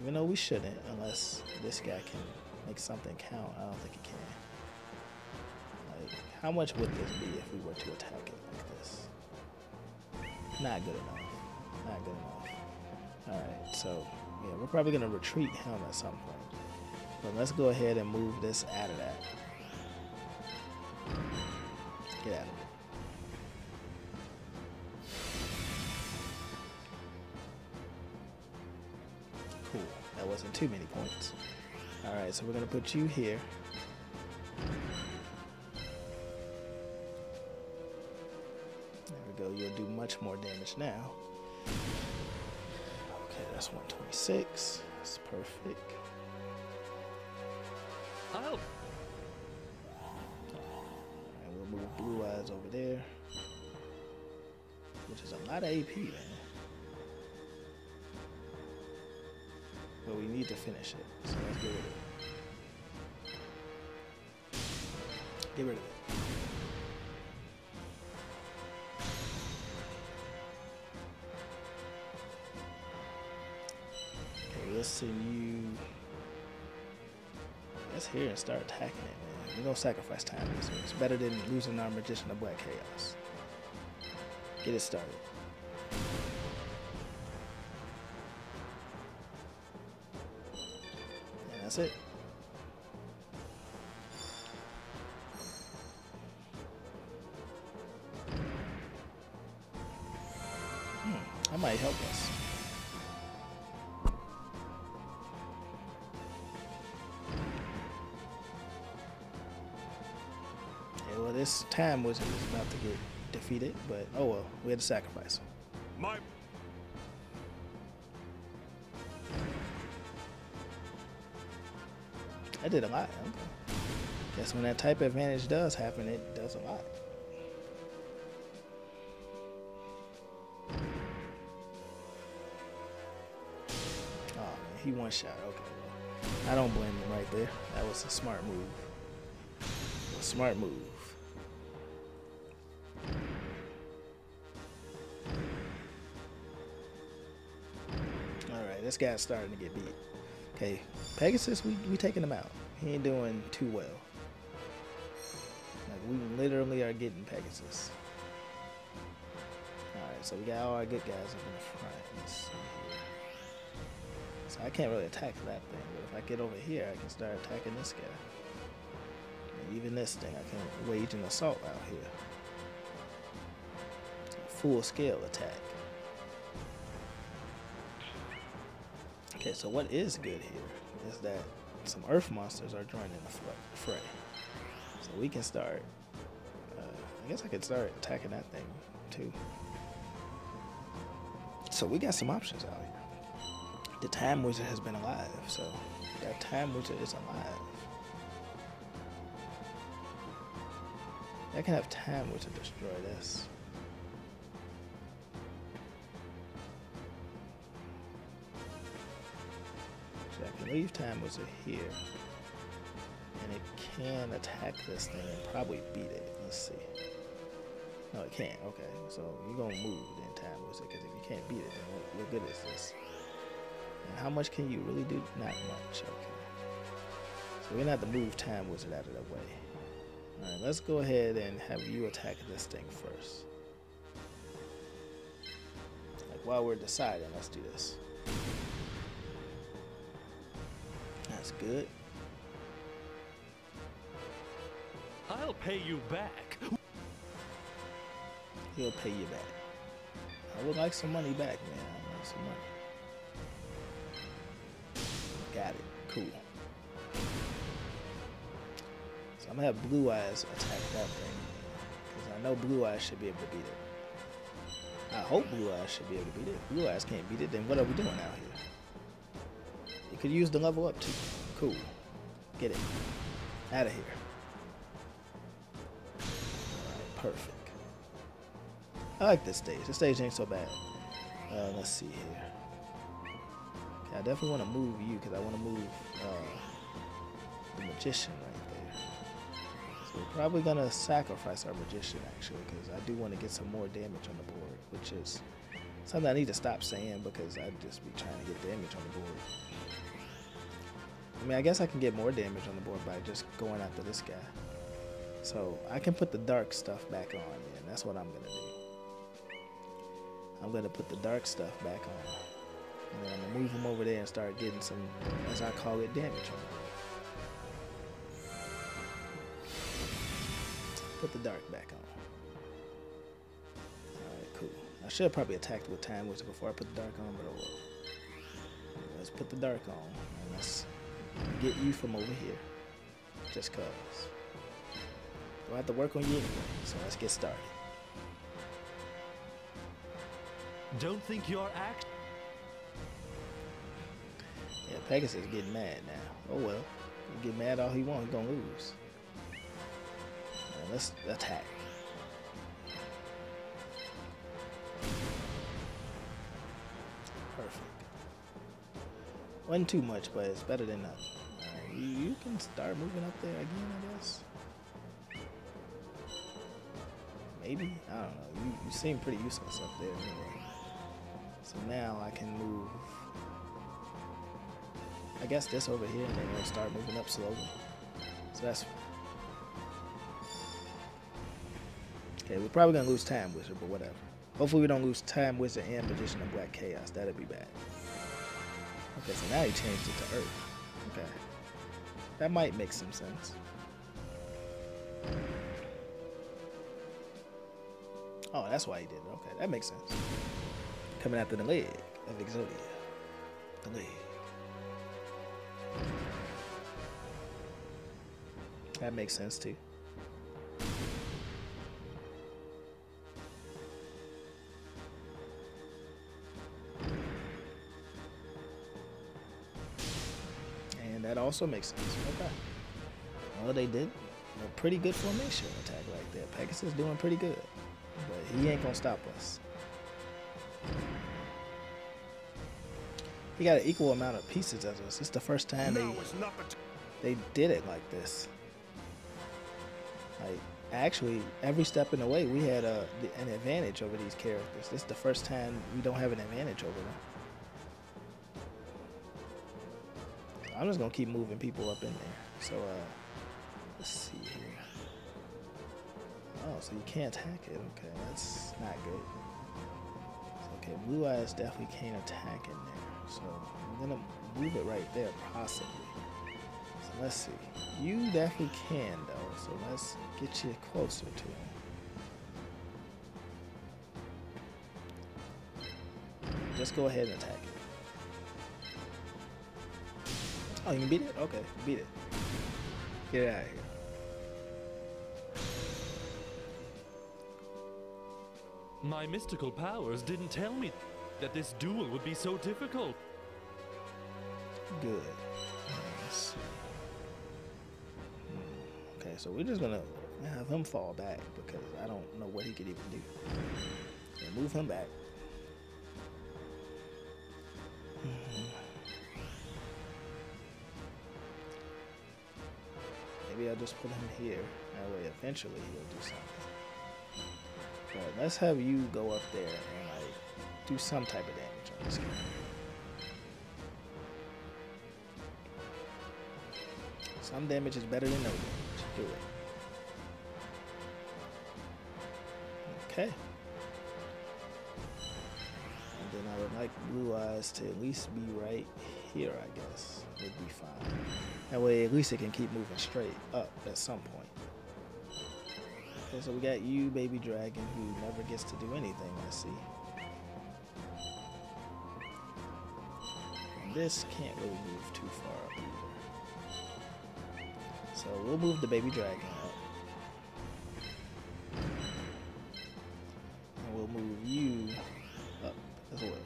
even though we shouldn't unless this guy can make something count, I don't think he can. Like how much would this be if we were to attack it like this? Not good enough. Not good enough. Alright, so yeah, we're probably gonna retreat him at some point. But let's go ahead and move this out of that. Get out of. Wasn't too many points. Alright, so we're gonna put you here. There we go. You'll do much more damage now. Okay, that's 126. That's perfect. I'll And we'll move Blue Eyes over there. Which is a lot of AP, man. But we need to finish it. So let's get rid of it. Get rid of it. Okay, you. Let's here and start attacking it, man. We're gonna sacrifice time way. It's better than losing our magician to Black Chaos. Get it started. that's it. Hmm, that might help us. Yeah, well, this time was, was about to get defeated, but oh well, we had to sacrifice. My I did a lot. Okay. Guess when that type of advantage does happen, it does a lot. Oh man, he one shot. Okay, I don't blame him right there. That was a smart move. A smart move. All right, this guy's starting to get beat. Okay, Pegasus, we we taking him out. He ain't doing too well. Like we literally are getting Pegasus. All right, so we got all our good guys up in the front. So I can't really attack that thing, but if I get over here, I can start attacking this guy. And even this thing, I can wage an assault out here. Full scale attack. Okay, so what is good here is that some earth monsters are joining the fray. So we can start. Uh, I guess I could start attacking that thing too. So we got some options out here. The time wizard has been alive, so that time wizard is alive. I can have time wizard destroy this. Leave time wizard here. And it can attack this thing and probably beat it. Let's see. No, it can't. Okay, so you're gonna move then time wizard because if you can't beat it, then what, what good is this? And how much can you really do? Not much. Okay. So we're gonna have to move time wizard out of the way. All right, let's go ahead and have you attack this thing first. Like while we're deciding, let's do this. That's good. I'll pay you back. He'll pay you back. I would like some money back, man. I would like some money. Got it. Cool. So I'm gonna have Blue Eyes attack that thing. Because I know Blue Eyes should be able to beat it. I hope Blue Eyes should be able to beat it. If Blue Eyes can't beat it, then what are we doing out here? You could use the level up too. Cool. Get it. Out of here. Perfect. I like this stage. This stage ain't so bad. Uh, let's see here. Okay, I definitely want to move you because I want to move uh, the magician right there. So we're probably gonna sacrifice our magician actually because I do want to get some more damage on the board, which is something I need to stop saying because I just be trying to get damage on the board. I mean, I guess I can get more damage on the board by just going after this guy. So I can put the dark stuff back on, and that's what I'm gonna do. I'm gonna put the dark stuff back on. And then I'm gonna move him over there and start getting some, as I call it, damage on him. Put the dark back on. Alright, cool. I should have probably attacked with Time Wizard before I put the dark on, but oh well. Let's put the dark on. Let's get you from over here. Just cause. We'll have to work on you anyway, so let's get started. Don't think your act. Yeah, Pegasus is getting mad now. Oh well. He get mad all he wants, he gonna lose. Alright, let's attack. Wasn't too much, but it's better than nothing. Alright, you, can start moving up there again, I guess. Maybe? I don't know. You, you seem pretty useless up there anyway. So now I can move I guess this over here, and then we'll start moving up slowly. So that's okay. We're probably gonna lose Time Wizard, but whatever. Hopefully, we don't lose Time Wizard and Magician of Black Chaos. That'd be bad. Okay, so now he changed it to Earth. Okay, that might make some sense. Oh, that's why he did it. Okay, that makes sense. Coming after the leg of Exodia. The leg. That makes sense too. Also makes sense. Okay. Well, they did a pretty good formation attack right there. Pegasus doing pretty good, but he ain't gonna stop us. He got an equal amount of pieces as us. It's the first time they Now is not the t- they did it like this. Like actually, every step in the way, we had uh, a, an advantage over these characters. This is the first time we don't have an advantage over them. I'm just gonna keep moving people up in there. So uh, let's see here. Oh, so you can't attack it. Okay, that's not good. Okay, blue eyes definitely can't attack in there. So I'm gonna move it right there, possibly. So let's see. You definitely can though. So let's get you closer to him. Just go ahead and attack Oh, you can beat it? Okay, beat it. Get out of here. My mystical powers didn't tell me that this duel would be so difficult. Good. Hmm, Okay, so we're just gonna have him fall back because I don't know what he could even do. So move him back. I'll just put him here. That way, eventually he'll do something. But let's have you go up there and like do some type of damage on this guy. Some damage is better than no damage. Do it. Okay. And then I would like Blue Eyes to at least be right here, I guess. Would be fine. That way, at least it can keep moving straight up at some point. Okay, so we got you, Baby Dragon, who never gets to do anything, I see. And this can't really move too far up either. So we'll move the baby dragon up. And we'll move you up as well.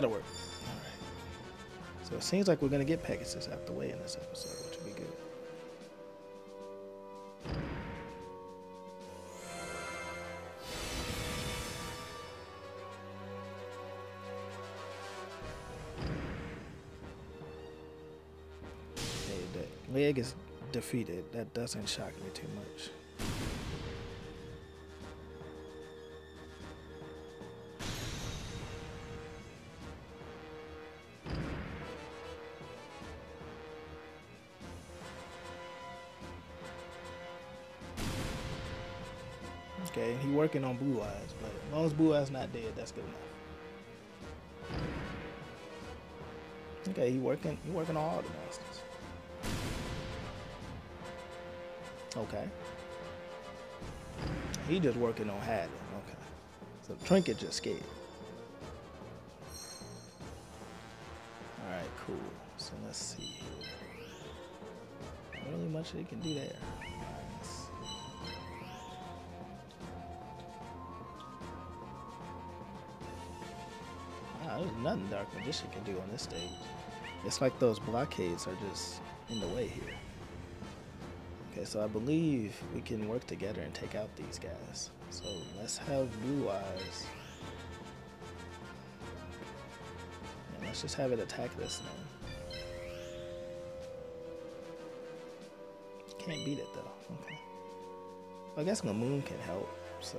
That'll work. Alright. So it seems like we're gonna get Pegasus out the way in this episode, which will be good. The leg is defeated. That doesn't shock me too much. Working on Blue Eyes, but as long as Blue Eyes not dead, that's good enough. Okay, he working he working on all the monsters. Okay. He just working on Haddon. Okay. So Trinket just scared. Alright, cool. So let's see. Not really much he can do there. Nothing Dark Magician can do on this stage. It's like those blockades are just in the way here. Okay, so I believe we can work together and take out these guys. So let's have Blue Eyes. And let's just have it attack this now. Can't beat it though. Okay. I guess Moon can help, so.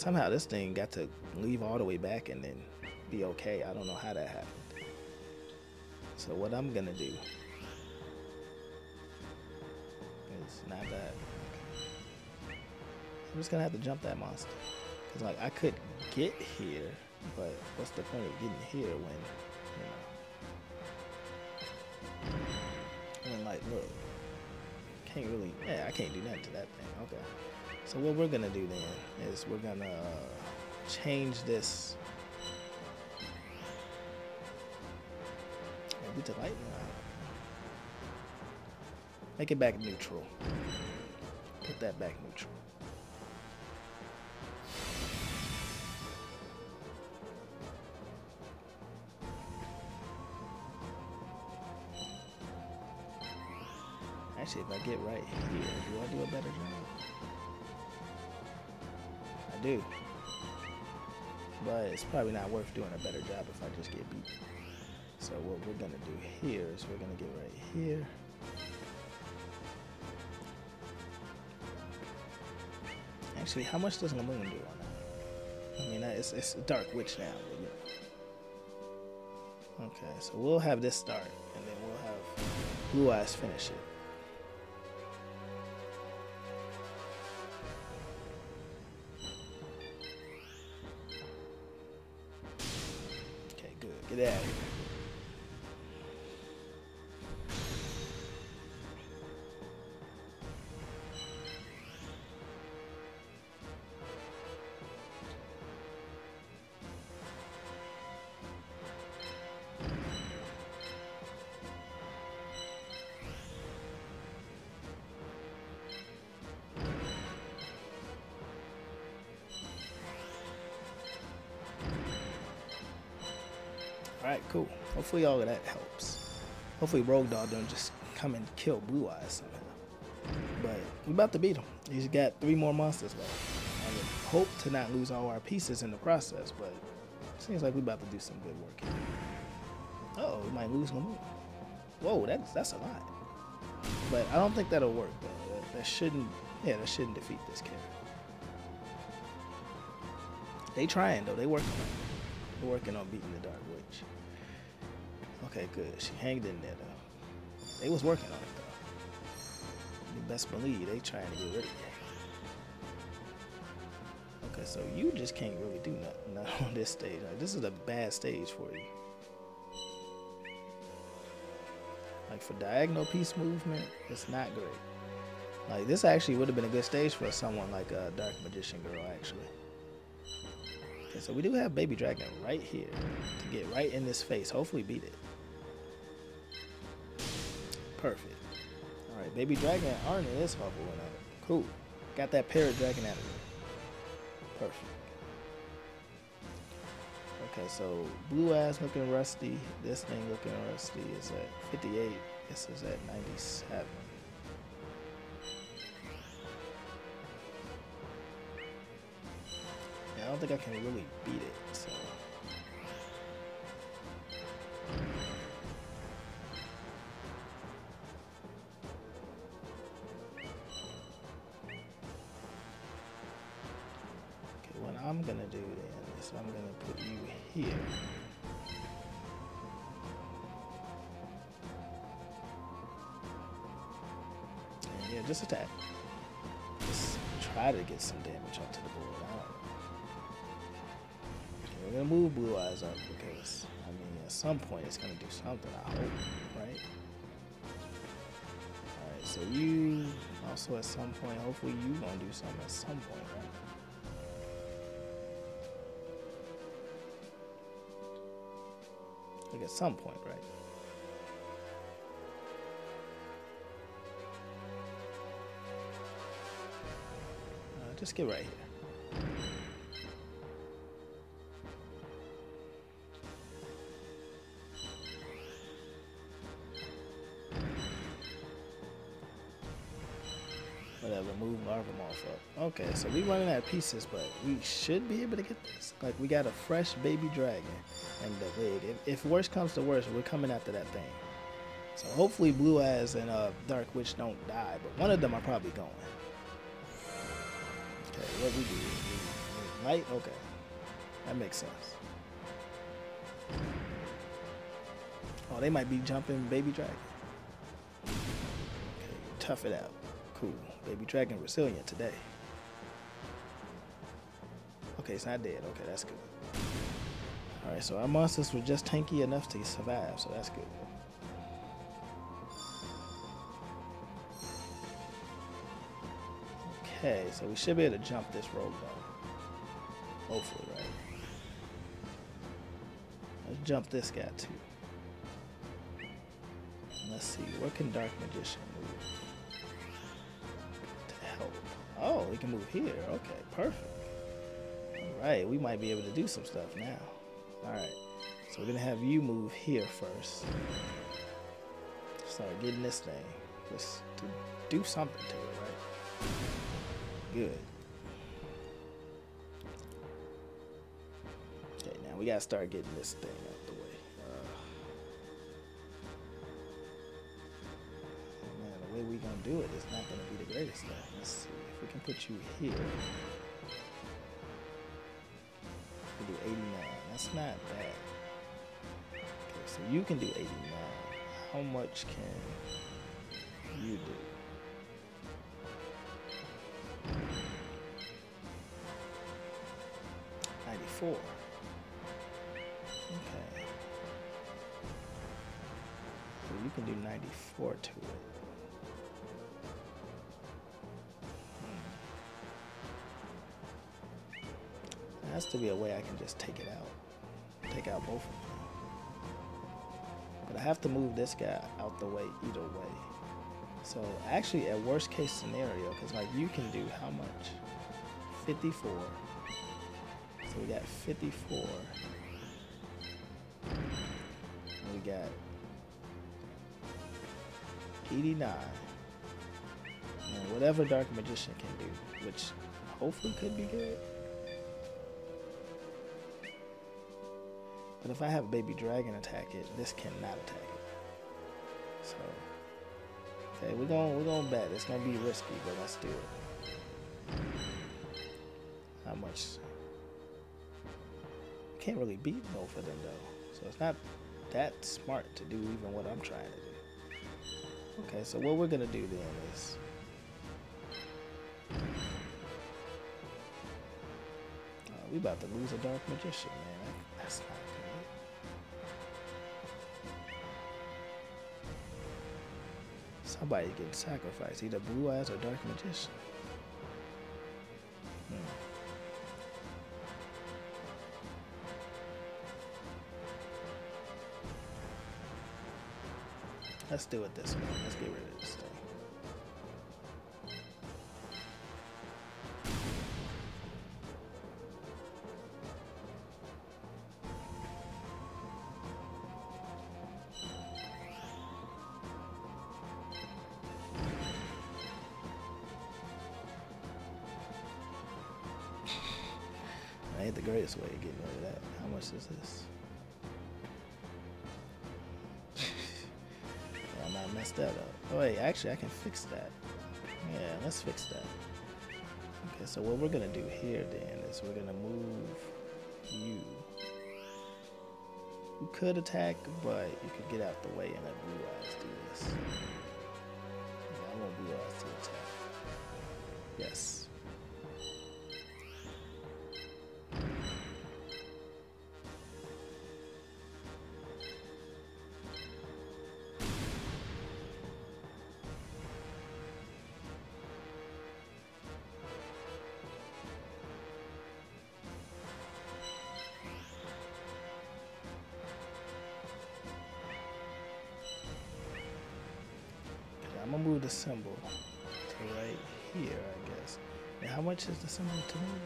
Somehow this thing got to leave all the way back and then be okay. I don't know how that happened. So what I'm gonna do is not that. I'm just gonna have to jump that monster. Cause like I could get here, but what's the point of getting here when, you know? When like look, can't really. Yeah, I can't do nothing to that thing. Okay. So what we're gonna do then is we're gonna change this. Maybe to lightning. Make it back neutral. Put that back neutral. Actually, if I get right here, do I do a better job? Do. But it's probably not worth doing a better job if I just get beat. So what we're gonna do here is we're gonna get right here. Actually, how much does LaMoon do on that? I mean, it's, it's a Dark Witch now, but know. Okay, so we'll have this start, and then we'll have Blue Eyes finish it. Get out of here. Hopefully all of that helps. Hopefully Rogue Doll don't just come and kill Blue Eyes somehow. But we're about to beat him. He's got three more monsters left. I would hope to not lose all our pieces in the process, but seems like we're about to do some good work here. Uh-oh, we might lose LaMoon. Whoa, that's that's a lot. But I don't think that'll work though. That, that shouldn't yeah, that shouldn't defeat this character. They trying though, they working on it. They're working on beating the Dark Witch. Okay, good. She hanged in there though. They was working on it though. You best believe they trying to get rid of you. Okay, so you just can't really do nothing not on this stage. Like, this is a bad stage for you. Like for diagonal piece movement, it's not great. Like this actually would have been a good stage for someone like a Dark Magician Girl actually. Okay, so we do have Baby Dragon right here to get right in this face. Hopefully beat it. Perfect. Alright, Baby Dragon Arnie is helpful enough. Cool. Got that Parrot Dragon out of there. Perfect. Okay, so Blue Eyes looking rusty. This thing looking rusty is at 58. This is at 97. Yeah, I don't think I can really beat it. So. Try to get some damage onto the board. We're gonna move Blue Eyes up because I mean at some point it's gonna do something. I hope, right? All right, so you also at some point, hopefully you gonna do something at some point, right? Like at some point, right? Just get right here. Whatever, move Larvamoth up. Okay, so we running out of pieces, but we should be able to get this. Like, we got a fresh baby dragon and the wig. If, if worse comes to worse, we're coming after that thing. So hopefully Blue Eyes and uh, Dark Witch don't die, but one of them are probably going. Okay, what we do? Light? Okay. That makes sense. Oh, they might be jumping Baby Dragon. Okay, tough it out. Cool. Baby Dragon resilient today. Okay, it's not dead. Okay, that's good. Alright, so our monsters were just tanky enough to survive, so that's good. Okay, so we should be able to jump this rope though. Hopefully, right? Let's jump this guy too. Let's see, where can Dark Magician move? To help. Oh, we can move here. Okay, perfect. Alright, we might be able to do some stuff now. Alright, so we're gonna have you move here first. Start getting this thing. Just to do something to it, right? Good. Okay, now we gotta start getting this thing out the way. Uh, man, the way we gonna do it is not gonna be the greatest thing. Let's see if we can put you here. We do 89. That's not bad. Okay, so you can do 89. How much can you do? Ninety-four. Okay. So you can do ninety-four to it. Hmm. There has to be a way I can just take it out. Take out both of them. But I have to move this guy out the way either way. So actually, at worst case scenario, because like you can do how much? 54. So we got 54. And we got 89. And whatever Dark Magician can do, which hopefully could be good. But if I have a Baby Dragon attack it, this cannot attack it. So, okay, we're going we're going bet. It's gonna be risky, but let's do it. How much? Can't really beat both of them though, so it's not that smart to do even what I'm trying to do. Okay, so what we're gonna do then is. Uh, we about to lose a Dark Magician, man. That's not good. Somebody getting sacrificed, either Blue Eyes or Dark Magician. Let's do it this way. Let's get rid of this thing. Actually I can fix that. Yeah, let's fix that. Okay, so what we're gonna do here then is we're gonna move you. You could attack, but you could get out the way and let Blue Eyes do this. Symbol to right here, I guess. And how much is the symbol to move?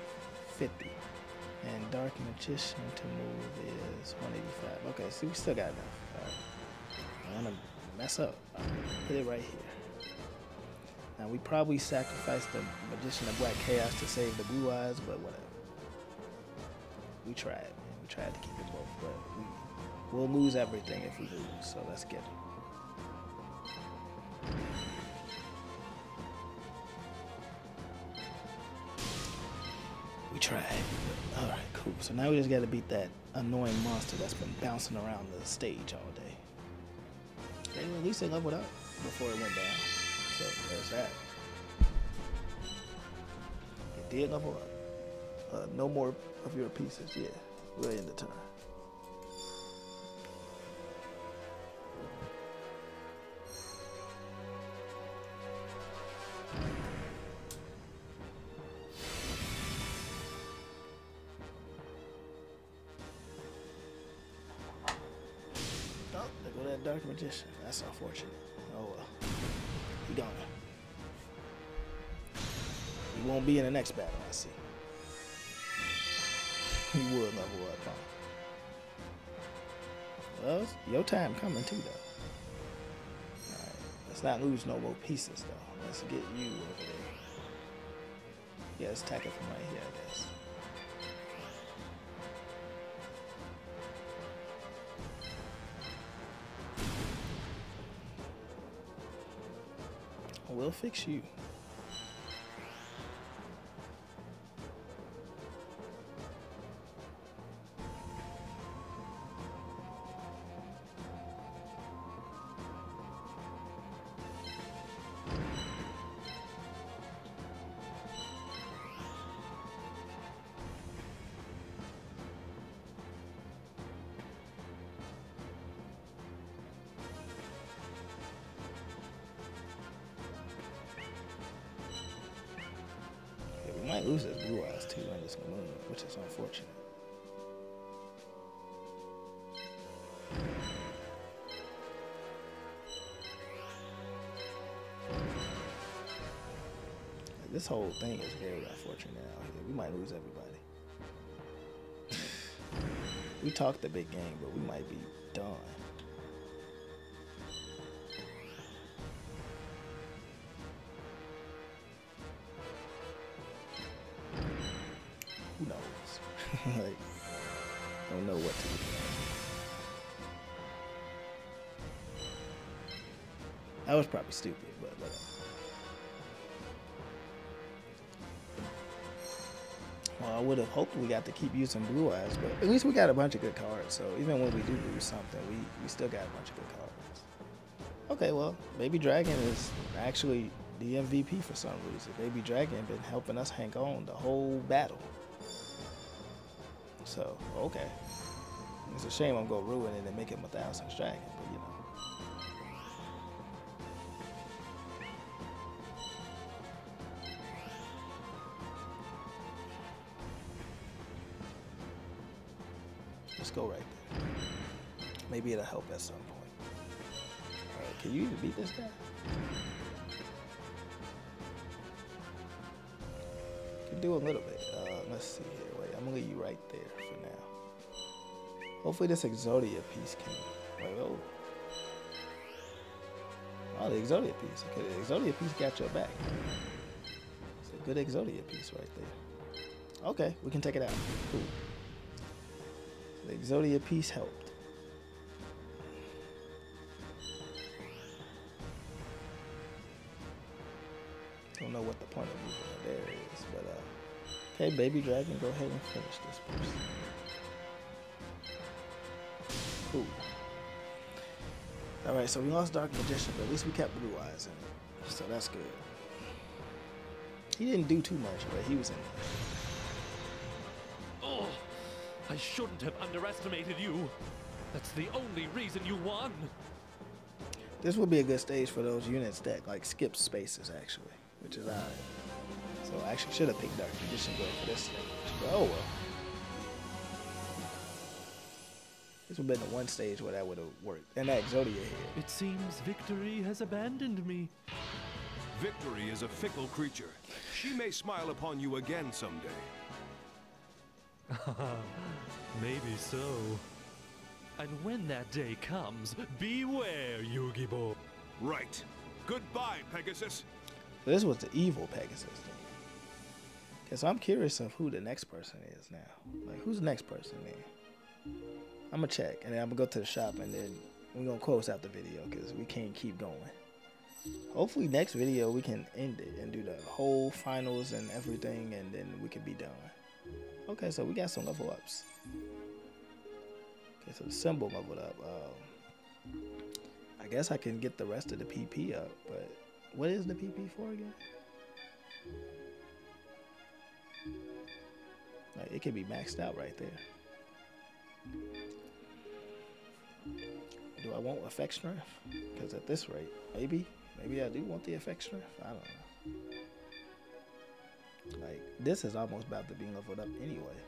50. And Dark Magician to move is 185. Okay, see, we still got enough. Alright. I wanna mess up. Alright, put it right here. Now, we probably sacrificed the Magician of Black Chaos to save the Blue Eyes, but whatever. We tried, man. We tried to keep it both, but we, we'll lose everything if we lose, so let's get it. All right, cool. So now we just got to beat that annoying monster that's been bouncing around the stage all day. They at least they leveled up before it went down. So there's that. It did level up. Uh, no more of your pieces. Yeah, we're in the turn. Magician. That's unfortunate. Oh well. He gone. He won't be in the next battle, I see. He would level up, huh? Well, your time coming too, though. Let's not lose no more pieces though. Let's get you over there. Yeah, let's attack it from right here, I guess. We'll fix you. This whole thing is very unfortunate out here. We might lose everybody. we talked the big game, but we might be done. Who knows? like, don't know what to do. That was probably stupid, would have hoped we got to keep using blue eyes, but at least we got a bunch of good cards. So even when we do lose something, we, we still got a bunch of good cards. Okay, well, Baby Dragon is actually the MVP for some reason. Baby Dragon been helping us hang on the whole battle. So, okay. It's a shame I'm gonna ruin it and make him a thousand dragon, Maybe it'll help at some point. Alright, can you even beat this guy? Can do a little bit. Uh, let's see here. Wait, I'm gonna leave you right there for now. Hopefully this Exodia piece can. Wait, oh. Oh, the Exodia piece. Okay, the Exodia piece got your back. It's a good Exodia piece right there. Okay, we can take it out. Cool. The Exodia piece helped. What the point of there is, but uh, okay, baby dragon, go ahead and finish this person. Cool. All right, so we lost Dark Magician, but at least we kept Blue Eyes in it, so that's good. He didn't do too much, but he was in there. Oh, I shouldn't have underestimated you. That's the only reason you won. This would be a good stage for those units that like skip spaces actually, which is alright. So I actually should have picked Dark Magician going for this stage. But oh well. This would have been the one stage where that would have worked. And that Exodia head. It seems victory has abandoned me. Victory is a fickle creature. She may smile upon you again someday. Maybe so. And when that day comes, beware, Yugibo. Right. Goodbye, Pegasus. So this was the evil Pegasus. Okay, so I'm curious of who the next person is now. Like who's the next person there? I'm gonna check and then I'm gonna go to the shop and then we're gonna close out the video because we can't keep going. Hopefully next video we can end it and do the whole finals and everything and then we can be done. Okay, so we got some level ups. Okay, so the symbol leveled up. Um, I guess I can get the rest of the PP up, but what is the PP for again? Like, it could be maxed out right there. Do I want effect strength? Because at this rate, maybe, maybe I do want the effect strength. I don't know. Like this is almost about to be leveled up anyway.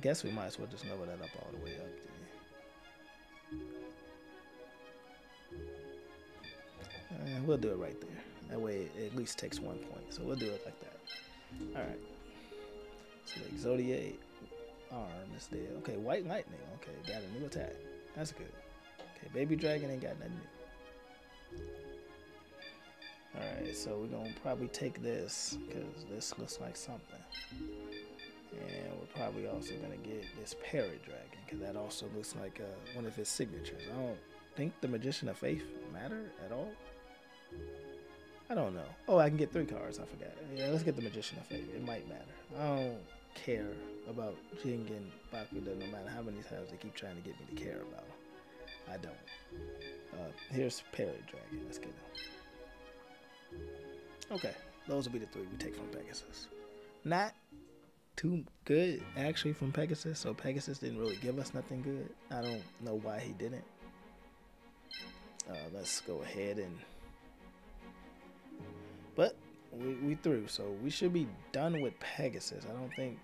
Guess we might as well just level that up all the way up there. Uh, we'll do it right there. That way it at least takes one point. So we'll do it like that. All right. So the Exodia arm is there. Okay, White Lightning. Okay, got a new attack. That's good. Okay, Baby Dragon ain't got nothing new. All right, so we're gonna probably take this because this looks like something, and we're probably also gonna get this Parrot Dragon because that also looks like uh, one of his signatures. I don't think the Magician of Faith matter at all. I don't know. Oh, I can get three cards. I forgot. Yeah, let's get the Magician of Faith. It might matter. I don't care about Jingen Bakuda no matter how many times they keep trying to get me to care about them. I don't. Uh, here's Parrot Dragon. Let's get him. Okay, those will be the three we take from Pegasus. Not too good actually from Pegasus, so Pegasus didn't really give us nothing good. I don't know why he didn't. Uh, let's go ahead and but we, we through, so we should be done with Pegasus. I don't think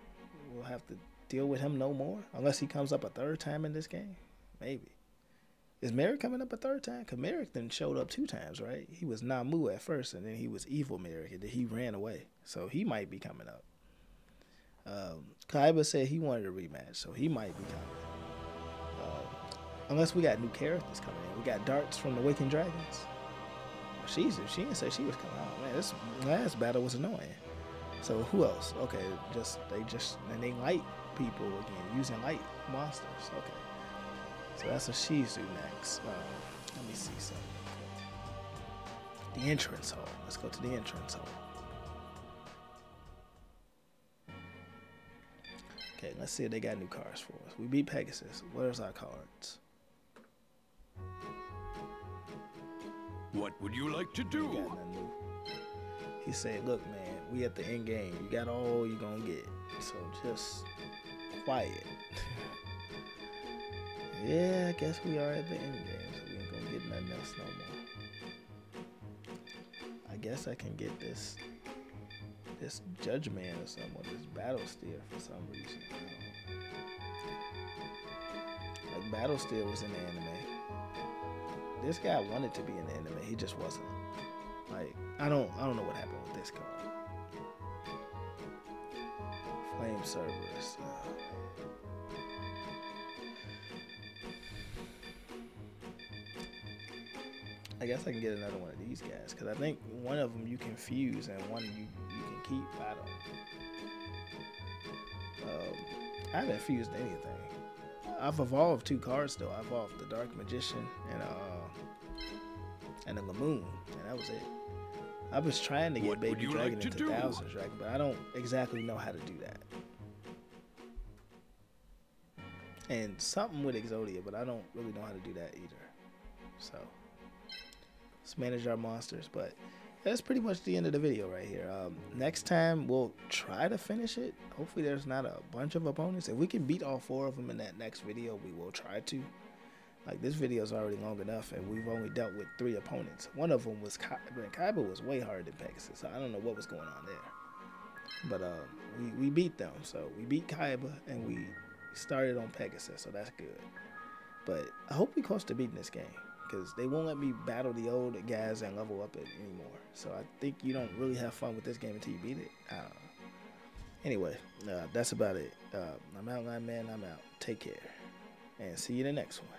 we'll have to deal with him no more, unless he comes up a third time in this game. Maybe. Is Marik coming up a third time? Cause Marik then showed up two times, right? He was Namu at first, and then he was Evil Marik, and then he ran away. So he might be coming up. Um, Kaiba said he wanted a rematch, so he might be coming. Uh, unless we got new characters coming in. We got Dartz from the Waking Dragons. She's she didn't say she was coming out. Man, this last battle was annoying. So who else? Okay, just they just and they light people again using light monsters. Okay, so that's what she's do next. Uh, let me see something. The entrance hall. Let's go to the entrance hall. Okay, let's see if they got new cards for us. We beat Pegasus. Where's our cards? What would you like to do? Got nothing new. He said, "Look, man, we at the end game. You got all you're gonna get. So just quiet." yeah, I guess we are at the end game, so we ain't gonna get nothing else no more. I guess I can get this this Judge Man or or this Battle Steer for some reason. Like Battle Steer was in the anime. This guy wanted to be in the anime, he just wasn't. Like I don't I don't know what happened with this card. Flame Cerberus. Uh, I guess I can get another one of these guys because I think one of them you can fuse and one you keep. I don't. Um, I haven't fused anything. I've evolved two cards though. I evolved the Dark Magician and uh and the LaMoon, and that was it. I was trying to get What Baby Dragon like into? Thousand Dragon, but I don't exactly know how to do that. And something with Exodia, but I don't really know how to do that either. So let's manage our monsters. But that's pretty much the end of the video right here. Um, next time we'll try to finish it. Hopefully there's not a bunch of opponents. If we can beat all four of them in that next video, we will try to. Like this video is already long enough, and we've only dealt with three opponents. One of them was and Kaiba was way harder than Pegasus. So I don't know what was going on there. But uh, we we beat them. So we beat Kaiba, and we started on Pegasus. So that's good. But I hope we close to beating this game because they won't let me battle the old guys and level up it anymore. So I think you don't really have fun with this game until you beat it. Anyway, uh, that's about it. Uh, I'm Outlineman. I'm out. Take care. And see you in the next one.